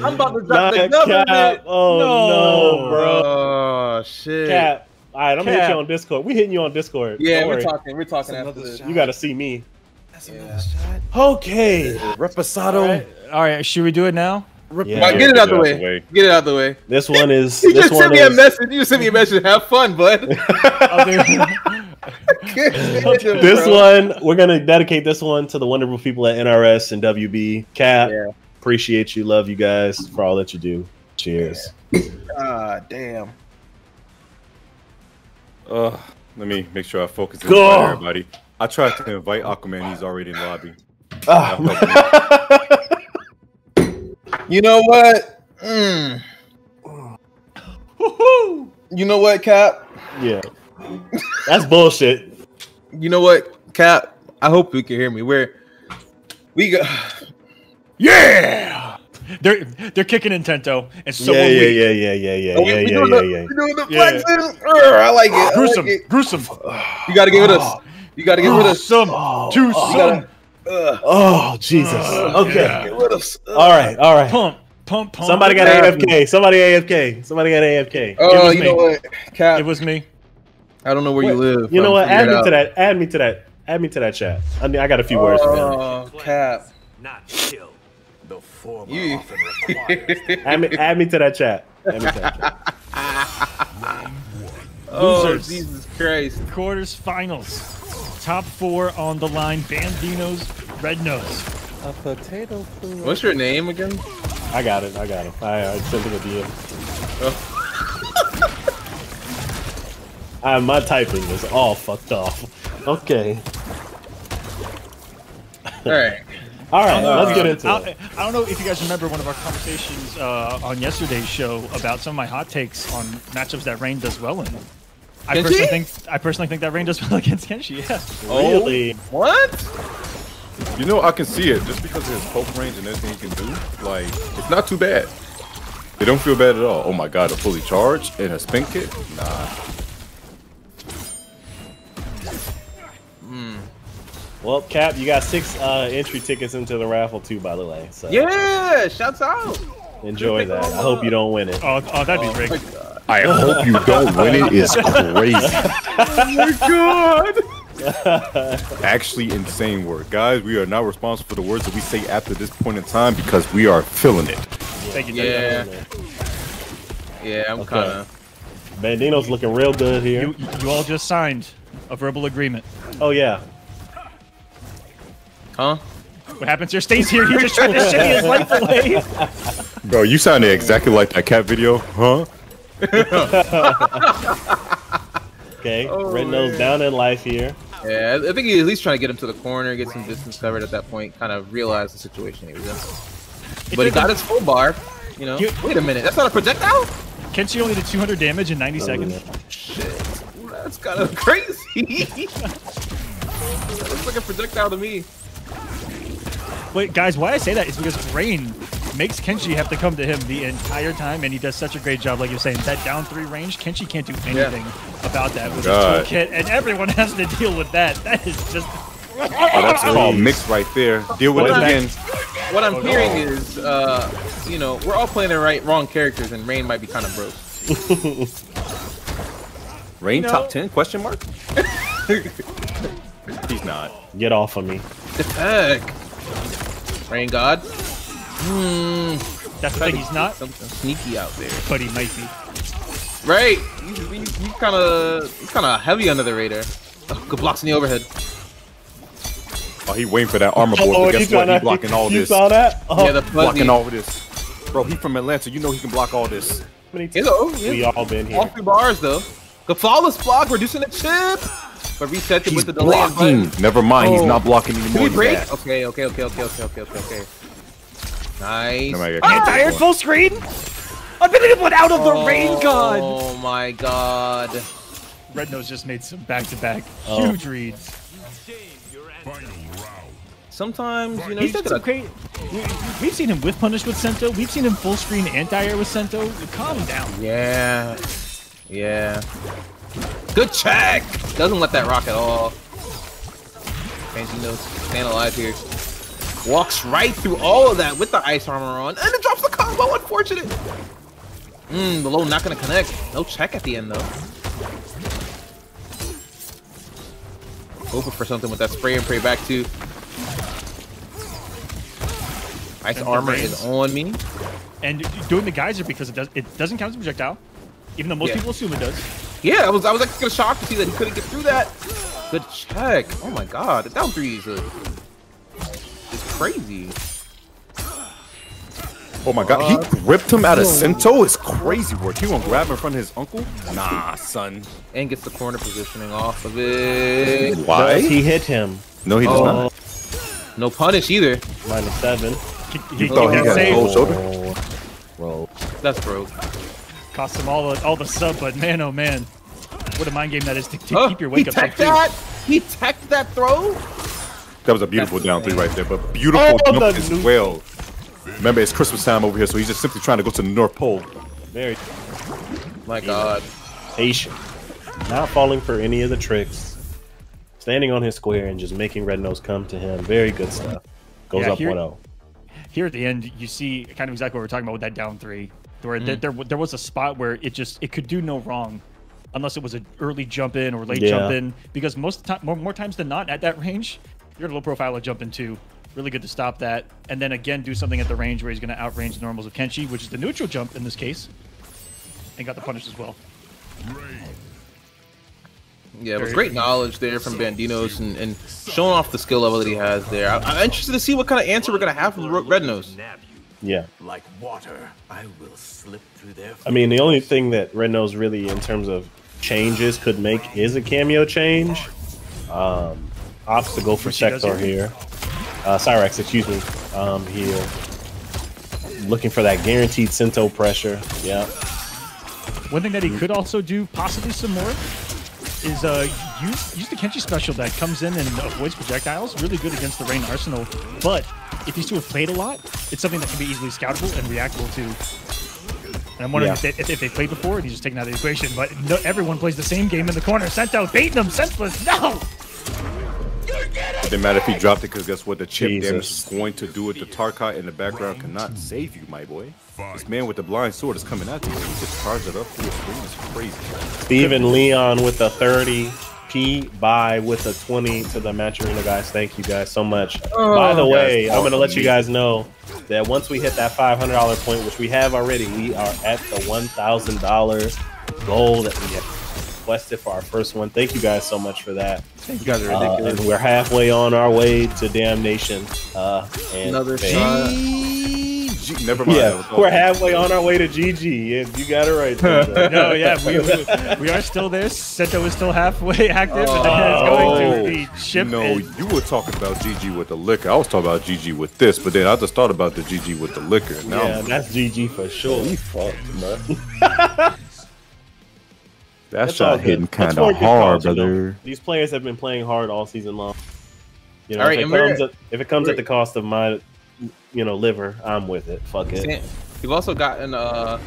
I'm about to drop the government. cap. Oh no, bro. Oh shit. Cap. All right, I'm gonna hit you on Discord. We hitting you on Discord. Yeah, Don't we're worry. talking. We're talking after this. You got to see me. Yeah. Okay. Reposado. All right, all right, should we do it now? Yeah. Right, get it out the way. Get it out the way. This one is. You this just sent one me a message. You sent me a message. Have fun, bud. I'll this one, we're gonna dedicate this one to the wonderful people at NRS and WB. Cap, Yeah. appreciate you, love you guys for all that you do. Cheers. Ah, damn. Uh, let me make sure I focus this Go. on everybody. I tried to invite Aquaman. He's already in the lobby. Ah. You know what? Mm. You know what, Cap? yeah, that's bullshit. You know what, Cap? I hope you can hear me. We're we go. yeah, they're they're kicking Intento, and so yeah, are yeah, we. yeah, yeah, yeah, yeah, Oh, we- yeah, we yeah, yeah, the- yeah. we doing the flexing. Urgh, I like it. I Gruesome, like it. gruesome, You got to give it us. You got oh, to oh. oh, get rid of some, too You some. gotta- Ugh. Oh Jesus. Okay. Get with us. Ugh. All right. All right. Pump, pump, pump. Somebody got Yeah. AFK. Somebody AFK. Somebody got AFK. Oh, was you me. know what, Cap? It was me. I don't know where you live. You know what? Add me out. to that. Add me to that. Add me to that chat. I mean, I got a few words for uh, them. Oh, Cap. Not kill. The former You- often requires Add me, add me to that chat. Add me to that chat. Oh, Losers. Jesus Christ. Quarters finals. Top four on the line. Bandino's Red Nose. A potato food. What's your name again? I got it. I got it. I, I sent him a DM. Uh, my typing is all fucked off. Okay. All right. All right. Uh, let's get into I, it. I don't know if you guys remember one of our conversations uh, on yesterday's show about some of my hot takes on matchups that Rain does well in. I Kenshi? personally think I personally think that Rain does well against Kenshi. Yeah. Really? What? You know, I can see it just because of his poke range and everything he can do. Like, it's not too bad. They don't feel bad at all. Oh my god, a fully charged and a spin kick? Nah. Well, Cap, you got six uh, entry tickets into the raffle too, by the way. So Yeah, shouts out. enjoy that. I hope you don't win it. Oh, oh that'd be rigged. I hope you don't win it is crazy. Oh my god. Actually insane work. Guys, we are not responsible for the words that we say after this point in time because we are feeling it. Thank you. Yeah. Yeah, I'm Okay. kind of. Bandino's looking real good here. You you all just signed a verbal agreement. oh yeah. Huh? What happens here stays here. He just tried to shimmy his life away. Bro, you sounded exactly like that cat video, huh? Okay. Oh, Red nose man. down in life here. Yeah, I I think he's at least trying to get him to the corner, get some distance covered at that point, kind of realize the situation he was in. But he got his full bar. You know. You- Wait a minute, that's not a projectile. Kenshi only did 200 damage in 90 seconds. Shit, that's kind of crazy. that looks like a projectile to me. Wait, guys, why I say that is because Rain makes Kenshi have to come to him the entire time, and he does such a great job. Like you're saying, that down three range, Kenshi can't do anything about that with God. his toolkit, and everyone has to deal with that. That is just. Oh, that's all mixed right there. Deal with What it I'm- again. What I'm Oh, hearing no. is, uh, you know, we're all playing the right wrong characters, and Rain might be kind of broke. Rain You know- top ten? Question mark. He's not. Get off of me. The heck? Rain God? Hmm. That's the thing. He's not, Something sneaky out there. but he might be. Right. You, you, you kind of, you kind of heavy under the radar. Oh, good blocks in the overhead. Oh, he waiting for that armor board. Oh, but guess he what? He tryna- blocking all this. you saw that? Oh, yeah, the fuzzy. Blocking all of this. Bro, he from Atlanta. You know he can block all this. many You we all been here. all here. three bars though. The flawless block, reducing the chip, but reset it He's with the delay. blocking. Never mind. He's Oh. not blocking Can anymore. we break? Okay, okay, okay, okay, okay, okay, okay, okay. Nice. No matter- Anti-air full screen. Unbelievable out of the rain god. Oh my god. Red Nose just made some back-to-back Oh. huge reads. Sometimes you know He's you done some gotta, great. we- We've seen him with punish with Sento. We've seen him full screen anti-air with Sento. Calm down. Yeah. Yeah. Good check. Doesn't let that rock at all. Fancy knows. Staying alive here. Walks right through all of that with the ice armor on, and it drops the combo. Unfortunate. Mmm, the low not gonna connect. No check at the end though. Hoping for something with that spray and pray back to. Ice And armor is on me. And doing the geyser because it does it doesn't count as a projectile, even though most Yeah. people assume it does. Yeah, I was I was actually shocked to see that he couldn't get through that. Good check. Oh my god, down three is crazy. Oh my god, he uh, ripped him out of Sento. It's crazy work. He gonna grab him in front of his uncle? Nah, son. And gets the corner positioning off of it. Why? Does he hit him? No, he does Oh. not. No punish either. Minus seven. He, He he, thought he that got save cold shoulder. Oh, bro. That's broke. cost him all the all the sub, but man, oh man, what a mind game that is to, to Huh, keep your he wake up. teched that. He teched that throw. That was a beautiful down three right there, but beautiful Oh, jump the as new- well. Remember, it's Christmas time over here, so he's just simply trying to go to the North Pole. Very My god. patient. Not falling for any of the tricks. Standing on his square and just making Red Nose come to him. Very good stuff. Goes Yeah, up here- 1-0. Here at the end, you see kind of exactly what we're talking about with that down three, where there, Mm. there there was a spot where it just it could do no wrong, unless it was an early jump in or late Yeah. jump in, because most time more, more times than not at that range, you're a low profile to jump in too. Really good to stop that, and then again do something at the range where he's going to outrange the normals of Kenshi, which is the neutral jump in this case, and got the punish as well. Yeah, it was great knowledge there from Bandinos and, and showing off the skill level that he has there. I, I'm interested to see what kind of answer we're gonna have from Red Nose. Yeah. Like water, I will slip through their I mean, the only thing that Red Nose really, in terms of changes, could make is a cameo change. Um, go for Sektor here. Uh, Cyrax, excuse me. Um, here. Looking for that guaranteed Sento pressure. Yeah. One thing that he could also do, possibly some more, is uh, use use the Kenshi special that comes in and avoids projectiles. Really good against the Rain Arsenal. But if these two have played a lot, it's something that can be easily scoutable and reactable to. And I'm wondering Yeah. if, they, if, they played before and he's just taken out of the equation. But no, everyone plays the same game in the corner. Sento baiting them senseless. No! It didn't matter if he dropped it, because guess what? The chip damage is going to do it. The Tarkat in the background cannot save you, my boy. This man with the blind sword is coming at you. He just charged it up through the screen. It's crazy. Steven Leon with a 30. P by with a 20 to the Matcherino guys. Thank you guys so much. by the oh. way, guys I'm going to let you guys know that once we hit that $500 point, which we have already, we are at the $1,000 goal that we have requested for our first one. Thank you guys so much for that. You guys are Uh, ridiculous. and we're halfway on our way to Damnation. Uh, and Another they- shot. GG. Never mind. Yeah, we're halfway on our way to GG. Yeah, you got it right. No, yeah, we, we, we are still there. Sento is still halfway active, and then it's going to be ship. No, and- you were talking about GG with the liquor. I was talking about GG with this, but then I just thought about the GG with the liquor. Now yeah, that's GG for sure. We fucked, man. that That's all shot hitting kind of this hard, out, you know. brother. These players have been playing hard all season long. You know, All right, if, and it comes at, if it comes at the cost of my, you know, liver, I'm with it. Fuck it. Sam, You've also gotten uh,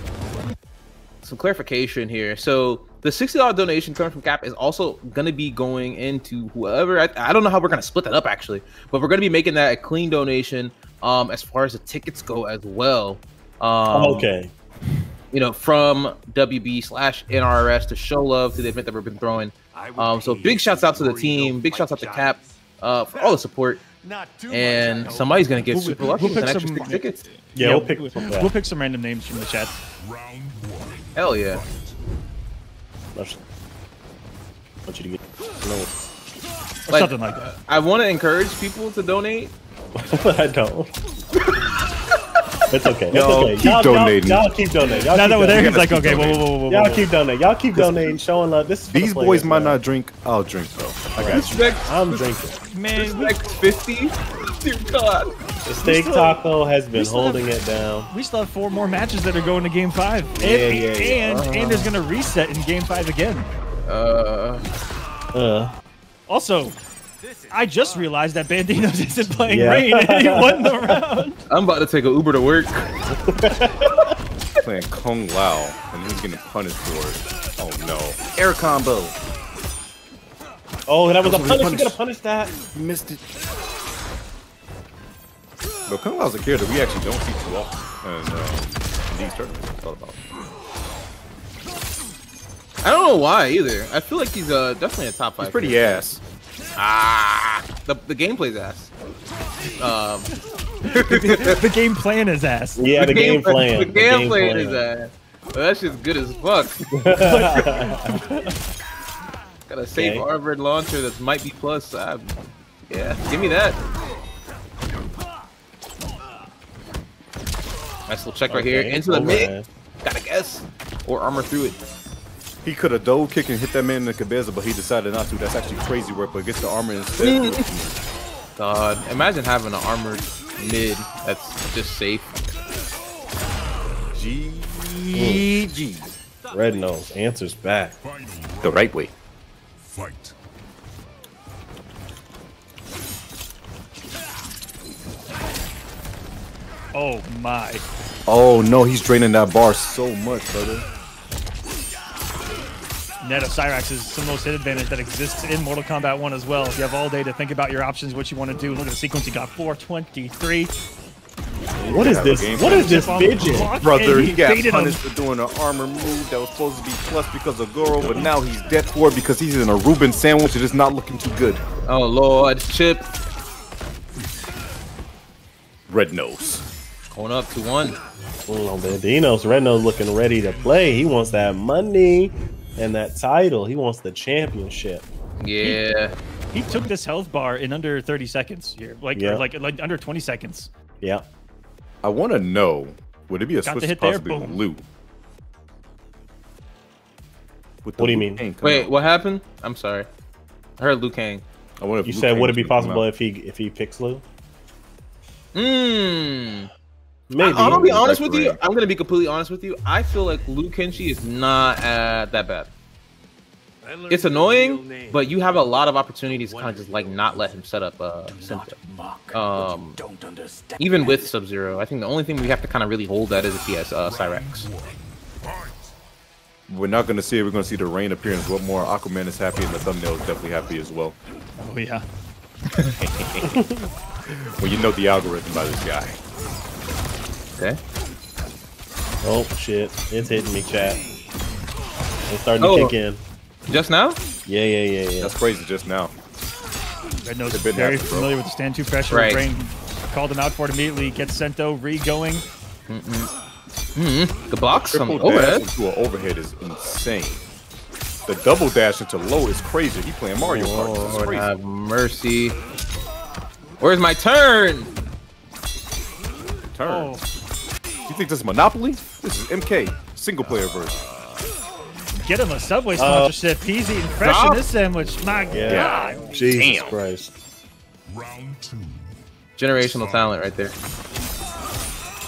some clarification here. So the sixty dollars donation coming from Cap is also going to be going into whoever. I, I don't know how we're going to split that up actually, but we're going to be making that a clean donation. Um, as far as the tickets go as well. Um, okay. You know, from WB slash NRS to show love to the event that we've been throwing. Um, so big shouts out to the team. Big shouts out to Cap uh, for all the support. And somebody's gonna get We'll- super we'll lucky with an extra some- six tickets. Yeah, we'll pick. We'll, pick some random names from the chat. Hell yeah. Let's- want you to get. No, Like, something like that. I want to encourage people to donate. But I don't. It's okay. It's Y'all okay. keep y'all, donating. Y'all, y'all keep donating. Y'all Now keep that we're there, he's like, okay, whoa, whoa, whoa, whoa, whoa. Y'all keep donating. Y'all keep donating, showing love. This is for the These players, boys might man. not drink. I'll drink though. I got you. Respect, I'm drinking. Man, we, respect 50. Dear God. The steak still- taco has been we still holding it down. we still have four more matches that are going to game five. And, Yeah, yeah, yeah. and, and there's going to reset in game five again. Uh, Uh, Also, I just realized that Bandinos isn't playing Yeah. Rain and he won the round. I'm about to take an Uber to work. Playing Kung Lao and he's getting punished for it. Oh no! Air combo. oh, that was a That's what punish. You punished. gotta punish that. You missed it. But Kung Lao's a character we actually don't see too often and, um, in these tournaments. It's all about. I don't know why either. I feel like he's uh, definitely a top five. He's pretty character. ass. Ah, the, the gameplay's ass. Um, the game plan is ass. Yeah, the, game, plan. The game plan plan. is ass. Well, that shit's good as fuck. Got a safe Okay. Harvard launcher that might be plus. Uh, yeah, give me that. Nice little check right here into the mid. overhead. Gotta guess or armor through it. He could have dove kick and hit that man in the cabeza, but he decided not to. That's actually crazy work, but gets the armor instead. God, imagine having an armored mid that's just safe. GG. Red nose answers back. The right way. Fight. Oh my. Oh no, he's draining that bar so much, brother. Net of Cyrax is some of the most hit advantage that exists in Mortal Kombat 1 as well. You have all day to think about your options, what you want to do. Look at the sequence. You got 423. What is this? game What plan. is this Chip fidget? Brother, and he got baited him. punished for doing an armor move that was supposed to be plus because of Goro, but now he's dead for it because he's in a Reuben sandwich. It is not looking too good. Oh lord, Chip Red nose. going up to one. Oh, Bandinos, Red nose looking ready to play. He wants that money and that title. He wants the championship. Yeah. He took this health bar in under 30 seconds here. Like, Yeah. like, like under 20 seconds. Yeah. I want to know, would it be a Got the switch hit there, possibly boom. on Liu? With the What do you mean? Wait, out. what happened? I'm sorry. I heard Liu Kang. I wonder if You Liu said Kang would it be possible if he if he picks Lou? Mmm. Maybe. I'm gonna be honest with you. I'm gonna be completely honest with you. I feel like Liu Kenshi is not uh, that bad. It's annoying, but you have a lot of opportunities to kind of just like not let him set up uh Sento. Um, even with Sub Zero, I think the only thing we have to kind of really hold that is if he has uh, Cyrax. We're not going to see it. We're going to see the rain appearance. What more? Aquaman is happy, and the thumbnail is definitely happy as well. Oh, yeah. Well, you know the algorithm by this guy. Okay. Oh shit! It's hitting me, chat. It's starting Oh. to kick in. Just now? Yeah, yeah, yeah, yeah. That's crazy just now. Red Nose They've very happy, familiar with the stand two pressure. Right. Brain called him out for it immediately. Gets Sento re going. Mm-hmm. The box from Triple dash overhead. into an overhead is insane. The double dash into low is crazy. He playing Mario Kart. This is Lord crazy. have mercy. Where's my turn? Turn. Oh, You think this is Monopoly? This is MK, single player version. get him a Subway uh, sponsorship. He's eating fresh Stop. in this sandwich. My Yeah. God. Jesus Damn. Christ. Round two. Generational talent right there.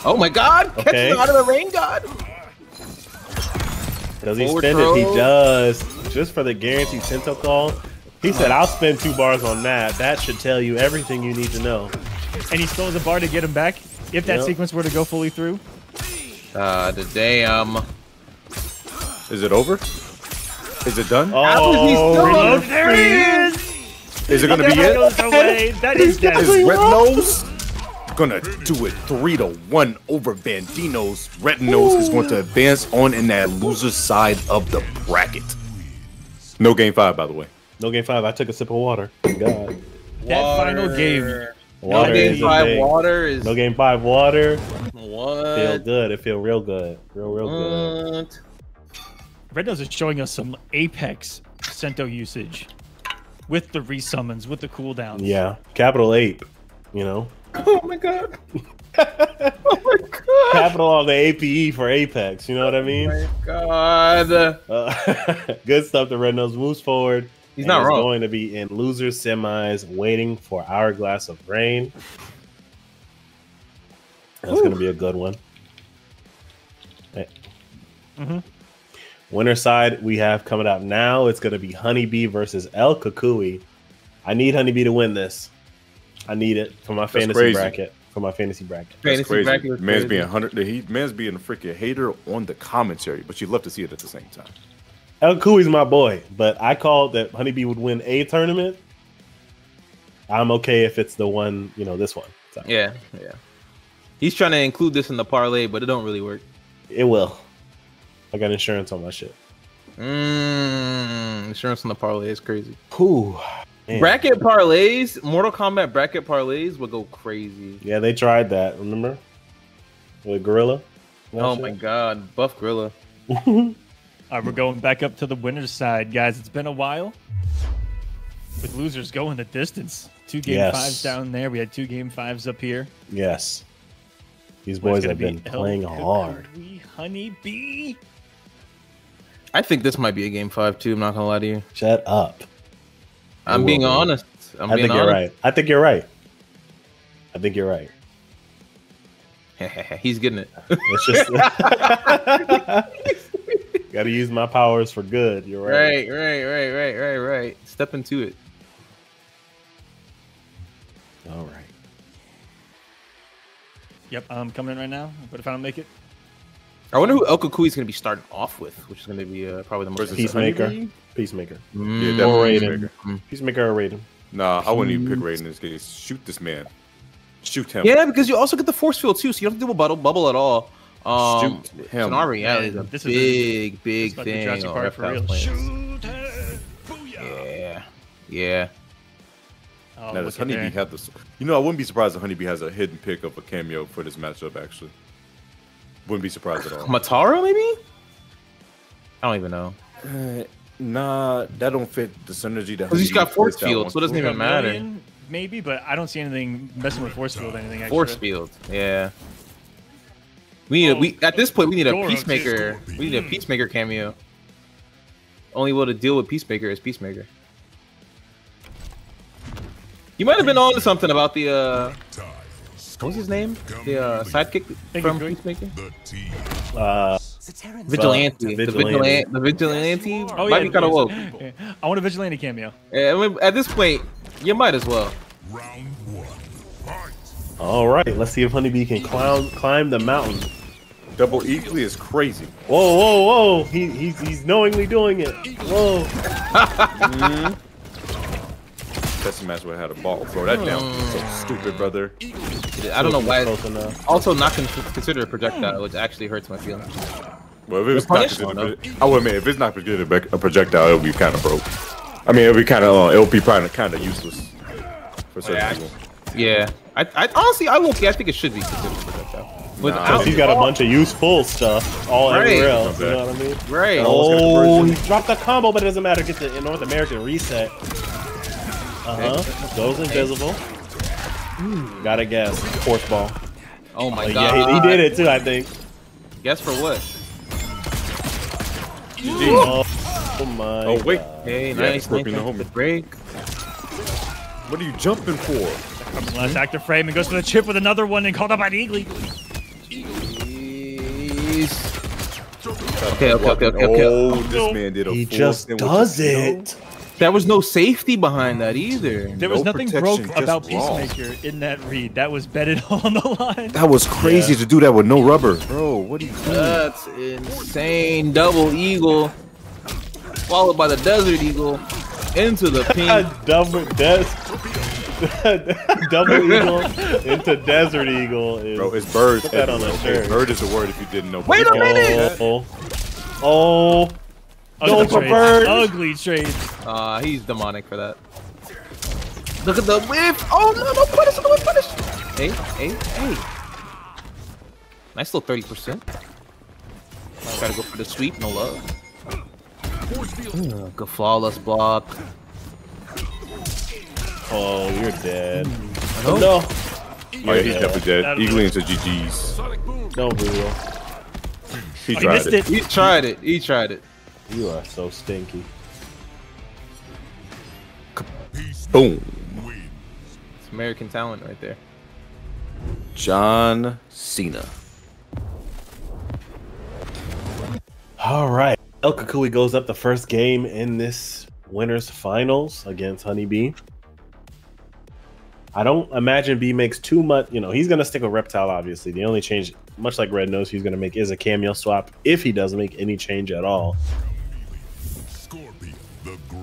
Oh my god! Catch Okay. him out of the rain god! Does he Forward spend it? He does. Just for the guaranteed Sento call. He said, "I'll spend two bars on that. That should tell you everything you need to know." And he stole the bar to get him back if that Yep. sequence were to go fully through. Uh, the damn. Is it over? Is it done? Oh, he still on Reload, there he is! Is it gonna be That it? goes away. That is Is dead. Red Nose gonna do it three to one over Bandino's? Red Nose is going to advance on in that loser side of the bracket. No game five, by the way. No game five. I took a sip of water. Thank God. That final game. Water no game is five thing. water is No game five water. what? Feel good. It feel real good. Real, real good. Red Nose is showing us some Apex Sento usage with the resummons, with the cooldowns. Yeah. Capital Ape. You know. Oh my god. oh my god. Capital on the APE for Apex. You know what I mean? Oh my god. Uh, good stuff. The Red Nose moves forward. He's not wrong. going to be in loser semis, waiting for Hourglass of Rain. That's going to be a good one. Hey. Mhm. Winner side we have coming up now. It's going to be Honeybee versus El Kukui. I need Honeybee to win this. I need it for my fantasy crazy. bracket. For my fantasy bracket. Fantasy crazy. bracket Man's crazy. being hundred. He man's being a freaking hater on the commentary, but you love to see it at the same time. El Kui's my boy, but I called that Honeybee would win a tournament. I'm okay if it's the one, you know, this one. So Yeah, yeah. He's trying to include this in the parlay, but it don't really work. it will. I got insurance on my shit. Mm, insurance on the parlay is crazy. Man. Bracket parlays, Mortal Kombat bracket parlays would go crazy. Yeah, they tried that. Remember with Gorilla? Oh my god, Buff Gorilla. All right, we're going back up to the winner's side, guys. It's been a while. With losers going the distance. Two game Yes. fives down there. We had two game fives up here. Yes. These boys it's have gonna been be playing El hard. Kukui, Honeybee. I think this might be a game five too. I'm not gonna lie to you. Shut up. I'm will being be. honest. I'm I being think you're right. I think you're right. I think you're right. He's getting it. It's just got to use my powers for good. You're right. right, right, right, right, right, right. Step into it. All right. Yep, I'm coming in right now. But if I don't make it, I wonder who El Kukui is going to be starting off with, which is going to be uh, probably the most Peacemaker. Honeybee? Peacemaker. Mm, Yeah, Or definitely Raiden. Peacemaker. Peacemaker or Raiden. Nah, I wouldn't even pick Raiden in this case. Shoot this man. Shoot him. Yeah, because you also get the force field too, so you don't have to do a bubble, bubble at all. Um, Shoot so him. in our reality, Man, it's a this is a- big, big about to be thing. Jurassic on for real. Plains. Yeah, yeah. oh, Now, does Honeybee there. have this? You know, I wouldn't be surprised if Honeybee has a hidden pick of a cameo for this matchup. Actually, wouldn't be surprised at all. Motaro, maybe? I don't even know. Uh, nah, that don't fit the synergy that. Because he's got force field, so it doesn't even matter. Million, maybe, but I don't see anything messing with force field. Anything extra. Force field, yeah. We need a, we at this point we need a peacemaker. We need a peacemaker cameo. Only way to deal with peacemaker is peacemaker. You might have been on to something about the uh what's his name? The uh, sidekick from Peacemaker? Uh, Vigilante. The Vigilante. vigilante. The vigilante Oh might yeah, be kind of woke. I want a vigilante cameo. Yeah, I mean, at this point, you might as well. Round one. Fight. All right. Let's see if Honeybee can climb climb the mountain. Double equally is crazy. Whoa, whoa, whoa! He, he's he's knowingly doing it. Whoa! That's a match where I had a ball. Throw that down. So stupid, brother. I don't know why. Close enough. Also, not con- considered a projectile, which actually hurts my feelings. Well, if it was not punish considered, I would admit if it's not considered a projectile, it would be kind of broke. I mean, it would be kind of uh, it would be kind of kind of useless for certain Yeah. people. Yeah, I, I honestly, I look. I think it should be considered a projectile. Without- Because he's got a bunch of useful stuff all Right. everywhere else. You know what I mean? Right. Oh, he dropped the combo, but it doesn't matter. Get the North American reset. Uh huh. Goes invisible. Gotta guess. Force ball. Oh my But god. yeah, he, he did it too. I think. Guess for what? Oh, oh my. Oh wait, Hey, Yeah, nice, nice, the nice. homie. Break. what are you jumping for? Comes the last active frame and goes for the chip with another one and called out by the Eagly. Okay, okay, okay, okay, okay. Oh, this man did a He just does the- it. There was no safety behind that either. There was No nothing protection, broke about raw. Peacemaker in that read. That was betted on the line. That was crazy to do that with no rubber, bro. What are you doing? That's insane. Double eagle, followed by the desert eagle, into the pink. double des- double eagle into desert eagle. Is, Bro, it's bird. Put that on Okay, a shirt. Bird is a word if you didn't know. Wait a minute! Oh, oh, Ugly Go for bird. Ugly trades. Uh, he's demonic for that. Look at the whiff. Oh no, no punish, no punish. Hey, hey, hey. Nice little thirty percent. Try to go for the sweep, no love. Ooh, Good flawless block. Oh, you're dead. No. No, Oh, yeah, he's definitely dead. That'll Eagle into GG's. no, Brutal. He I tried missed it. it. He tried it. He tried it. You are so stinky. Boom. It's American talent right there. John Cena. All right. El Kukui goes up the first game in this winners finals against Honeybee. I don't imagine B makes too much. You know, he's going to stick with Reptile, obviously. The only change, much like Red Nose, he's going to make is a cameo swap if he doesn't make any change at all. Scorpion.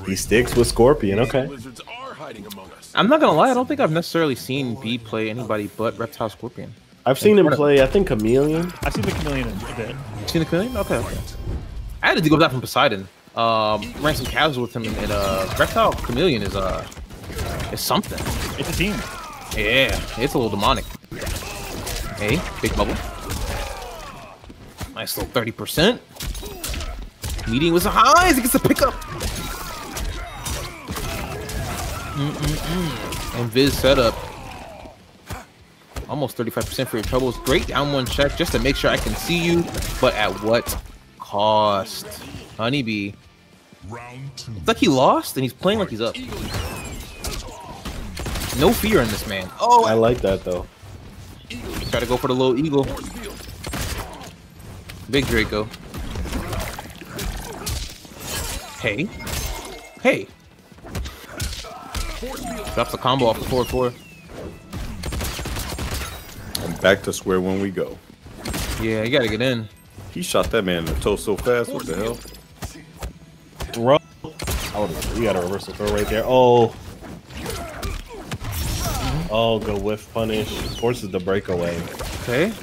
He sticks with Scorpion. Okay. Lizards are hiding among us. I'm not gonna lie. I don't think I've necessarily seen B play anybody but Reptile Scorpion. I've seen him play, I think, Khameleon. I've seen the Khameleon a bit. Seen the Khameleon? Okay, okay. I had to go back from Poseidon. Um, ran some casuals with him, and uh, Reptile Khameleon is uh, is something. It's a team. Yeah, it's a little demonic. Hey, big bubble. Nice little thirty percent. Meeting with some highs. He gets the pickup. Mm-mm-mm. And Viz setup. Almost 35% for your troubles. Great down one check just to make sure I can see you, but at what cost? Honeybee. Round two. It's like he lost and he's playing like he's up. No fear in this man. Oh, I like that, though. Try to go for the little eagle. Big Draco. Hey. Hey. Drops the combo off the 4 4. And back to square one we go. Yeah, you gotta get in. He shot that man in the toe so fast. What the hell? Bro. Oh, you got a reversal throw right there. Oh. Oh, go whiff punish. Forces the breakaway. Okay.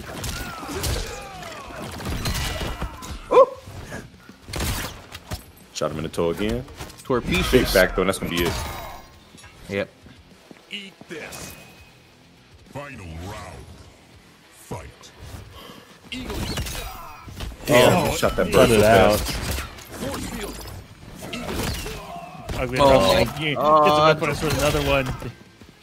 Oh! Shot him in the toe again. Torpedo. Big back though. and That's gonna be it. Yep. Eat this. Final round. Fight. Eagle. Damn, oh, he shot that bird Cut so it out. fast. Ugly Oh, oh, you get God. the weapon for another one.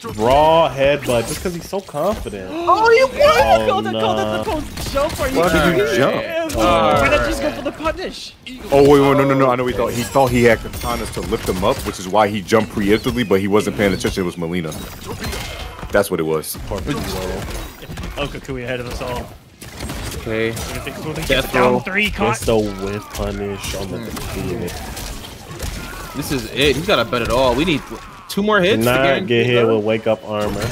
Raw headbutt just because he's so confident. Oh, you oh, won! Oh, called it, called it, no. the called jump. Are you Why did you jump? Yeah, Why not just go for the punish? Oh wait, wait, no, no, no! I know he thought he thought he had katanas to lift him up, which is why he jumped preemptively, but he wasn't paying attention. It was Melina. That's what it was. Oh, Kukui ahead of us all. Okay. We're gonna take- we're gonna get Death down roll. three caught. Gets the whiff punish on the defeated. This is it. He's gotta bet it all. We need two more hits. to Not guarantee get hit with wake up armor.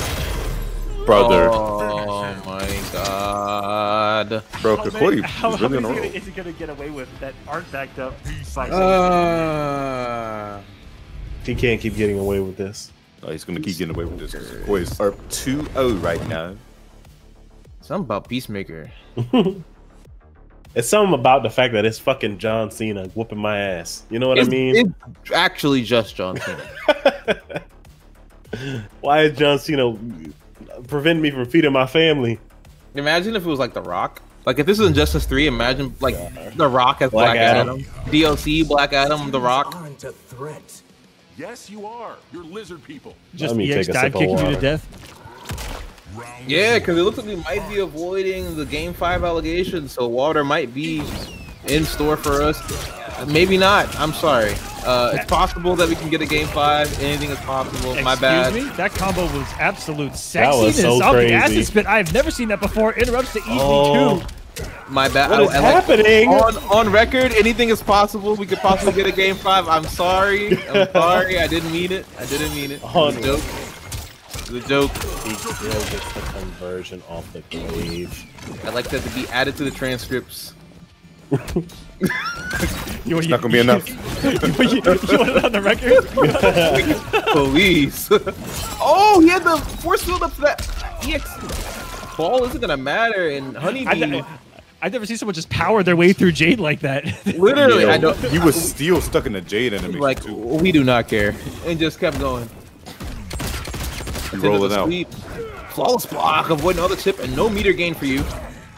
Brother, Oh my god. bro, How, Kukui many, how really on a is, he gonna, is he gonna get away with that art backed up? Uh, He can't keep getting away with this. Oh, he's gonna keep getting away with this. Kukui is up 2-0 right now. something about Peacemaker. It's something about the fact that it's fucking John Cena whooping my ass. You know what It's- I mean? It's actually just John Cena. Why is John Cena preventing me from feeding my family? Imagine if it was like The Rock. Like if this is Injustice 3, imagine like The Rock as Black Black, Adam. Adam. DLC, Black Adam, The Rock. Aren't threat. Yes, you are. You're lizard people. Just me EX take a dive sip of kicking you to death. Round Yeah, because it looks like we might be avoiding the Game 5 allegations, so Water might be in store for us. Maybe not. I'm sorry. Uh, it's possible that we can get a Game 5. Anything is possible. My bad. Excuse me? That combo was absolute sexiness. That sexiness was so off the crazy. acid spit. I've never seen that before. Interrupts the easy Oh, two. My bad. What I- is I like- happening? on on record, anything is possible. We could possibly get a game five. I'm sorry. I'm sorry. I didn't mean it. I didn't mean it. It Oh, was a joke. It was a joke. He still gets the conversion off the glaive. I'd like that to be added to the transcripts. You, It's not gonna be enough. you, you, you want it on the record? Police. oh, he had the force field up to that EX ball isn't gonna matter. And I, Honeybee, I've never seen someone just power their way through Jade like that. literally, Yo, I know. He was still stuck in the jade enemy. Like too. we do not care, and just kept going. You roll it Into the out. sweep. Flawless block, avoiding all the chip, and no meter gain for you.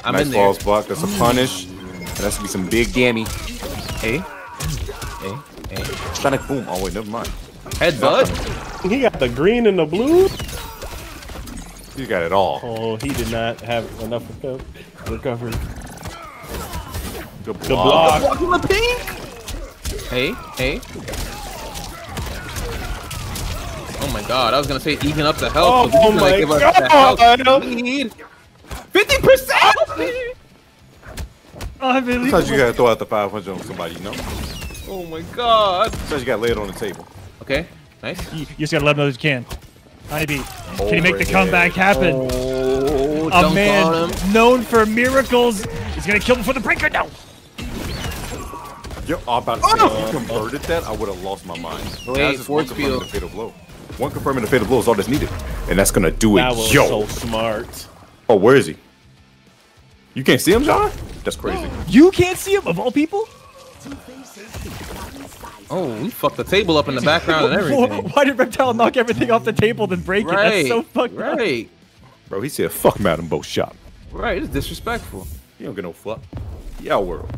I'm nice in there. falls block. That's a punish. And that's gonna be some big gammy. Hey, hey, hey. Sonic boom. Oh wait, never mind. Head bud. He got the green and the blue. You got it all. Oh, he did not have enough reco- recovery. Good The block. block. Walking the pink. Hey, hey. Oh my god, I was gonna say even up the health. Oh but he's gonna my give us the health God. we need. 50%! Sometimes you gotta throw out the 500 on somebody, you know? Oh my god. Sometimes you gotta lay it on the table. Okay, nice. you, you just gotta let them know that you can. Honeybee, can you make the oh, comeback happen? Oh, A man known for miracles is gonna kill before the breaker. No. Yo, I'm about to say, if you converted that, I would have lost my mind. Oh! Wait, Now it's just one force field. fatal blow. One confirming the fatal blow is all that's needed. And that's gonna do it. That was Yo! so smart. Oh, where is he? You can't see him, John? That's crazy. You can't see him of all people. Oh, we fucked the table up in the background and everything. Why did Reptile knock everything off the table then break it? That's so fucked up. right, Bro, he said, fuck Madam Bo Shop. right. It's disrespectful. You don't get no fuck. Yeah, world.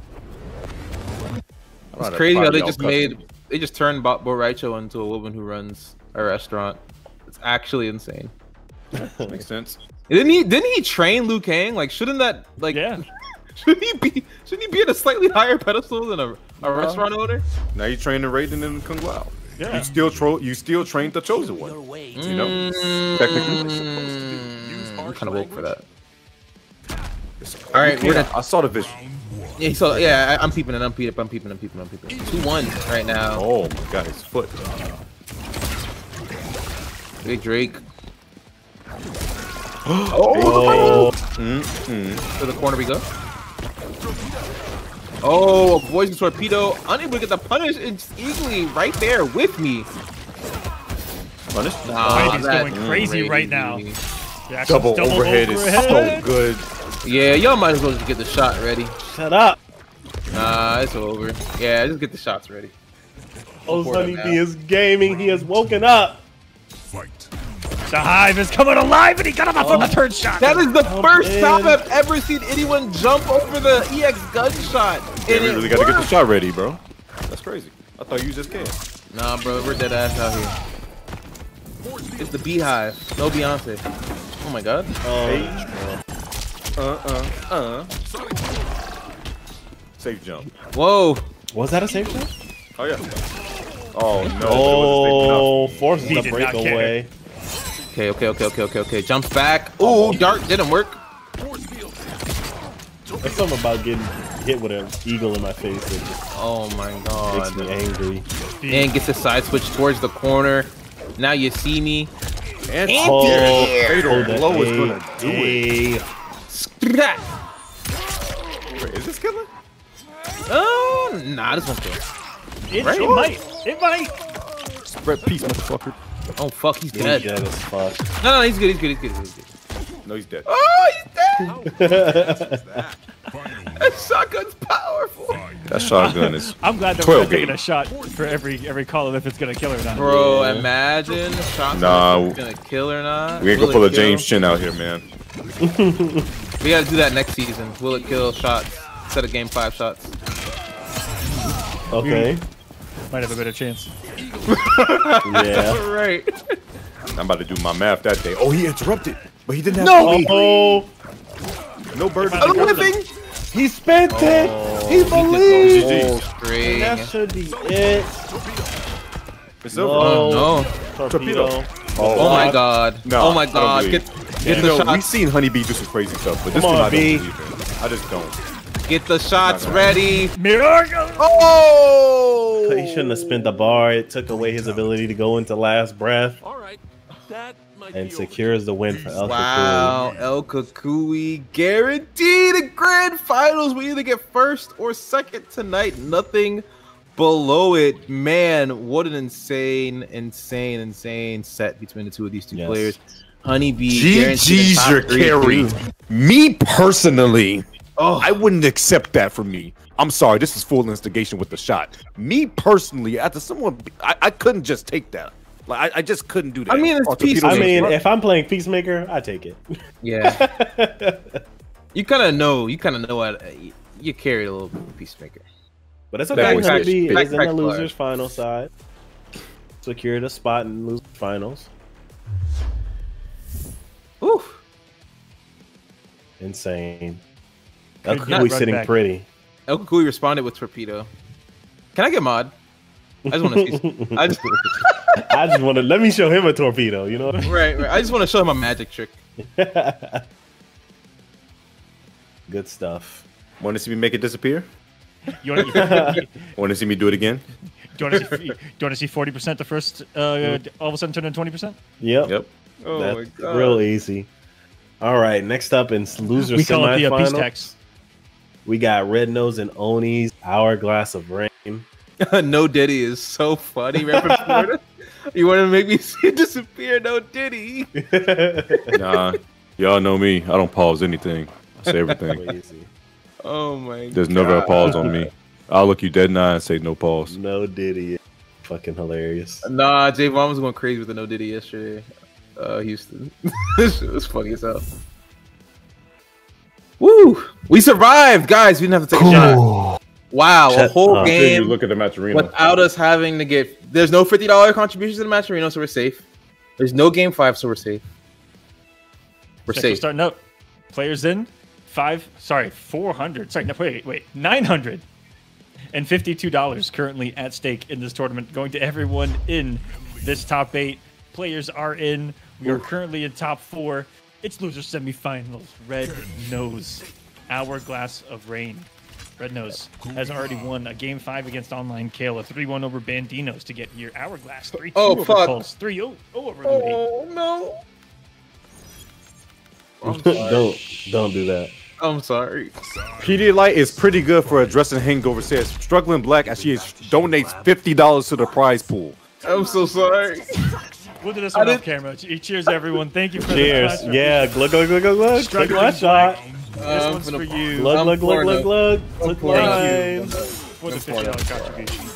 It's crazy how they just made they just turned Bo Bo' Rai Cho into a woman who runs a restaurant. It's actually insane. Makes sense. Didn't he? Didn't he train Liu Kang? Like, shouldn't that like? Yeah. Should he be? Shouldn't he be at a slightly higher pedestal than a, a restaurant owner? Now you train the Raiden and Kung Lao. Yeah. You still tro- you still trained the chosen one. Your way You know? Mm. Technically. I'm kind of woke for that. All All right, we're gonna. I saw the vision. Yeah, so yeah, I, I'm peeping and I'm peeping, I'm peeping, I'm peeping, I'm peeping. Two one right now. Oh my god, his foot. Big Drake. Oh, Mm-mm. To the corner we go. Oh, avoids the torpedo, unable to get the punish. It's easily right there with me. Punish? Nah, Honeybee's that- going crazy right now. crazy. The Double, overhead, is so good. Yeah, y'all might as well just get the shot ready. shut up. Nah, it's over. Yeah, just get the shots ready. Oh, Support him is gaming. He has woken up. Fight. The hive is coming alive, and he got him off on the third shot. That is the Oh, first man. time I've ever seen anyone jump over the EX gunshot. Yeah, And we it really gotta get the worked. shot ready, bro. That's crazy. I thought you just cared. Nah, bro, we're dead ass out here. It's the beehive. No Beyonce. Oh my god. Um, Uh uh uh. Safe jump. Whoa. was that a safe jump? Oh yeah. Oh no. Oh, forces He a did breakaway. Okay, okay, okay, okay, okay, okay. Jumps back. Ooh, oh. dart didn't work. There's something about getting hit with an eagle in my face that just Oh my god makes me angry. And gets a side switch towards the corner. Now you see me. And Oh, fatal oh, that blow is gonna do it. A. Scrap. Wait, is this killing? Oh, nah, this one's kill. It, Right? it might. It might. Spread peace, motherfucker. Oh fuck, he's He's dead. dead as fuck. No, no, he's good. He's good. He's good. He's good. No, he's dead. Oh, he's dead. Final That shotgun's powerful. That shotgun is. I'm glad that we're taking a shot for every every call if it's gonna kill or not. Bro, Yeah. imagine shotgun Nah, if it's gonna kill or not. We ain't gonna pull a James? Chin out here, man. We gotta do that next season. Will it kill shots instead of game five shots? Okay. Hmm. Might have a better chance. Yeah. right. I'm about to do my math that day. Oh, he interrupted, but he didn't have No! to Oh, No bird. I'm living. he spent it. Oh. he Oh, believed. That should be it. It's No. over. Oh no. Torpedo. Torpedo. Oh my god. No, oh my god. believe Get it. get You the know, shots. we've seen Honeybee do some crazy stuff, but this Come one I don't B. believe in. I just don't. Get the shots ready. Miracle. Oh! He shouldn't have spent the bar. It took away his ability to go into last breath All right. That might and be secures the win for El Wow, El Kukui guaranteed a grand finals. We either get first or second tonight. Nothing below it. Man, what an insane, insane, insane set between the two of these two Yes. players. Honeybee, guaranteed in GG's top your three. carry. Me personally, Oh, I wouldn't accept that from me. I'm sorry, this is full instigation with the shot. Me personally, after someone, I, I couldn't just take that. Like I, I just couldn't do that. I mean, it's Oh, peace- I mean, if I'm playing Peacemaker, I take it. yeah. you kind of know. You kind of know what you, you carried a little bit of peacemaker. But it's That okay. was Honeybee it. is in the Backpack losers final side. Secured a spot in losers finals. Ooh. Insane. Could El not Kukui sitting back. pretty. El Kukui responded with torpedo. Can I get mod? I just want to see. I just, I just want to let me show him a torpedo. You know. right, right. I just want to show him a magic trick. Good stuff. want to see me make it disappear? You want to? Want to see me do it again? Do you want to see? Do you want to see forty percent the first? Uh, all of a sudden turn into twenty percent. Yep. Yep. Oh my That's god. real easy. All right. Next up in loser We call it the uh, peace tax. We got Red Nose and Oni's Hourglass of Rain. no Diddy is so funny, man. From Florida. You want to make me see disappear? No Diddy. Nah, y'all know me. I don't pause anything. I say everything. Oh my. There's never a pause on me. I'll look you dead in the eye and say no pause. No Diddy. Fucking hilarious. Nah, Javon was going crazy with the no Diddy yesterday. Uh, Houston. this shit was funny as hell. Woo! We survived, guys. We didn't have to take a shot. Wow, a whole up. game look at the Matcherino. without us having to get. There's no fifty dollar contributions to the Matcherino, so we're safe. There's no game five, so we're safe. We're Check, we're safe. starting up. Players in five. Sorry, four hundred. Sorry, no, wait, wait, nine hundred and fifty-two dollars currently at stake in this tournament, going to everyone in this top eight. Players are in. We are currently in top four. It's loser semifinals. Red Nose, Hourglass of Rain. Red Nose has already won a game five against Online Kale, a 3 1 over Bandinos to get here. Hourglass 3 2 Oh, over fuck. Pulse, 3 0 over Louis. Oh no! don't don't do that. I'm sorry. Pedialyte is pretty good for addressing hangover. Says struggling black as she is, donates fifty dollars to the prize pool. I'm so sorry. We'll do this I one off did- camera. Cheers, everyone. Thank you for Cheers. the Cheers. Yeah. Glug glug glug glug glug. Click Struggling my shot. This one's for you. Glug glug glug glug glug. Click pouring up. mine. for the fifty dollar contribution.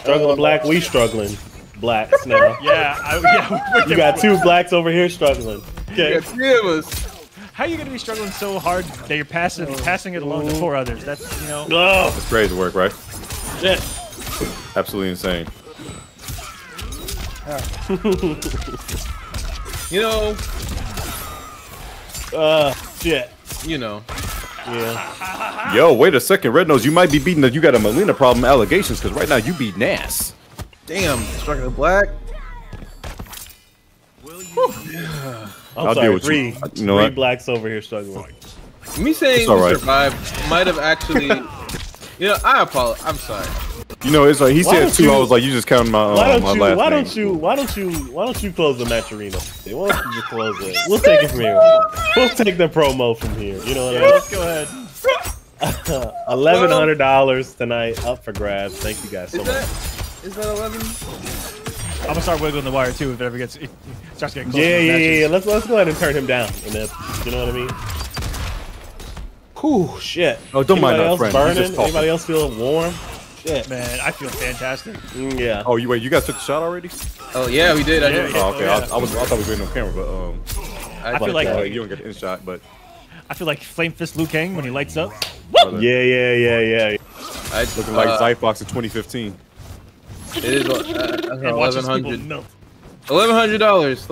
Struggling black. We struggling. Blacks now. Yeah, I, yeah. You got two blacks over here struggling. Okay. Yeah, three of us. How are you gonna be struggling so hard that you're passing oh. passing it along to four others? That's you know. Oh That's crazy work, right? shit. Absolutely insane. You know, Uh shit. you know. Yeah. Yo, wait a second, Red Nose. You might be beating the you got a Melina problem allegations because right now you beat Nas. Damn, struggling black. I'm I'll sorry. deal with three, you. You know three what? blacks over here struggling. Me saying It's right. survived might have actually. you know, I apologize. I'm sorry. You know, it's like he Why said two. you- I was like, you just counted my, Why uh, don't my you? last Why name. don't you? Why don't you? Why don't you close the matcherino? Why don't you just close it? We'll take it from here. We'll take the promo from here. You know what I mean? Let's go ahead. Eleven hundred dollars tonight, up for grabs. Thank you guys so Is much. Is that eleven? I'm gonna start wiggling the wire too if it ever gets it starts getting close. Yeah, to yeah, yeah, matches. yeah. Let's let's go ahead and turn him down. And then, you know what I mean? Whew, shit. Oh, don't mind Anybody our else friend. Burning? just talking. Anybody else feel warm? Shit. Man, I feel fantastic. Mm, Yeah. Oh, you wait. You guys took the shot already? Oh yeah, we did. I Yeah, did. yeah. Oh, okay. yeah. I, I was. I thought we were waiting on camera, but um, I, feel like- uh, you don't get the in shot. But I feel like Flame Fist Liu Kang when he lights up. brother, Yeah, yeah, yeah, yeah. I looking like uh, Zyfox in 2015. It is uh, And watch eleven his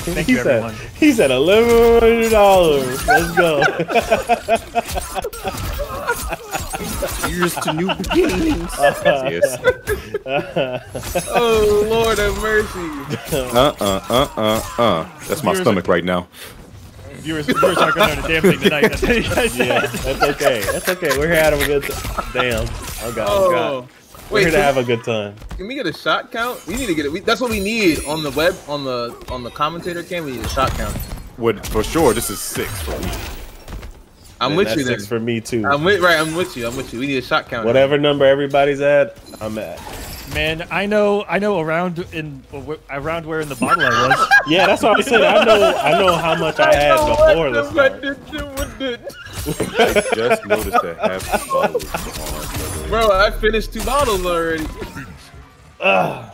Thank he you, said, everyone. he said eleven hundred dollars. Let's go. Here's to new beginnings. yes. Oh Lord have mercy. Uh uh uh uh uh. That's my Here's a- stomach right now. Viewers, viewers aren't going to learn a damn thing tonight. That's what you guys Yeah, that's okay. That's okay. We're here having a good time. Damn. Oh god. Oh, Oh, god. We're wait. here to can- have a good time. Can we get a shot count? We need to get it. We, that's what we need on the web, on the on the commentator cam. We need a shot count. Would for sure this is six for me. I'm And with that's you then. six for me too. I'm with right. I'm with you. I'm with you. We need a shot count. Whatever number everybody's at, I'm at. Man, I know, I know around in around where in the bottle I was. Yeah, that's what I'm saying. I know I know how much I had before the start. I just noticed that half the bottle is gone. Bro, I finished two bottles already. Ugh.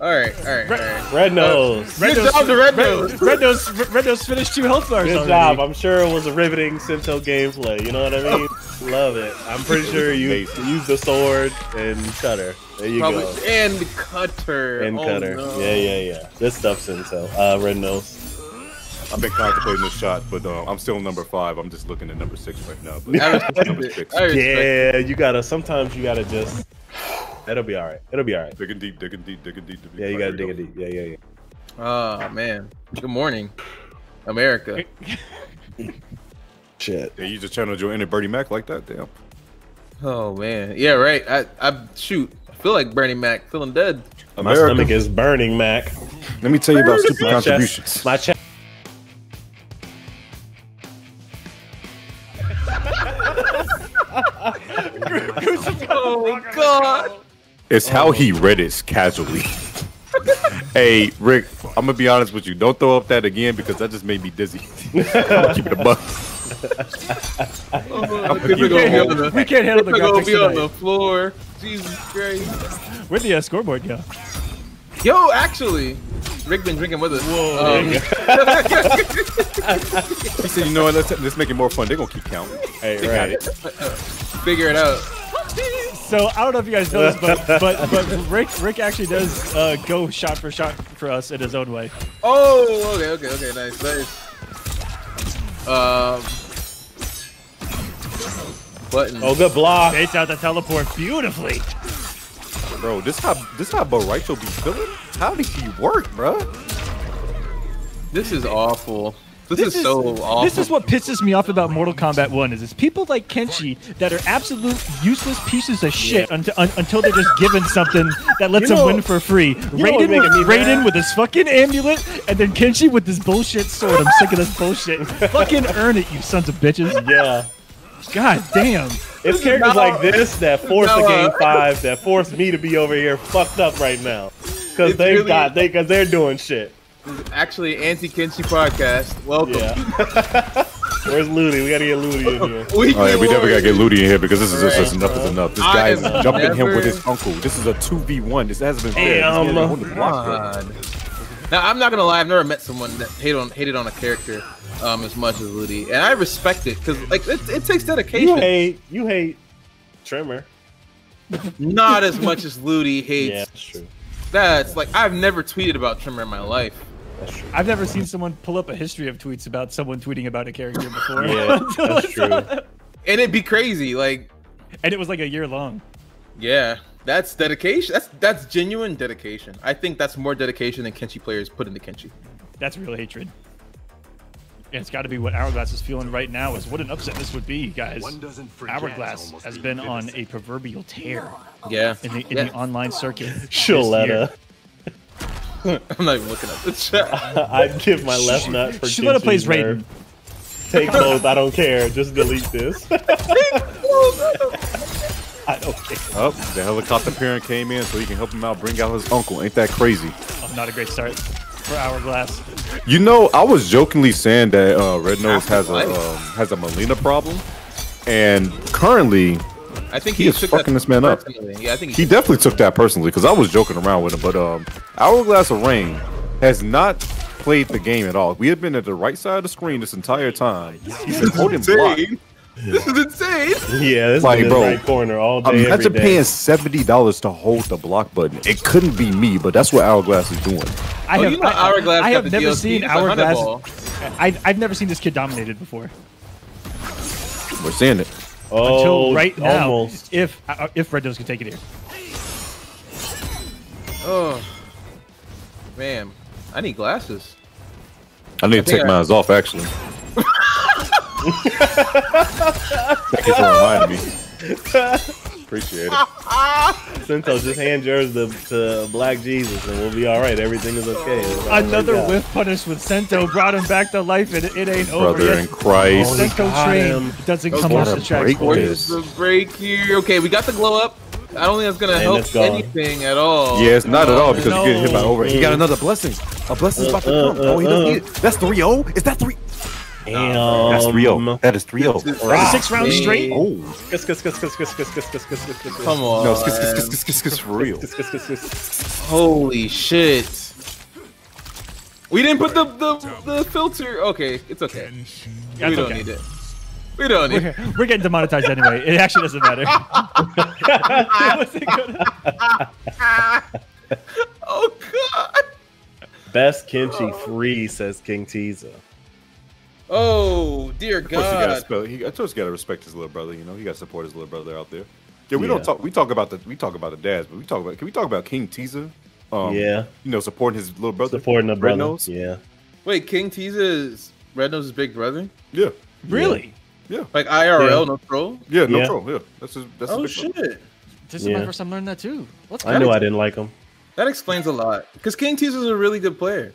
All right, all right, all right. Red uh, nose. Red Good Nose- job to Red Nose. Red Nose, Red Nose finished two health bars Good already. job. I'm sure it was a riveting Sento gameplay. You know what I mean? Love it. I'm pretty sure you Amazing. use the sword and cutter. There you Probably go. and cutter. And Oh, cutter. no. Yeah, yeah, yeah. This stuff's Sento. Uh, red nose. I've been contemplating this shot, but uh, I'm still number five. I'm just looking at number six right now. But number six. I respect it. Yeah, you gotta. Sometimes you gotta just. It'll be all right. It'll be all right. Digging deep, digging deep, digging deep. digging Yeah, you gotta dig here it we deep. Yeah, yeah, yeah. Oh man. Good morning, America. Shit. Yeah, you just channeled your inner Bernie Mac like that. Damn. Oh man. Yeah, right. I I shoot. I feel like Bernie Mac. Feeling dead. My America. stomach is burning, Mac. Let me tell you about super My contributions. chest. My chest. Oh god. It's how he read it casually. hey, Rick, I'm gonna be honest with you. Don't throw up that again because that just made me dizzy. I'm keep it a buck. Oh, we're gonna be on going. the, We can't handle the we're be on the floor. Jesus Christ. Where'd the uh, scoreboard go? Yo, actually, Rick been drinking with us. Whoa. Um, He said, you know what? Let's, let's make it more fun. They're gonna keep counting. Hey, They right. it. figure it out. So I don't know if you guys know this, but but but Rick Rick actually does uh, go shot for shot for us in his own way. Oh, okay, okay, okay, nice, nice. Um, button. Oh, good block. Baits out the teleport beautifully. Bro, this how this how Bo' Rai Cho be feeling? How did he work, bro? This is awful. This, is, so awful. This is what pisses me off about Mortal Kombat 1 is it's people like Kenshi that are absolute useless pieces of shit until, un, until they're just given something that lets You know- them win for free. Raiden, with, Raiden with his fucking amulet, and then Kenshi with this bullshit sword. I'm sick of this bullshit. fucking earn it, you sons of bitches. Yeah. God damn. It's characters Now- like this that force now, a game five that force me to be over here fucked up right now because they really- got they because they're doing shit. actually anti Kenshi podcast. Welcome. Yeah. Where's Ludi? We gotta get Ludi in here. We, Oh yeah, we definitely gotta get Ludi. Ludi in here because this is just Right. this enough is uh-huh. enough. This guy is have jumping him with his uncle. This is a two v one. This hasn't been fair. Damn. This man holding the block, bro. God. Now I'm not gonna lie. I've never met someone that hate on hated on a character um, as much as Ludi, and I respect it because like it, it takes You dedication. hate you hate Tremor. Not as much as Ludi hates. Yeah, that's true. That's like I've never tweeted about Tremor in my life. That's true. I've never seen someone pull up a history of tweets about someone tweeting about a character before. Yeah, that's true. And it'd be crazy. Like, And it was like a year long. yeah, that's dedication. That's that's genuine dedication. I think that's more dedication than Kenshi players put into Kenshi. That's real hatred. And it's got to be what Hourglass is feeling right now. Is what an upset this would be, guys. One doesn't forget Hourglass has been on a proverbial tear Yeah. in the in Yeah. the online circuit. this Shaletta. I'm not even looking at the chat. I'd give my left nut for Shaletta Kenshi's plays nerve. Raiden. Take both. I don't care. Just delete this. I don't care. Oh, the helicopter parent came in so he can help him out, bring out his uncle. Ain't that crazy? Oh, not a great start for Hourglass. You know, I was jokingly saying that uh, Red Nose has a um, has a Melina problem, and currently I think He he, is took fucking this man up. personally. Yeah, I think he definitely took that personally because I was joking around with him. But um, Hourglass of Rain has not played the game at all. We have been at the right side of the screen this entire time. He's been holding block. Insane. This is insane. Yeah, this Like, is bro, right corner all day. every Imagine day. paying seventy dollars to hold the block button. It couldn't be me, but that's what Hourglass is doing. I Oh, have, you know I, Hourglass I got have never DLC, seen it's Hourglass. ball. I, I've never seen this kid dominated before. We're seeing it. Oh, Until right now, almost. if uh, if Red Nose can take it here. Oh, man, I need glasses. I need to I think take I- mine off actually. Thank you for reminding me. Appreciate it. Sento, just hand yours to, to Black Jesus and we'll be all right. Everything is okay. Another worked out. whiff punish with Sento brought him back to life, and it ain't over Brother in Christ. Sento got train doesn't Okay. come off the Gotta break this. Where's the break here? Okay, we got the glow up. I don't think that's gonna And help anything at all. Yeah, it's not at all because no. you're getting hit by over. He got another blessing. A blessing's about to Uh, come. uh, Oh, he doesn't uh. need it. That's 3-0? Is that 3? Damn. That's 3-0. That is 3-0. Six rounds straight. Oh. Kiss, kiss, kiss, kiss, kiss, kiss, kiss, kiss, kiss, kiss, kiss. Come on. No, for real. Kiss, kiss. Holy shit. We didn't put the, the the filter. Okay, it's okay. That's we don't okay. need it. We don't need We're, it. we're getting demonetized anyway. It actually doesn't matter. It wasn't gonna- Oh god. Best kimchi free, says King Teaser. Oh dear God! Of course, you gotta God. spell. He, I told you, gotta respect his little brother. You know, he gotta support his little brother out there. Yeah, we Yeah. don't talk. We talk about the. We talk about the dads, but we talk about. Can we talk about King Tiza? Um, Yeah. You know, supporting his little brother. Supporting the Red brother. Nose? Yeah. Wait, King Tiza is Red Nose's big brother? Yeah. really? Yeah. Like IRL, Yeah. no troll? Yeah. No Yeah. troll. Yeah. That's his. That's Oh his big brother. shit. This is my first time learning that too. Let's I go. knew I didn't like him. That explains a lot. Because King Tiza's a really good player.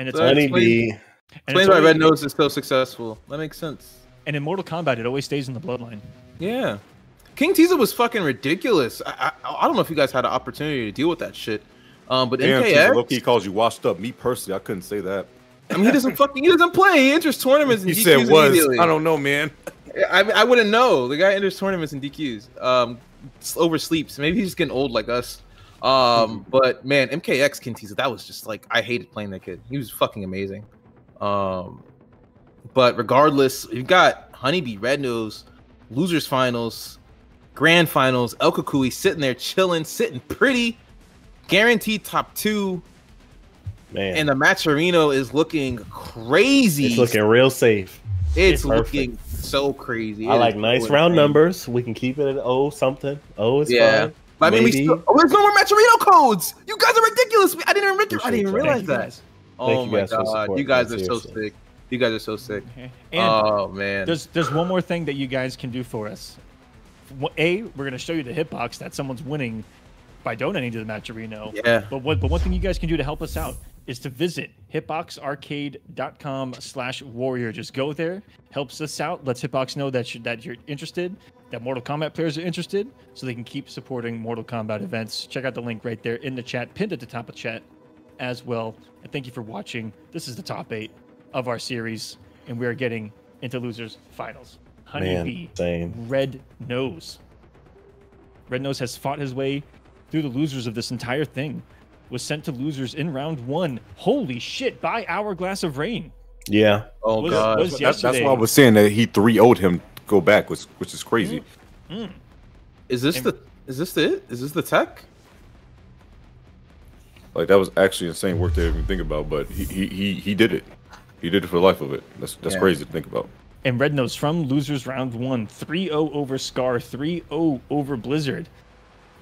And it's That Honey explains- B. and, Explains it's why Red Nose is so successful. That makes sense. and in Mortal Kombat, it always stays in the bloodline. Yeah. King Tiza was fucking ridiculous. I, I I don't know if you guys had an opportunity to deal with that shit. Um, but Damn, MKX, Loki calls you washed up. Me personally, I couldn't say that. I mean, he doesn't fucking he doesn't play. He enters tournaments and He DQs said was. I don't know, man. I, I wouldn't know. The guy enters tournaments and DQs. Um, s- oversleeps. Maybe he's just getting old like us. Um, but man, MKX Tiza, that was just like I hated playing that kid. He was fucking amazing. Um, but regardless, you got Honeybee, Red Nose, losers finals, grand finals. El Kukui sitting there chilling, sitting pretty, guaranteed top two. Man. And the Matcherino is looking crazy. it's looking real safe. It's perfect. looking so crazy. I It like nice round numbers. We can keep it at O something. O is Yeah. fine. But I mean, we still, oh, there's no more Matcherino codes. You guys are ridiculous. I didn't even, I didn't even realize that. guys. Oh my god, supporting you guys that, are so sick. You guys are so sick. And oh man. there's there's one more thing that you guys can do for us. A, we're gonna show you the hitbox that someone's winning by donating to the Matcherino. Yeah. But what but one thing you guys can do to help us out is to visit hitboxarcade.com slash warrior. Just go there, helps us out, lets Hitbox know that you, that you're interested, that Mortal Kombat players are interested, so they can keep supporting Mortal Kombat events. Check out the link right there in the chat, pinned at the top of chat as well. And thank you for watching. This is the top eight of our series, and we are getting into losers finals. Man, Honeybee, same. Red Nose. Red Nose has fought his way through the losers of this entire thing. Was sent to losers in round one. Holy shit! By Hourglass of Rain. Yeah. oh was- god. was- That's, that's why I was saying that he 3 0'd him to go back, which, which is crazy. Mm. Mm. is this the is this the it? Is this the tech? Like, that was actually insane work to even think about, but he, he, he, he did it. He did it for the life of it. That's, that's Yeah. crazy to think about. And Red Nose from losers round one 3 0 over Scar, 3 0 over Blizzard.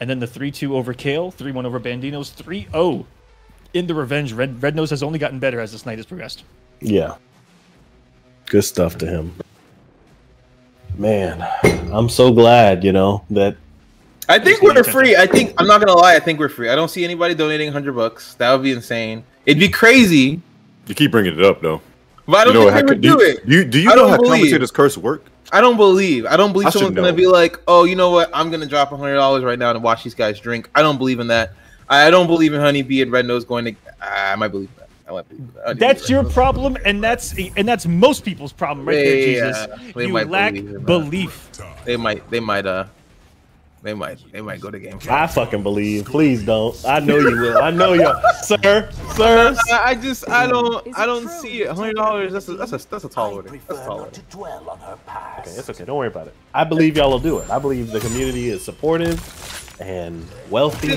And then the 3 2 over Kale, 3 1 over Bandinos, 3 0 in the revenge. Red, Red Nose has only gotten better as this night has progressed. Yeah. Good stuff to him. Man, I'm so glad, you know, that I think we're free. I think I'm not gonna lie. I think we're free. I don't see anybody donating 100 bucks. That would be insane. It'd be crazy, You keep bringing it up, though. but I don't know think how, they would do, do it. do you, do you I know don't how believe. commentators curse work? I don't believe. I don't believe I someone's gonna be like, "Oh, you know what? I'm gonna drop hundred dollars right now to watch these guys drink." I don't believe in that. I don't believe in Honeybee and Red Nose going to. I might believe that. I might believe that. I That's your Red Nose. problem, and that's and that's most people's problem right there, Yeah, Jesus. they You might lack believe belief. They might. They might. Uh. They might. They might go to game. I fucking believe. Please don't. I know you will. I know you, sir, sir. I, I just. I don't. I don't see it. Hundred dollars. That's a. That's a. That's a tall order. That's a tall order. to dwell on her. Okay, it's okay. Don't worry about it. I believe y'all will do it. I believe the community is supportive and wealthy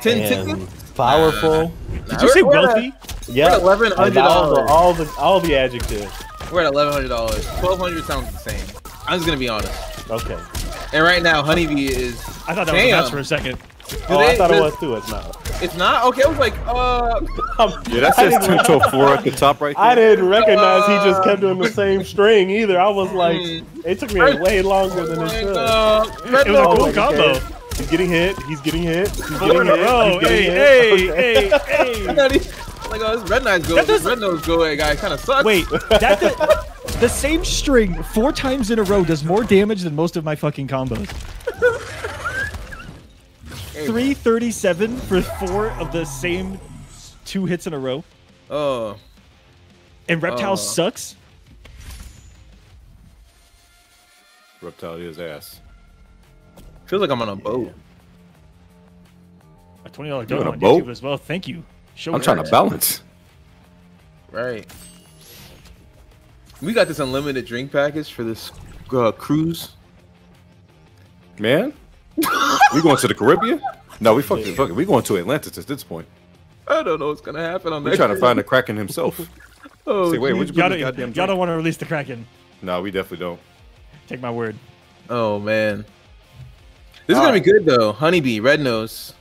Ten and tickets. Powerful. Did you say We're- we're at- wealthy? Yeah, Eleven hundred all the dollars. all the all the adjectives. We're at eleven hundred dollars. Twelve hundred sounds insane. I'm just gonna be honest. Okay. And right now, Honeybee is. I thought that was a match for a second. Oh, I thought it was too. It's not. It's not okay. I was like, uh, Yeah, that says didn't- Tento 4 at the top right there. I didn't recognize he just kept doing the same string either. I was like, it took me way longer than it should. uh, It was a cool like, combo. Okay. He's getting hit. He's getting hit. He's Four getting in a hit. row. He's Hey, hey, hey, hey. Not even- Like, oh, this Red Nose go. This Red Nose go guy kind of sucks. Wait, that the, the same string four times in a row does more damage than most of my fucking combos. 337 for four of the same two hits in a row. Oh, And Reptile Uh. sucks. Reptile is ass. Feels like I'm on a boat. A twenty dollar You on donut a boat? YouTube as well. Thank you. Show I'm trying to balance. Right. We got this unlimited drink package for this uh, cruise. Man, we going to the Caribbean? No, we fucking fucking. We going to Atlantis at this point. I don't know what's gonna happen on We that. trying to find the Kraken himself. Oh, Say, wait, geez. where'd you Y'all put the don't, goddamn y'all don't want to release the Kraken. No, we definitely don't. Take my word. Oh man, this is All gonna right. be good though. Honeybee, Red Nose.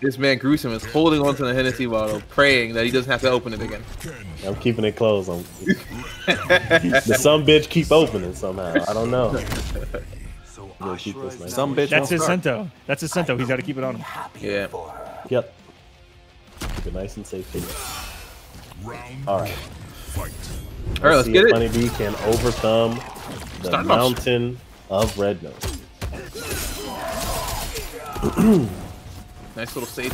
This man gruesome is holding onto the Hennessy bottle, praying that he doesn't have to open it again. I'm keeping it closed. I'm, the some bitch keep opening somehow. I don't know. So We'll keep this is nice. Some bitch. That's his won't start. Sento. That's his Sento. He's got to keep it on him. Yeah. Yep. Keep it nice and safe here. All right. All right, let's see get if it. Honeybee can overcome the Start off. mountain of red nose. Nice little save.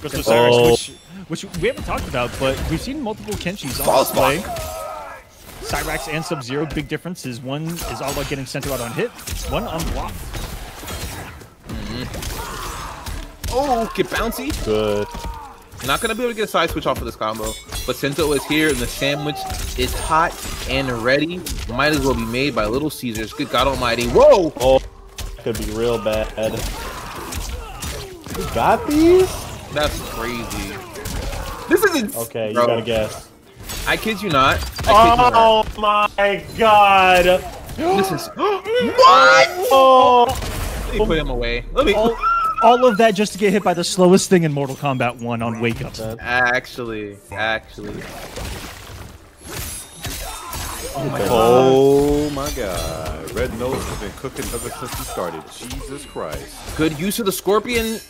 Goes to Cyrax, Oh. which, which we haven't talked about, but we've seen multiple Kenshis on False display. Cyrax and Sub Zero, big difference is one is all about getting Sento out on hit, one on block. Mm-hmm. Oh, get bouncy. Good. Not gonna be able to get a side switch off of this combo, but Sento is here and the sandwich is hot and ready. Might as well be made by Little Caesars. Good God Almighty! Whoa! Oh, could be real bad. You got these? That's crazy. This isn't Okay, you gotta guess. I kid you not. I Oh my god! kid you not. This is what? Oh! Let me put him away. Let me. All, all of that just to get hit by the slowest thing in Mortal Kombat 1 on Wake Up. Actually, actually. Oh my god. Red Nose has been cooking ever since he started. Jesus Christ. Good use of the Scorpion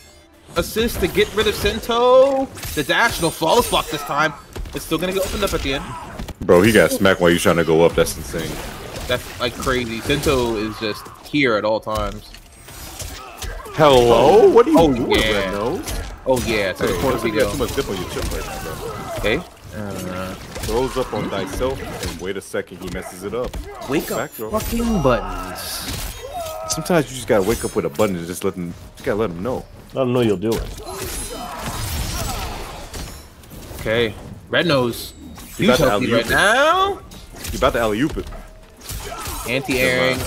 assist to get rid of Sento. The dash, no flawless block this time. It's still gonna get opened up at the end. Bro, he got smacked while you're trying to go up. That's insane. That's like crazy. Sento is just here at all times. Hello? What are you Oh, doing, yeah. Red Nose? Oh yeah, to Hey, the corner we go. too much dip on your chip right now, bro. Okay. Uh, Throws up on thyself, and wait a second, he messes it up. wake up, fucking buttons. Sometimes you just gotta wake up with a button and just let them. Just gotta let them know. I don't know you'll do it. Okay, Red Nose. You You got the healthy alley-oop right it. now. You about to alley oop it. Anti-airing.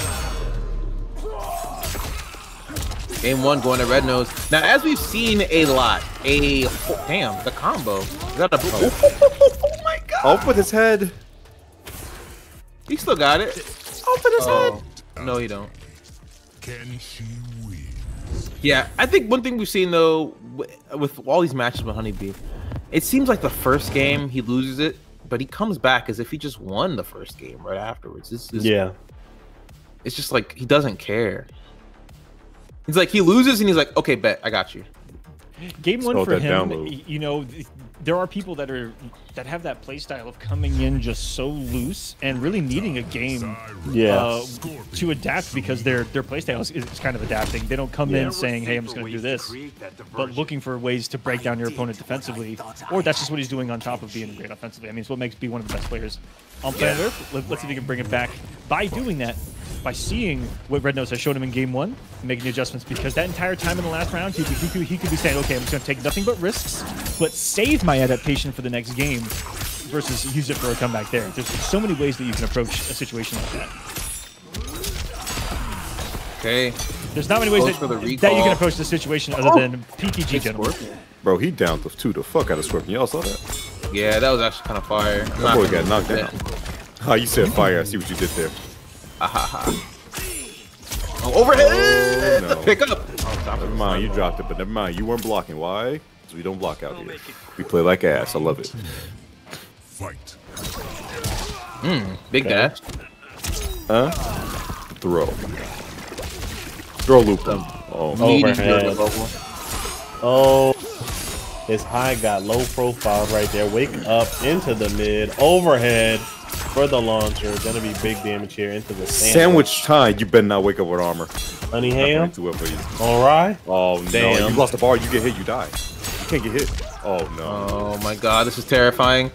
Game one going to Red Nose. Now, as we've seen a lot, a damn the combo. Is that a oh my god? Off with his head. He still got it. Off with his Oh, no, he don't. Can she win? Yeah, I think one thing we've seen though with all these matches with Honeybee, it seems like the first game he loses it, but he comes back as if he just won the first game right afterwards. It's, it's, Yeah. it's just like he doesn't care. He's like he loses and he's like, okay, bet I got you. Game one Slow for him, download. you know, there are people that are that have that play style of coming in just so loose and really needing a game Yeah. uh, to adapt because their their play style is, is kind of adapting. They don't come in saying, "Hey, I'm just going to do this," but looking for ways to break down your opponent defensively, or that's just what he's doing on top of being great offensively. I mean, it's what makes B one of the best players on planet Earth. Let's see if he can bring it back by doing that. By seeing what Red Nose has shown him in Game One, making the adjustments, because that entire time in the last round, he, could- he, he could be saying, "Okay, I'm just going to take nothing but risks, but save my adaptation for the next game," versus use it for a comeback there. There's so many ways that you can approach a situation like that. Okay, There's not many ways that, the that you can approach the situation other than PTG Nice gentlemen. Scorpion. Bro, he downed the two the fuck out of Scorpion. Y'all saw that? Yeah, that was actually kind of fire. I'm That not boy gonna got knocked lie. down. Ah, you said fire. I see what you did there. Oh, overhead Oh, no. pick up. Top Never mind, you dropped it, but never mind. You weren't blocking. Why? Because we don't block out here. We play like ass. I love it. Fight. Mm, big dash. Huh? Throw. Throw loop them. Oh, Overhead. Oh, his high got low profile right there. Wake up into the mid. Overhead for the launcher. Gonna be big damage here into the sandwich. Sandwich time. You better not wake up with armor. Honey ham. gonna do it for you. All right. Oh no! Damn. You lost the bar. You get hit. You die. You can't get hit. Oh no! Oh my god, this is terrifying.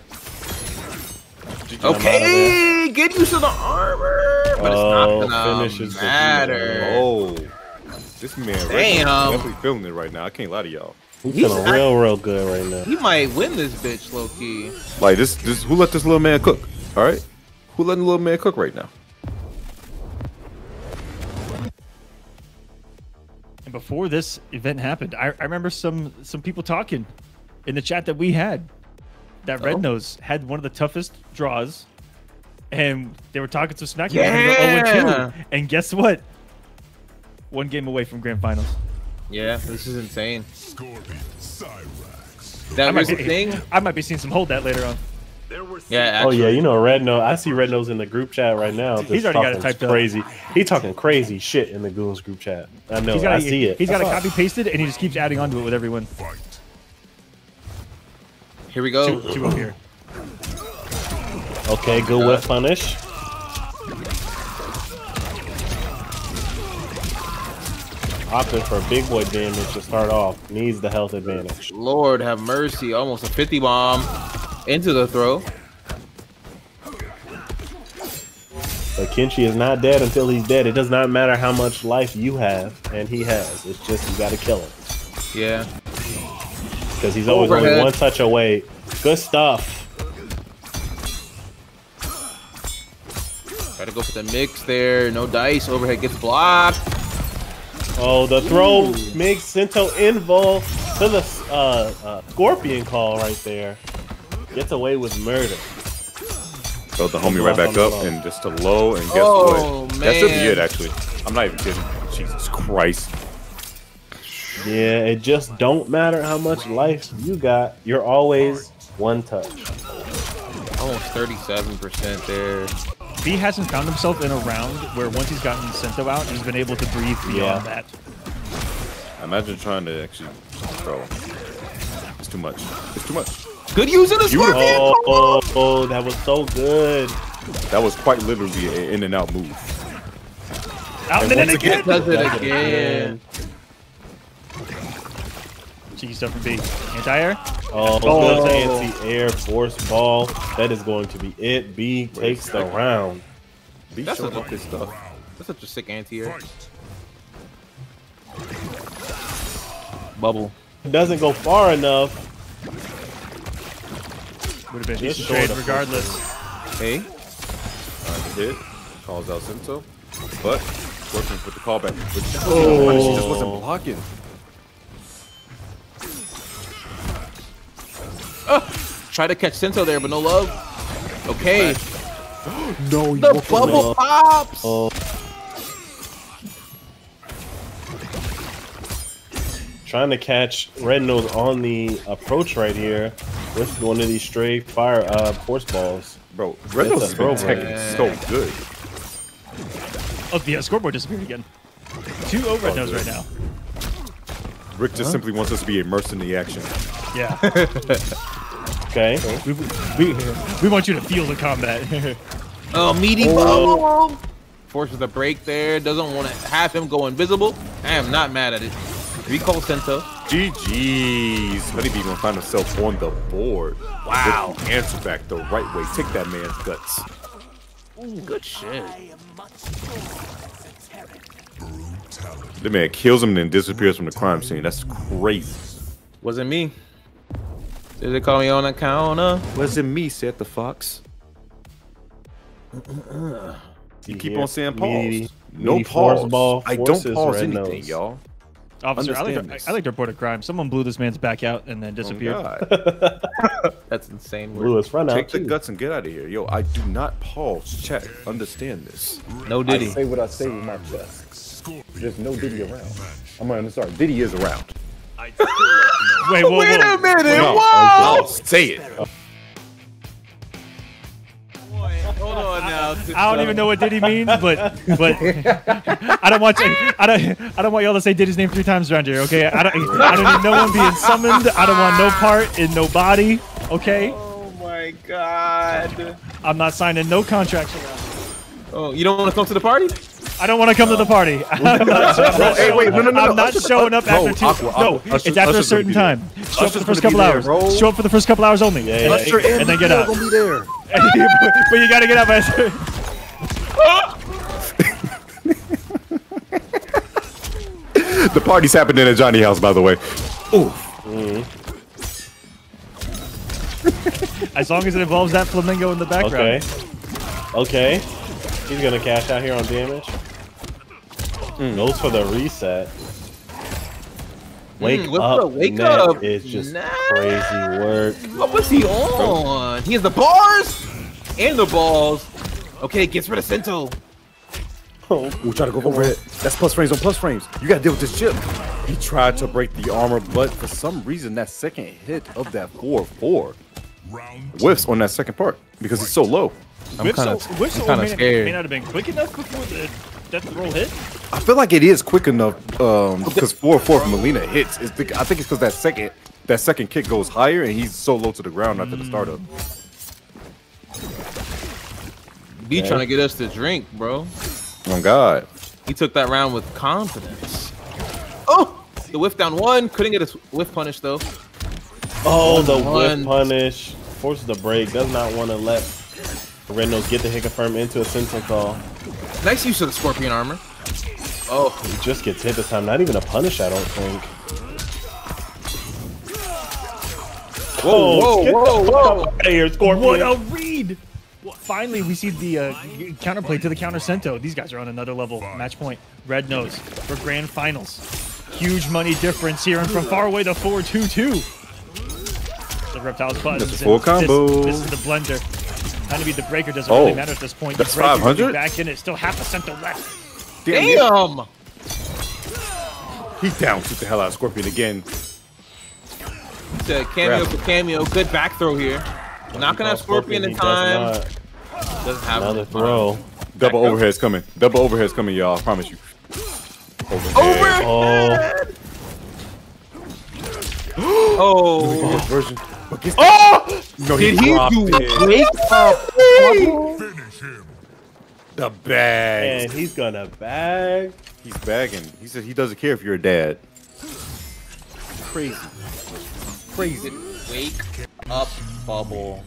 Okay, get used to the armor, but Oh, it's not oh, gonna finishes the matter. Oh, this man right Damn. now is definitely feeling it right now. I can't lie to y'all. He's He's feeling real, real good right now. He might win this bitch, low key. Like this, this who let this little man cook? All right, who letting the little man cook right now? And before this event happened, I, I remember some some people talking in the chat that we had that Red Oh. Nose had one of the toughest draws, and they were talking to Snack. Yeah. And guess what? One game away from grand finals. Yeah, this is insane. Scorpion. Cyrax. That might, was the thing. I might be seeing some hold that later on. There were Yeah, Oh yeah, you know Red Nose. I see Red Nose in the group chat right now. He's already got it talking typed up. crazy. He talking crazy shit in the Goons group chat. I know. He's got I see it. He's got I it saw copy pasted, and he just keeps adding onto it with everyone. Here we go. Two, two up here. Okay, good whip uh, punish. Opting for big boy damage to start off. Needs the health advantage. Lord have mercy. Almost a 50 bomb into the throw. But Kenshi is not dead until he's dead. It does not matter how much life you have, and he has. It's just you gotta kill him. Yeah. Because he's always only Overhead. one touch away. Good stuff. Try to go for the mix there. No dice. Overhead gets blocked. Oh, the throw makes Sento invul to the uh, uh, scorpion call right there. Gets away with murder. Throw the homie right back up and just to low and guess Oh, what? That should be it actually. I'm not even kidding. Jesus Christ. Yeah, it just don't matter how much life you got. You're always one touch. Almost 37% there. B hasn't found himself in a round where once he's gotten Sento out, he's been able to breathe beyond Yeah. that. Imagine trying to actually throw. It's too much. It's too much. Good use of the Beautiful. scorpion. Oh, oh, oh, that was so good. That was quite literally an in and out move. Out And and then again. again- Does it again. Cheeky stuff from B. Anti-air. Oh, Oh. good anti-air force ball. That is going to be it. B takes the round. Be That's showing up this stuff. That's such a sick anti-air. Fight. Bubble. Doesn't go far enough. Would have been a Just decent short trade regardless. Hey. Trying to hit. Calls out Sento. But working with the callback. But Oh. she just wasn't oh. blocking. Try to catch Sento there, but no love. Okay. No, The bubble pops. Oh. Trying to catch Red Nose on the approach right here with one of these stray fire uh, force balls. Bro, Red Nose has been That's so good. Oh, the uh, scoreboard disappeared again. Two O red Oh, nose right now. Rick just simply wants us to be immersed in the action. Yeah. Okay. we, we, we want you to feel the combat. Oh, meaty Oh. bubble. Forces a break there. Doesn't want to have him go invisible. I am not mad at it. Recall Sento. GG's. Honeybee gonna find himself on the board. Wow. Answer back the right way. Take that man's guts. Good shit. The man kills him and then disappears from the crime scene. That's crazy. Wasn't me. Did they call me on the counter? Wasn't me, said the fox. You keep on saying pause. Meaty- no meaty pause. ball I don't forces pause Red anything, y'all. Officer, I like, to. I like to report a crime. Someone blew this man's back out and then Oh, disappeared. God. That's insane. Blew Word. his front out Take the too. guts and get out of here. Yo, I do not pause. Check. Understand this. No I Diddy. say what I say with my chest. There's no Diddy around. I'm gonna start. Diddy is around. Wait, whoa, Wait whoa. a minute! No, Whoa! I'll say it. Oh. Hold on now. I don't even know what Diddy means, but but I don't want you, I don't I don't want y'all to say Diddy's name three times around here. Okay, I don't I don't need no one being summoned. I don't want no part in no body. Okay, Oh my god. I'm not signing no contracts. Oh, you don't want to come to the party? I don't want to come to the party. I'm not, I'm not hey, wait, no, no, no, no. I'm not Usher- showing up no, after two. Aqua, no, Usher- it's after a certain time. Show up for the first couple there, hours. bro. Show up for the first couple hours only, Yeah, and, yeah, Usher and then get out. gonna be there. but you gotta get out after. The party's happening at Johnny House, by the way. Ooh. As long as it involves that flamingo in the background. Okay. Okay. He's gonna cash out here on damage. Goes for the reset. Wake Mm, up. the wake net up? is just Nah. crazy work. What was he on? He has the bars and the balls. Okay, gets rid of Sento. We try to go over it. That's plus frames on plus frames. You gotta deal with this chip. He tried to break the armor, but for some reason, that second hit of that 4-4 whiffs on that second part because it's so low. I'm kinda- Whipsel I'm may, scared. may not have been quick enough before the death roll hit. I feel like it is quick enough um, because 4-4 from Mileena hits. It's the, I think it's because that second that second kick goes higher and he's so low to the ground after the startup. B Yeah. trying to get us to drink, bro. Oh God. He took that round with confidence. Oh, the whiff down one. Couldn't get a whiff punish though. Oh, the One. whiff punish. Forces the break. Does not want to let Red Nose get the hit confirm into a sentinel call. Nice use of the scorpion armor. Oh, He just gets hit this time. Not even a punish, I don't think. Whoa, whoa, get the whoa, fuck whoa. up outta here, Scorpion. What a read! Finally, we see the uh, counterplay to the counter Sento. These guys are on another level. Match point. Red nose for grand finals. Huge money difference here, and from far away, the 4 2 2. The reptiles buttons. That's a full combo. This, this is the blender. Trying to be the breaker doesn't Oh, really matter at this point. that's The breaker will be 500? Back in it. Still half a Sento left. damn. He down took the hell out of Scorpion again. It's a cameo Grab. for cameo. Good back throw here. Not gonna have Scorpion in He does time. not. Doesn't have Another him. throw. Double overhead's coming. Double overhead's coming, y'all. I promise you. Overhead. Overhead. Oh, Oh. Version. But gets Oh! no, Did he do it. wake up? Finish him. the bag? and he's gonna bag. He's bagging. He said he doesn't care if you're a dad. Crazy. Crazy. Wake up, bubble.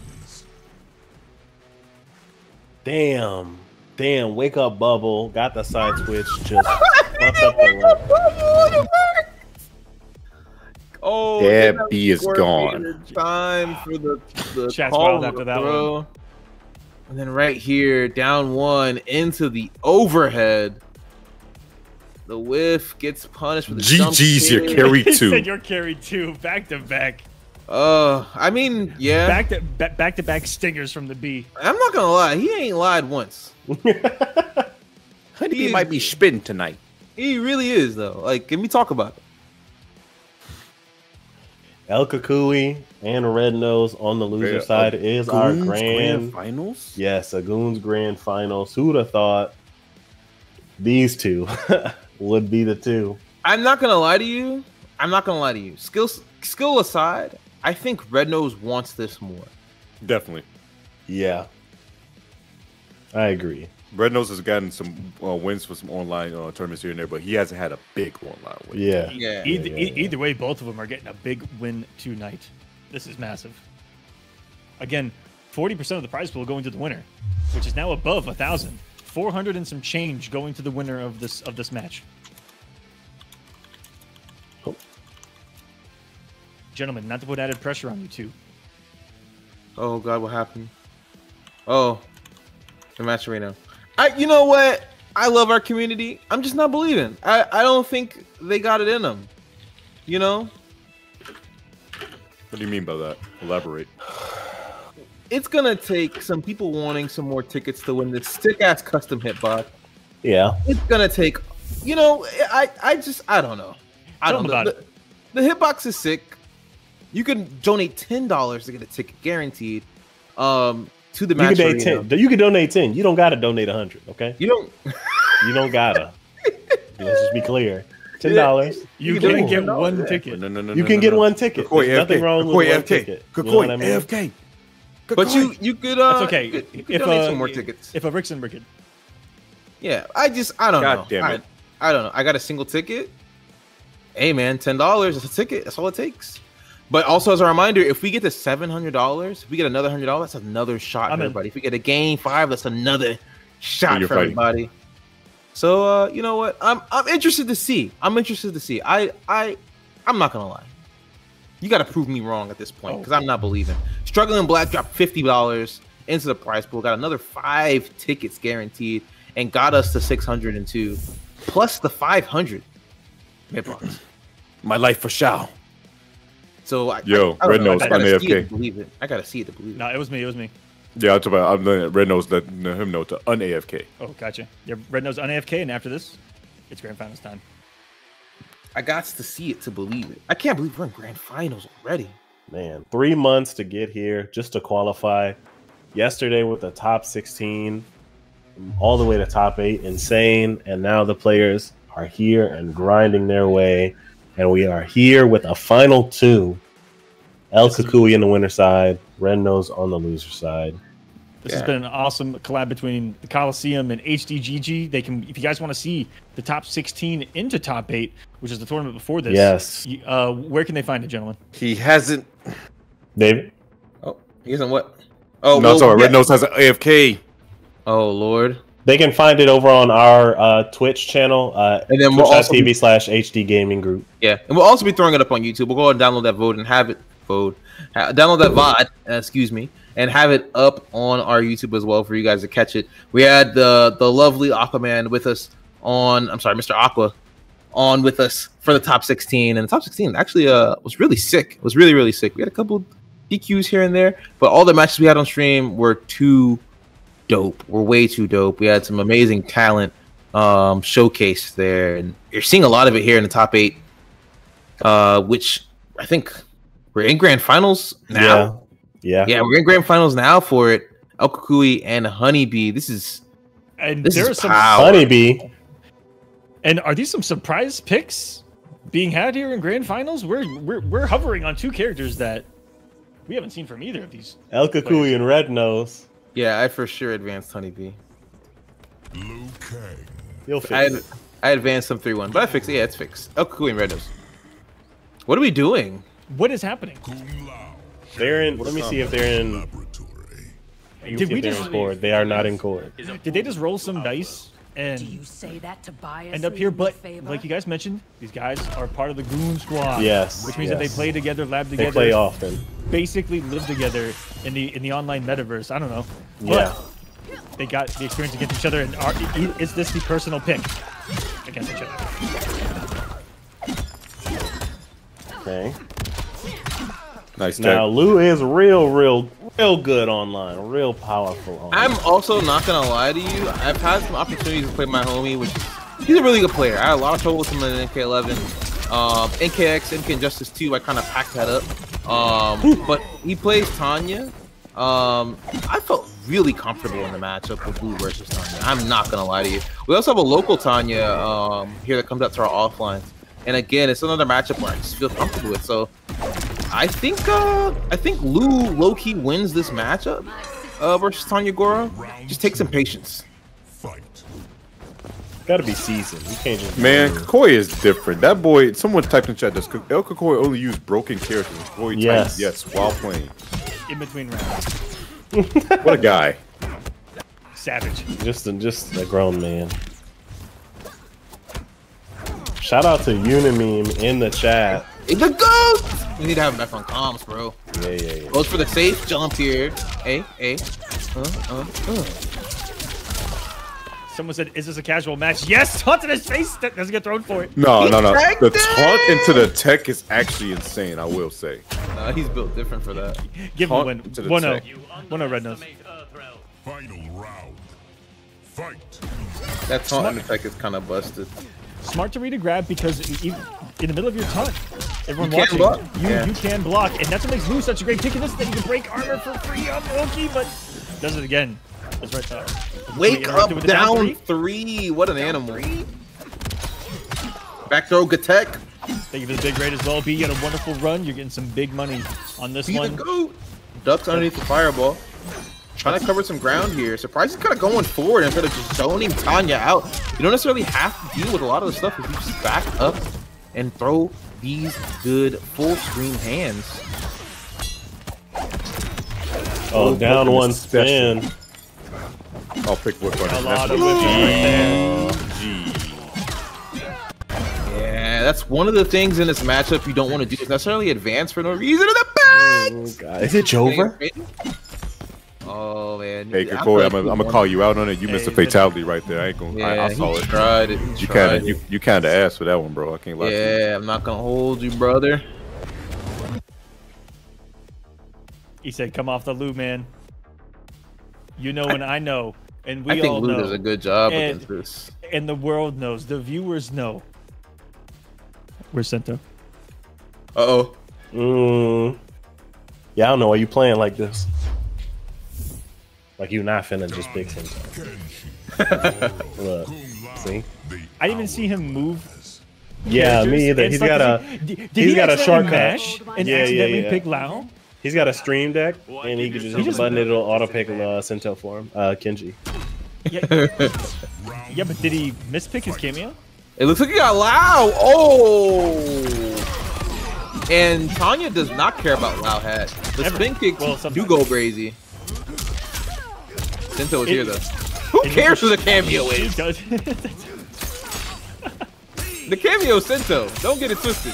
Damn. Damn. Wake up, bubble. Got the side switch. Just Oh, That that B is gone. Time for the the Chat's call wild after that throw. And then right here, down one into the overhead. The whiff gets punished with a jump GG's your carry two. said you're carried two back to back. Uh, I mean, yeah. Back to back, back to back stingers from the B. I'm not gonna lie, he ain't lied once. Honeybee might be spin tonight. He really is though. Like, can we talk about it? El Kukui and Red Nose on the loser Yeah, side a is our Goons grand, finals. yes, a Goons grand finals. Who'd have thought these two would be the two? I'm not gonna lie to you. I'm not gonna lie to you. Skill skill aside, I think Red Nose wants this more. Definitely. Yeah, I agree. Red Nose has gotten some uh, wins for some online uh, tournaments here and there, but he hasn't had a big online win. Yeah, Yeah. Either, yeah, e- yeah. either way, both of them are getting a big win tonight. This is massive. Again, 40% of the prize pool going to the winner, which is now above a thousand. 400 and some change going to the winner of this of this match. Oh. Gentlemen, not to put added pressure on you two. Oh God, what happened? Oh, the Matcherino. I, you know what? I love our community. I'm just not believing. I, I don't think they got it in them. You know, What do you mean by that? Elaborate. it's gonna take some people wanting some more tickets to win this sick ass custom hitbox. yeah. It's gonna take you know, I I just I don't know. I don't know. The, the hitbox is sick. You can donate ten dollars to get a ticket guaranteed. Um, to the You can donate arena. ten. You can donate ten. You don't gotta donate a hundred. Okay. You don't. You don't gotta. Let's just be clear. Ten dollars. You, You can can get do one Yeah. ticket. No, no, no, You no, can no, get no. one ticket. Kukui There's nothing AFK. wrong with Kukui one AFK. ticket. You know Kukui what I mean? AFK. But you you could uh. That's okay. You could, you could if donate uh, some more tickets. If a Rickson Rickon. Yeah, I just I don't God know. damn it. I, I don't know. I got a single ticket. Hey man, ten dollars. That's a ticket. That's all it takes. But also as a reminder, if we get to seven hundred dollars, if we get another hundred dollars, that's another shot I'm for in. everybody. If we get a game five, that's another shot you're for fighting. everybody. So uh, you know what? I'm I'm interested to see. I'm interested to see. I I I'm not gonna lie. You got to prove me wrong at this point because I'm not believing. Struggling Black dropped fifty dollars into the prize pool, got another five tickets guaranteed, and got us to six hundred and two, plus the five hundred hitbox. My life for Shao. So I, Yo, I, I Red know. Nose I gotta on see it AFK. believe it. I gotta see it to believe it. No, it was me. It was me. Yeah, that's about. I'm letting Red Nose letting him know to un AFK. Oh, gotcha. Yeah, Red Nose on AFK, and after this, it's grand finals time. I got to see it to believe it. I can't believe we're in grand finals already. Man, three months to get here just to qualify. Yesterday with the top 16, all the way to top eight, insane. And now the players are here and grinding their way. And we are here with a final two El Kukui in the winner side, Red Nose on the loser side. This Yeah. has been an awesome collab between the Kolosseum and HDGG. They can, if you guys want to see the top 16 into top eight, which is the tournament before this. Yes. Uh, where can they find it, gentlemen? He hasn't. David? Oh, he isn't what? Oh, no, well, sorry. yeah. Red Nose has an AFK. Oh Lord. They can find it over on our uh, Twitch channel, uh, And then we'll also twitch.tv be- slash HD Gaming Group. Yeah, and we'll also be throwing it up on YouTube. We'll go and download that vote and have it vote, ha- download that VOD, uh, excuse me, and have it up on our YouTube as well for you guys to catch it. We had the the lovely Aquaman with us on. I'm sorry, Mr. Aqua, on with us for the top 16, and the top 16 actually uh was really sick. It was really really sick. We had a couple DQs here and there, but all the matches we had on stream were too dope. We're way too dope. We had some amazing talent um showcased there, and you're seeing a lot of it here in the top eight uh, which I think we're in grand finals now. Yeah. Yeah, yeah we're in grand finals now for it. El Kukui and Honeybee. This is And this there are is some. power. Honeybee. And are these some surprise picks being had here in grand finals? We're we're we're hovering on two characters that we haven't seen from either of these. El Kukui and Red Nose. Yeah, I for sure advanced Honeybee. Liu Kang. You'll fix I it. I advanced some three one, but I fixed it. Yeah, it's fixed. El Kukui and Red Nose. What are we doing? What is happening? They're in. Let me see if they're in. Laboratory. Did we just- in. They are not in court. Did they just roll some dice Do you say that to buy us end up here? But favor? like you guys mentioned, these guys are part of the Goon Squad. Yes, which means that they play together, lab together. They together, play often. basically live together in the in the online metaverse. I don't know. Yeah. But they got the experience against each other. And are, i- is this the personal pick against each other? Okay. Nice Now tag. Liu is real, real, real good online. Real powerful. Online. I'm also not gonna lie to you. I've had some opportunities to play my homie, which he's a really good player. I had a lot of trouble with him in MK11. Um, MKX, NK Injustice 2, I kind of packed that up. Um, but he plays Tanya. Um, I felt really comfortable in the matchup with Blue versus Tanya. I'm not gonna lie to you. We also have a local Tanya um, here that comes out to our offlines, and again, it's another matchup where I just feel comfortable with. So I think uh, I think Liu low key wins this matchup uh, versus Tanya Gora. Just take some patience. Fight. Got to be seasoned. You can't just Man, Kukui is different. That boy, someone typed in chat, does El Kukui only use broken characters? Boy, typed Yes. yes, while playing. In between rounds, What a guy. savage. just a, just a grown man. Shout out to Unimeme in the chat. Hey, the ghost! We need to have him back on comms, bro. Yeah, yeah, yeah. Goes for the safe jump here. Hey, hey. Uh, uh, uh. Someone said, "Is this a casual match?" Yes, taunt in his face. That doesn't get thrown for it. No, He no, no. tagged The it! taunt into the tech is actually insane, I will say. Nah, he's built different for that. Give him a win. to the One zero. tech. Red nose. Final round. Fight. That taunt in the tech is kind of busted. smart to read a grab because in the middle of your taunt, everyone You can watching, block. you Yeah. you can block, and that's what makes Liu such a great pick in this. That he can break armor for free on Loki, but does it again. That's right. Top. Wake up the down three. three. What an animal. Back throw Gatek. Thank you for the big raid as well. B, you had a wonderful run. You're getting some big money on this Be the one. goat. Ducks underneath the fireball. Trying to cover some ground here. Surprise is kind of going forward instead of just zoning Tanya out. You don't necessarily have to deal with a lot of the stuff if you just back up and throw these good full screen hands. Oh, down one special. spin. I'll pick whip A lot of what- whipping right there. G. Yeah, that's one of the things in this matchup you don't want to do is necessarily advance for no reason in the back. Oh, God. Is it Jover? Oh man. Hey, Yeah, I Kukui, feel I'm gonna I'm call you out on it. You missed a fatality right there. I ain't gonna. I, Yeah, I saw he it. tried it. He You kind of you, you kind of asked for that one, bro. I can't lie. to you. Yeah, I'm not gonna hold you, brother. He said, "Come off the Liu, man. You know and I know, and we I think all Lou know, does a good job And- against this. and the world knows. The viewers know. Where's Sento? Uh oh. Mm. Yeah, I don't know why you playing like this. Like you not finna just pick him. Look, see? I didn't even see him move. Yeah, characters. me either. It's He's like, got a he- did, did he's he got a accidentally shortcut. mash and Yeah, yeah, accidentally yeah. pick Lao? He's got a stream deck, and he can just hit the button. It'll auto pick uh, Sento for him. Uh, Kenshi. Yeah, yeah, but did he mispick his cameo? It looks like he got loud. Oh. And Tanya does not care about loud hat. The Ever. spin kicks Well, do go crazy. Sento is It- here though. Who cares who the cameo He is? does. The cameo is Sento. Don't get it twisted.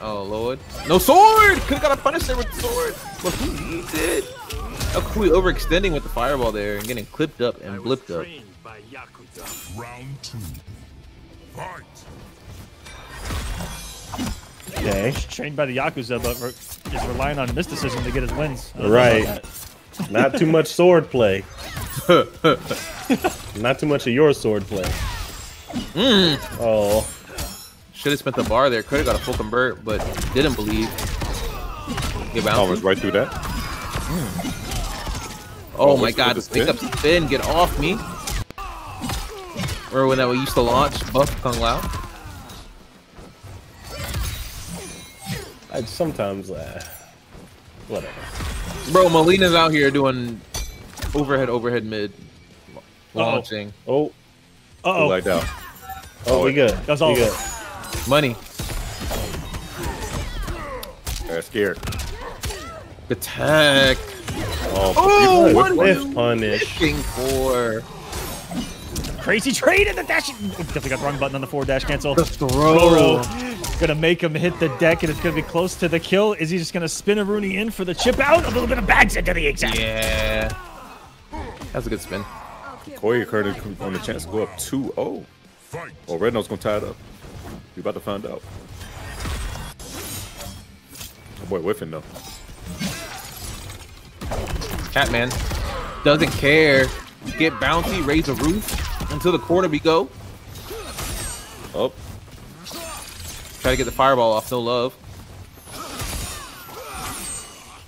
Oh lord. No sword! Could've got a punish there with the sword. But who needs it? How Kui overextending with the fireball there and getting clipped up and blipped up. Trained by Yakuza. Round two. Fight. Okay. Trained by the Yakuza, but re- is relying on mysticism to get his wins. I don't know Right. Not too much sword play. Not too much of your sword play. Hmm. Oh, Should have spent the bar there. Could have got a full convert, but didn't believe. Get Almost bounced. right through that. Oh Oh, my god, with the pick up spin, get off me. Or when that we used to launch Buff Kung Lao. I sometimes uh, whatever. Bro, Mileena's out here doing overhead, overhead mid. Uh-oh. Oh, Uh oh. Like that. oh, we good. That's all. We good. Money. Yeah, scared. The tech. Oh, Oh, what Whiff you punish. looking for? Crazy trade and the dash. Ooh, Definitely got the wrong button on the forward dash cancel. The throw. Goro gonna make him hit the deck, and it's gonna be close to the kill. Is he just gonna spin a Rooney in for the chip out? A little bit of bags into the exact. Yeah. That's a good spin. Koya Curtis on the chance to go up 2-0. Oh, Red Nose gonna tie it up. We about to find out. Oh, boy, whiffing though. Catman doesn't care. Get bouncy, raise the roof until the corner we go. Oh, Try to get the fireball off, no love.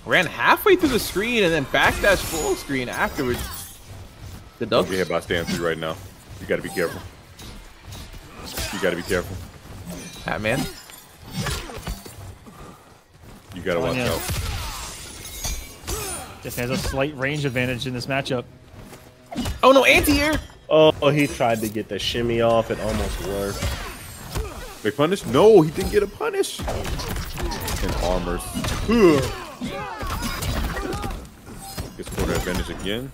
Ran halfway through the screen and then backdash full screen afterwards. The don't duck. get hit by stand three right now. You gotta be careful. You gotta be careful. Catman. You gotta watch out. Just has a slight range advantage in this matchup. Oh no, anti-air! Oh, he tried to get the shimmy off. It almost worked. Big punish? No, he didn't get a punish. And armors. Gets corner advantage again.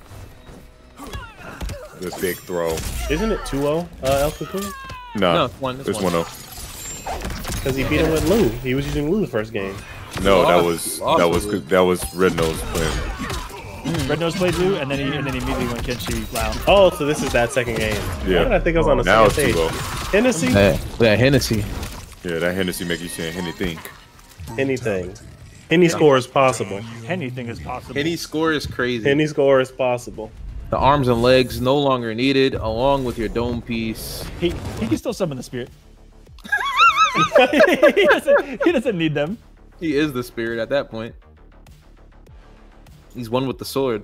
This big throw. Isn't it 2-0, uh, El Kukui? Nah, No, it's one- it's It's one. 1-0. Because he beat him with Liu. He was using Liu the first game. No, that was that was with that was Red Nose playing. Mm. Red Nose played Liu, and then he and then he immediately went Kenshi Lao. Oh, so this is that second game. Yeah. Why did I think I was on the Now it's second stage? 2-0. Hennessy? Hey, that Hennessy. Yeah, that Hennessy make you saying anything. Anything. Any score is possible. Anything is possible. Any score is crazy. Any score is possible. The arms and legs no longer needed, along with your dome piece. He he can still summon the spirit. he, doesn't, he doesn't need them. He is the spirit at that point. He's one with the sword.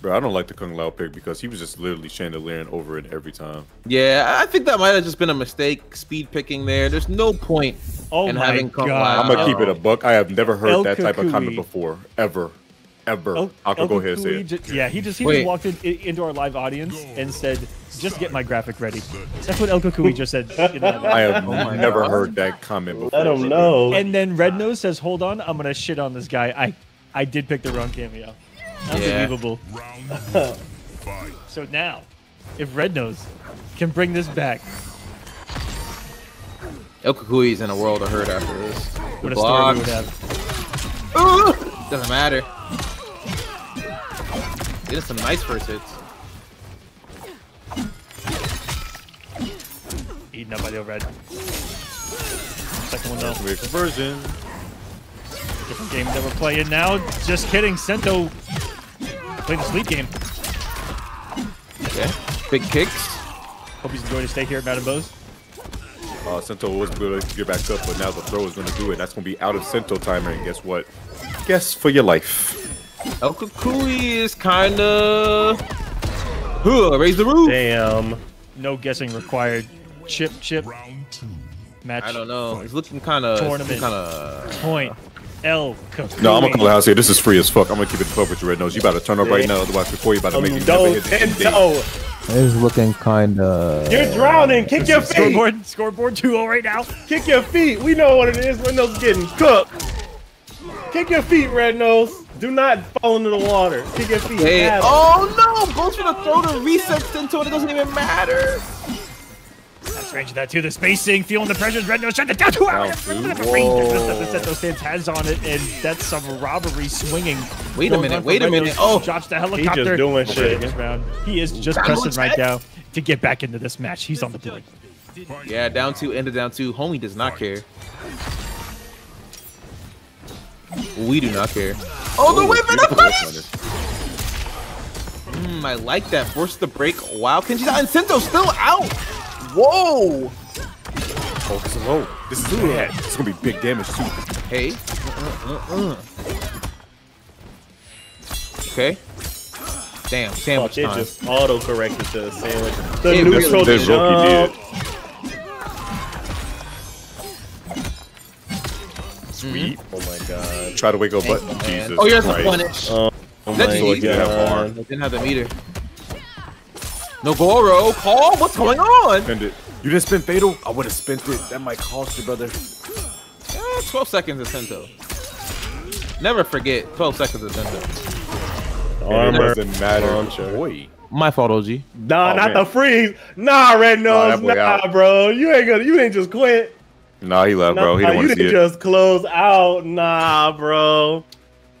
Bro, I don't like the Kung Lao pick because he was just literally chandeliering over it every time. Yeah, I think that might have just been a mistake. Speed picking there. There's no point Oh in my having Kung God. Lao. I'm gonna keep it a buck. I have never heard El that type of comment before, ever, ever. El- I could El go ahead and say Kukui it. ju- yeah, he just he Wait. just walked in, into our live audience and said, "Just get my graphic ready." That's what El Kukui just said. in the live I have Oh never God. heard that comment before. Let him know. And then Red Nose says, "Hold on, I'm gonna shit on this guy. I, I did pick the wrong cameo. Unbelievable." Round fight. So now, if Red Nose can bring this back, El Kukui's in a world of hurt after this. what a The story we would have. Ugh! Doesn't matter. Getting some nice first hits. Eaten up by the red. Second one though. Wait, conversion. Different game that we're playing now. Just kidding. Sento playing the sleep game. Okay. Big kicks. Hope he's enjoying his stay here at Madam Bo's. Uh, Sento was going to get back up, but now the throw is going to do it. That's going to be out of Sento timer, and guess what? Guess for your life. El Kukui is kinda. Huh, raise the roof. Damn. No guessing required. Chip, chip, Round two. match. I don't know. It's looking kinda. Tournament. Kinda. Point. El Kukui. No, I'm gonna call it house here. This is free as fuck. I'm gonna keep it 12 with your red nose. You about to turn up right now, otherwise before you about to make these never don't hit the end date. It's looking kinda. You're drowning. Kick your feet. Scoreboard, scoreboard 2-0 right now. Kick your feet. We know what it is. Red Nose getting cooked. Kick your feet, Red Nose. Do not fall into the water. Kick your feet. Hey, Have oh no! Both for the throw to reset into it. It doesn't even matter. That's range of that too. The spacing, feeling the pressures. Red nose shut it down. Two hours. two. The set those stands has on it, and that's some robbery swinging. Wait a minute, wait a minute. Oh. drops the He helicopter. just doing shit. round. He is just Down pressing right now to get back into this match. He's on the board. Yeah, down two, ended down two. Homie does not care. We do not care. Oh, the whip and the Beautiful punish! punish. Hmm, I like that. Force the break. Wow, Kenshi's out and Sento's still out. Whoa. Oh, this is low. This is bad. This is gonna be big damage too. Hey. Uh-uh-uh. Okay. Damn, sandwich Fuck, it time. just auto corrected to a sandwich. The It neutral really did. Roki jump. Sweet. Oh my god. Try to wake up, but Jesus Oh, here's the Christ. punish. Oh, oh my easy. God. I didn't have the meter. Nogoro, call. What's going on? Spend it. You didn't spin fatal? I would have spent it. That might cost you, brother. Eh, 12 seconds of Sento. Never forget 12 seconds of Sento. And it Armor. doesn't matter. Boy. My fault, OG. Nah, Oh, not man. the freeze. Nah, Red Nose. that boy Nah, bro. You ain't gonna. You ain't just quit. Nah, he left, bro. He Nah, didn't want to see didn't it. just close out. Nah, bro.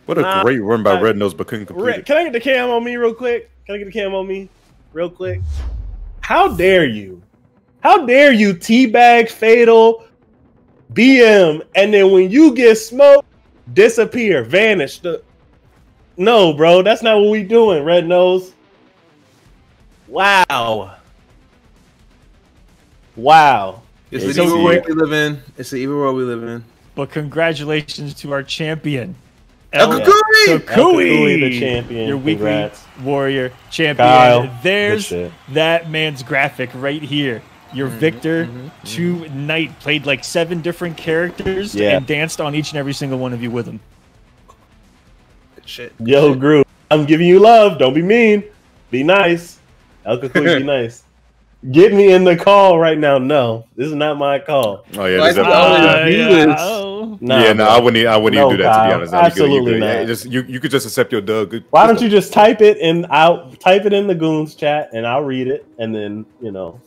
What a nah, great run by nah. Red Nose, but couldn't complete Red, it. can I get the cam on me real quick? Can I get the cam on me real quick? How dare you? How dare you teabag fatal BM and then when you get smoked, disappear, vanish. The... No, bro, that's not what we doing, Red Nose. Wow. Wow. It's Yeah, the evil world we live in. It's the evil world we live in. But congratulations to our champion, El El Kukui! El Kukui, Kukui, the champion. Your weekly Congrats. warrior champion. Kyle, There's that man's graphic right here. Your Mm-hmm, victor tonight played like seven different characters Yeah. and danced on each and every single one of you with him. Good shit. Yo, Groove, I'm giving you love. Don't be mean. Be nice. El Kukui, be nice. Get me in the call right now. No, this is not my call. Oh yeah, Why this is it episode- always Uh, do yeah, oh. Nah, yeah, no, bro. I wouldn't. I wouldn't No, even do that to be honest. That'd be good. You absolutely could- yeah, not. just you, you could just accept your dub. Good- Why don't you just type it and I'll type it in the goons chat and I'll read it and then you know.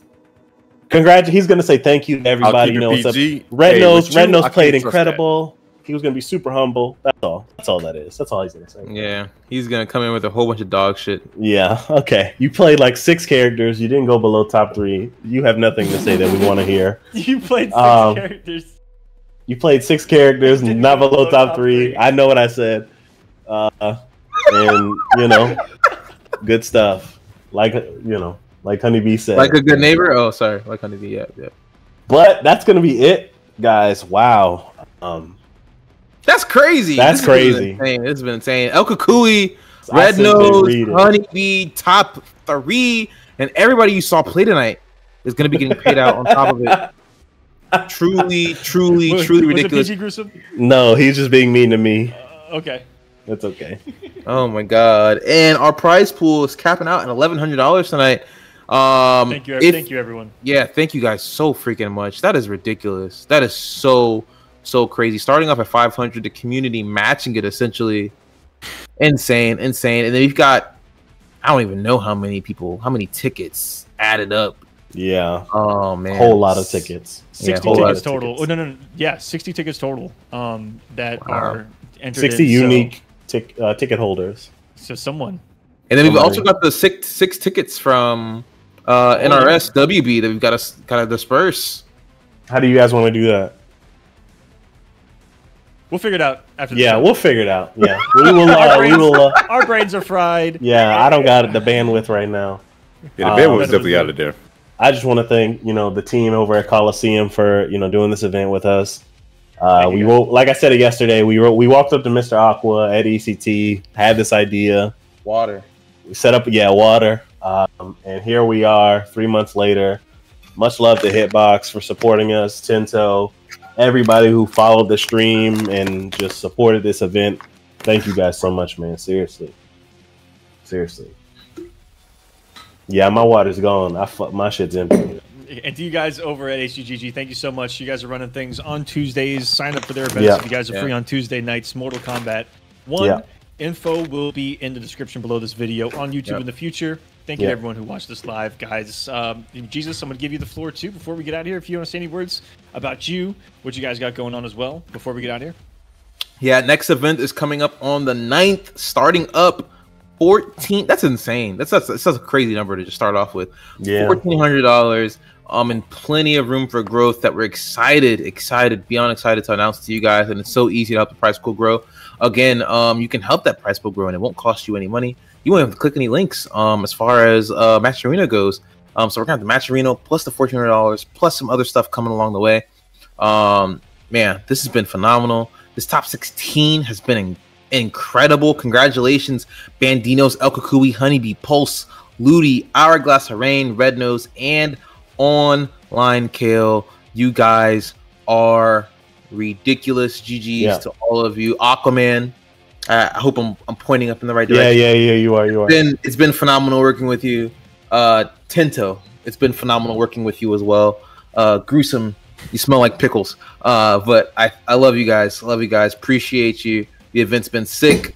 Congrats! He's gonna say thank you to everybody. You it know what's up. PG. Red Hey, Nose, with Red you, Nose played can't that. incredible. He was gonna be super humble. That's all. That's all that is. That's all he's gonna say. Yeah, he's gonna come in with a whole bunch of dog shit. Yeah. Okay. You played like six characters. You didn't go below top three. You have nothing to say that we want to hear. You played six Um, characters. You played six characters, Didn't below below top top three. three. I know what I said. Uh, and you know, Good stuff. Like you know, like Honeybee said. Like a good neighbor. Oh, sorry. Like honeybee. Yeah, yeah. But that's gonna be it, guys. Wow. Um, That's crazy. That's This has been crazy. insane. This has been insane. El Kukui, Red Nose. Honeybee, top three, and everybody you saw play tonight is going to be getting paid out on top of it. Truly, truly, Was- truly was it ridiculous. PG Gruesome? no, he's just being mean to me. Uh, okay. That's okay. Oh my god! And our prize pool is capping out at eleven hundred dollars tonight. Um, Thank you. if- thank you, everyone. Yeah, thank you guys so freaking much. That is ridiculous. That is so so crazy. Starting off at 500, the community matching it essentially, insane, insane. And then we've got I don't even know how many people, how many tickets added up. Yeah, Oh man, whole lot of tickets. Yeah, 60 whole lot tickets total. tickets. Oh, no, no, no. Yeah, 60 tickets total um, that Wow. are entered Sixty in, so- unique tic- uh, ticket holders. So, someone. And then we've also got the six six tickets from uh, NRS WB that we've got to kind of disperse. How do you guys want to do that? We'll figure it out after Yeah, show. we'll figure it out. Yeah, we will. Uh, we will. Uh, Our brains are fried. yeah, I don't got the bandwidth right now. Yeah, the band Um, was definitely out of there. I just want to thank you know the team over at Kolosseum for you know doing this event with us. Uh, we will, like I said yesterday, we wrote, we walked up to Mr. Aqua at ECT, had this idea, Water. we set up yeah water, um, and here we are three months later. Much love to Hitbox for supporting us, Tento, everybody who followed the stream and just supported this event. Thank you guys so much, man. Seriously, seriously. Yeah, my water's gone. I fu- my shit's empty. And to you guys over at HDGG, thank you so much. You guys are running things on Tuesdays. Sign up for their events Yeah. if you guys are Yeah. free on Tuesday nights. Mortal Kombat 1. Yeah. Info will be in the description below this video on YouTube Yep. in the future. Thank you Yeah. to everyone who watched this live, guys. Um, Jesus, I'm going to give you the floor too before we get out of here. If you want to say any words about you, what you guys got going on as well before we get out of here. Yeah, next event is coming up on the 9th, starting up 14 That's insane. That's that's, that's a crazy number to just start off with. Yeah. $1,400. Um, and plenty of room for growth that we're excited, excited, beyond excited to announce to you guys. And it's so easy to help the price pool grow. Again, um, you can help that price pool grow and it won't cost you any money. You won't have to click any links um, as far as uh, Matcherino goes. Um, so we're going to have the Matcherino plus the $1,400 plus some other stuff coming along the way. Um, man, this has been phenomenal. This top 16 has been incredible. Congratulations, Bandinos, El Kukui, Honeybee, Pulse, Ludi, Hourglass, Harain, Red Nose, and Online Kale. You guys are ridiculous. GG's Yeah. to all of you. Aquaman, uh, I hope I'm, I'm pointing up in the right direction yeah, yeah. Yeah, you are. You are. been it's been phenomenal working with you. Uh Tento, it's been phenomenal working with you as well. Uh gruesome, you smell like pickles. Uh but I I love you guys. Love you guys. Appreciate you. The event's been sick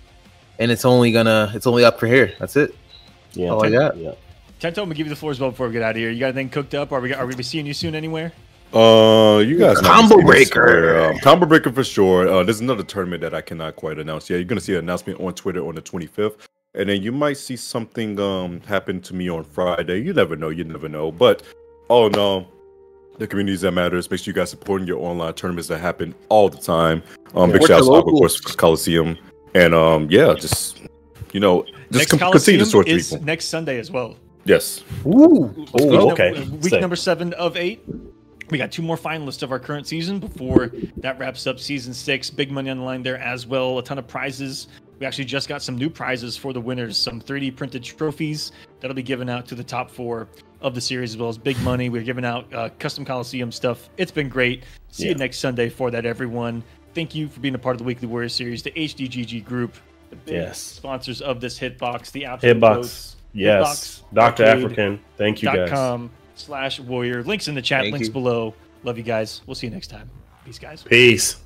and it's only gonna it's only up for here. That's it. Yeah. all I got. Yeah. Tento, I'm going to give you the floor as well before we get out of here. You got anything cooked up? Are we, are we going to be seeing you soon anywhere? Uh, you guys Combo breaker. Um, combo breaker for sure. Uh, there's another tournament that I cannot quite announce yet. You're gonna see an announcement on Twitter on the 25th, and then you might see something um happen to me on Friday. You never know. You never know. But oh no, the communities that matters. Make sure you guys supporting your online tournaments that happen all the time. Um, big Support shout out, your of course, Kolosseum, and um, yeah, just you know, just com- continue to support Kolosseum is people. next Sunday as well. Yes. Ooh. Week Ooh, num- okay. Week Sick. number seven of eight. We got two more finalists of our current season before that wraps up season six. Big money on the line there as well. A ton of prizes. We actually just got some new prizes for the winners. Some 3D printed trophies that'll be given out to the top four of the series, as well as big money. We're giving out uh, custom Kolosseum stuff. It's been great. See you next Sunday for that, everyone. Thank you for being a part of the Weekly Warrior series, the HDGG group, the big Yes. sponsors of this Hitbox, the Absolute Hitbox. Ghosts, Yes. Hitbox Doctor African. Thank you dot guys. com slash warrior links in the chat Thank links you. below love you guys we'll see you next time peace guys Peace.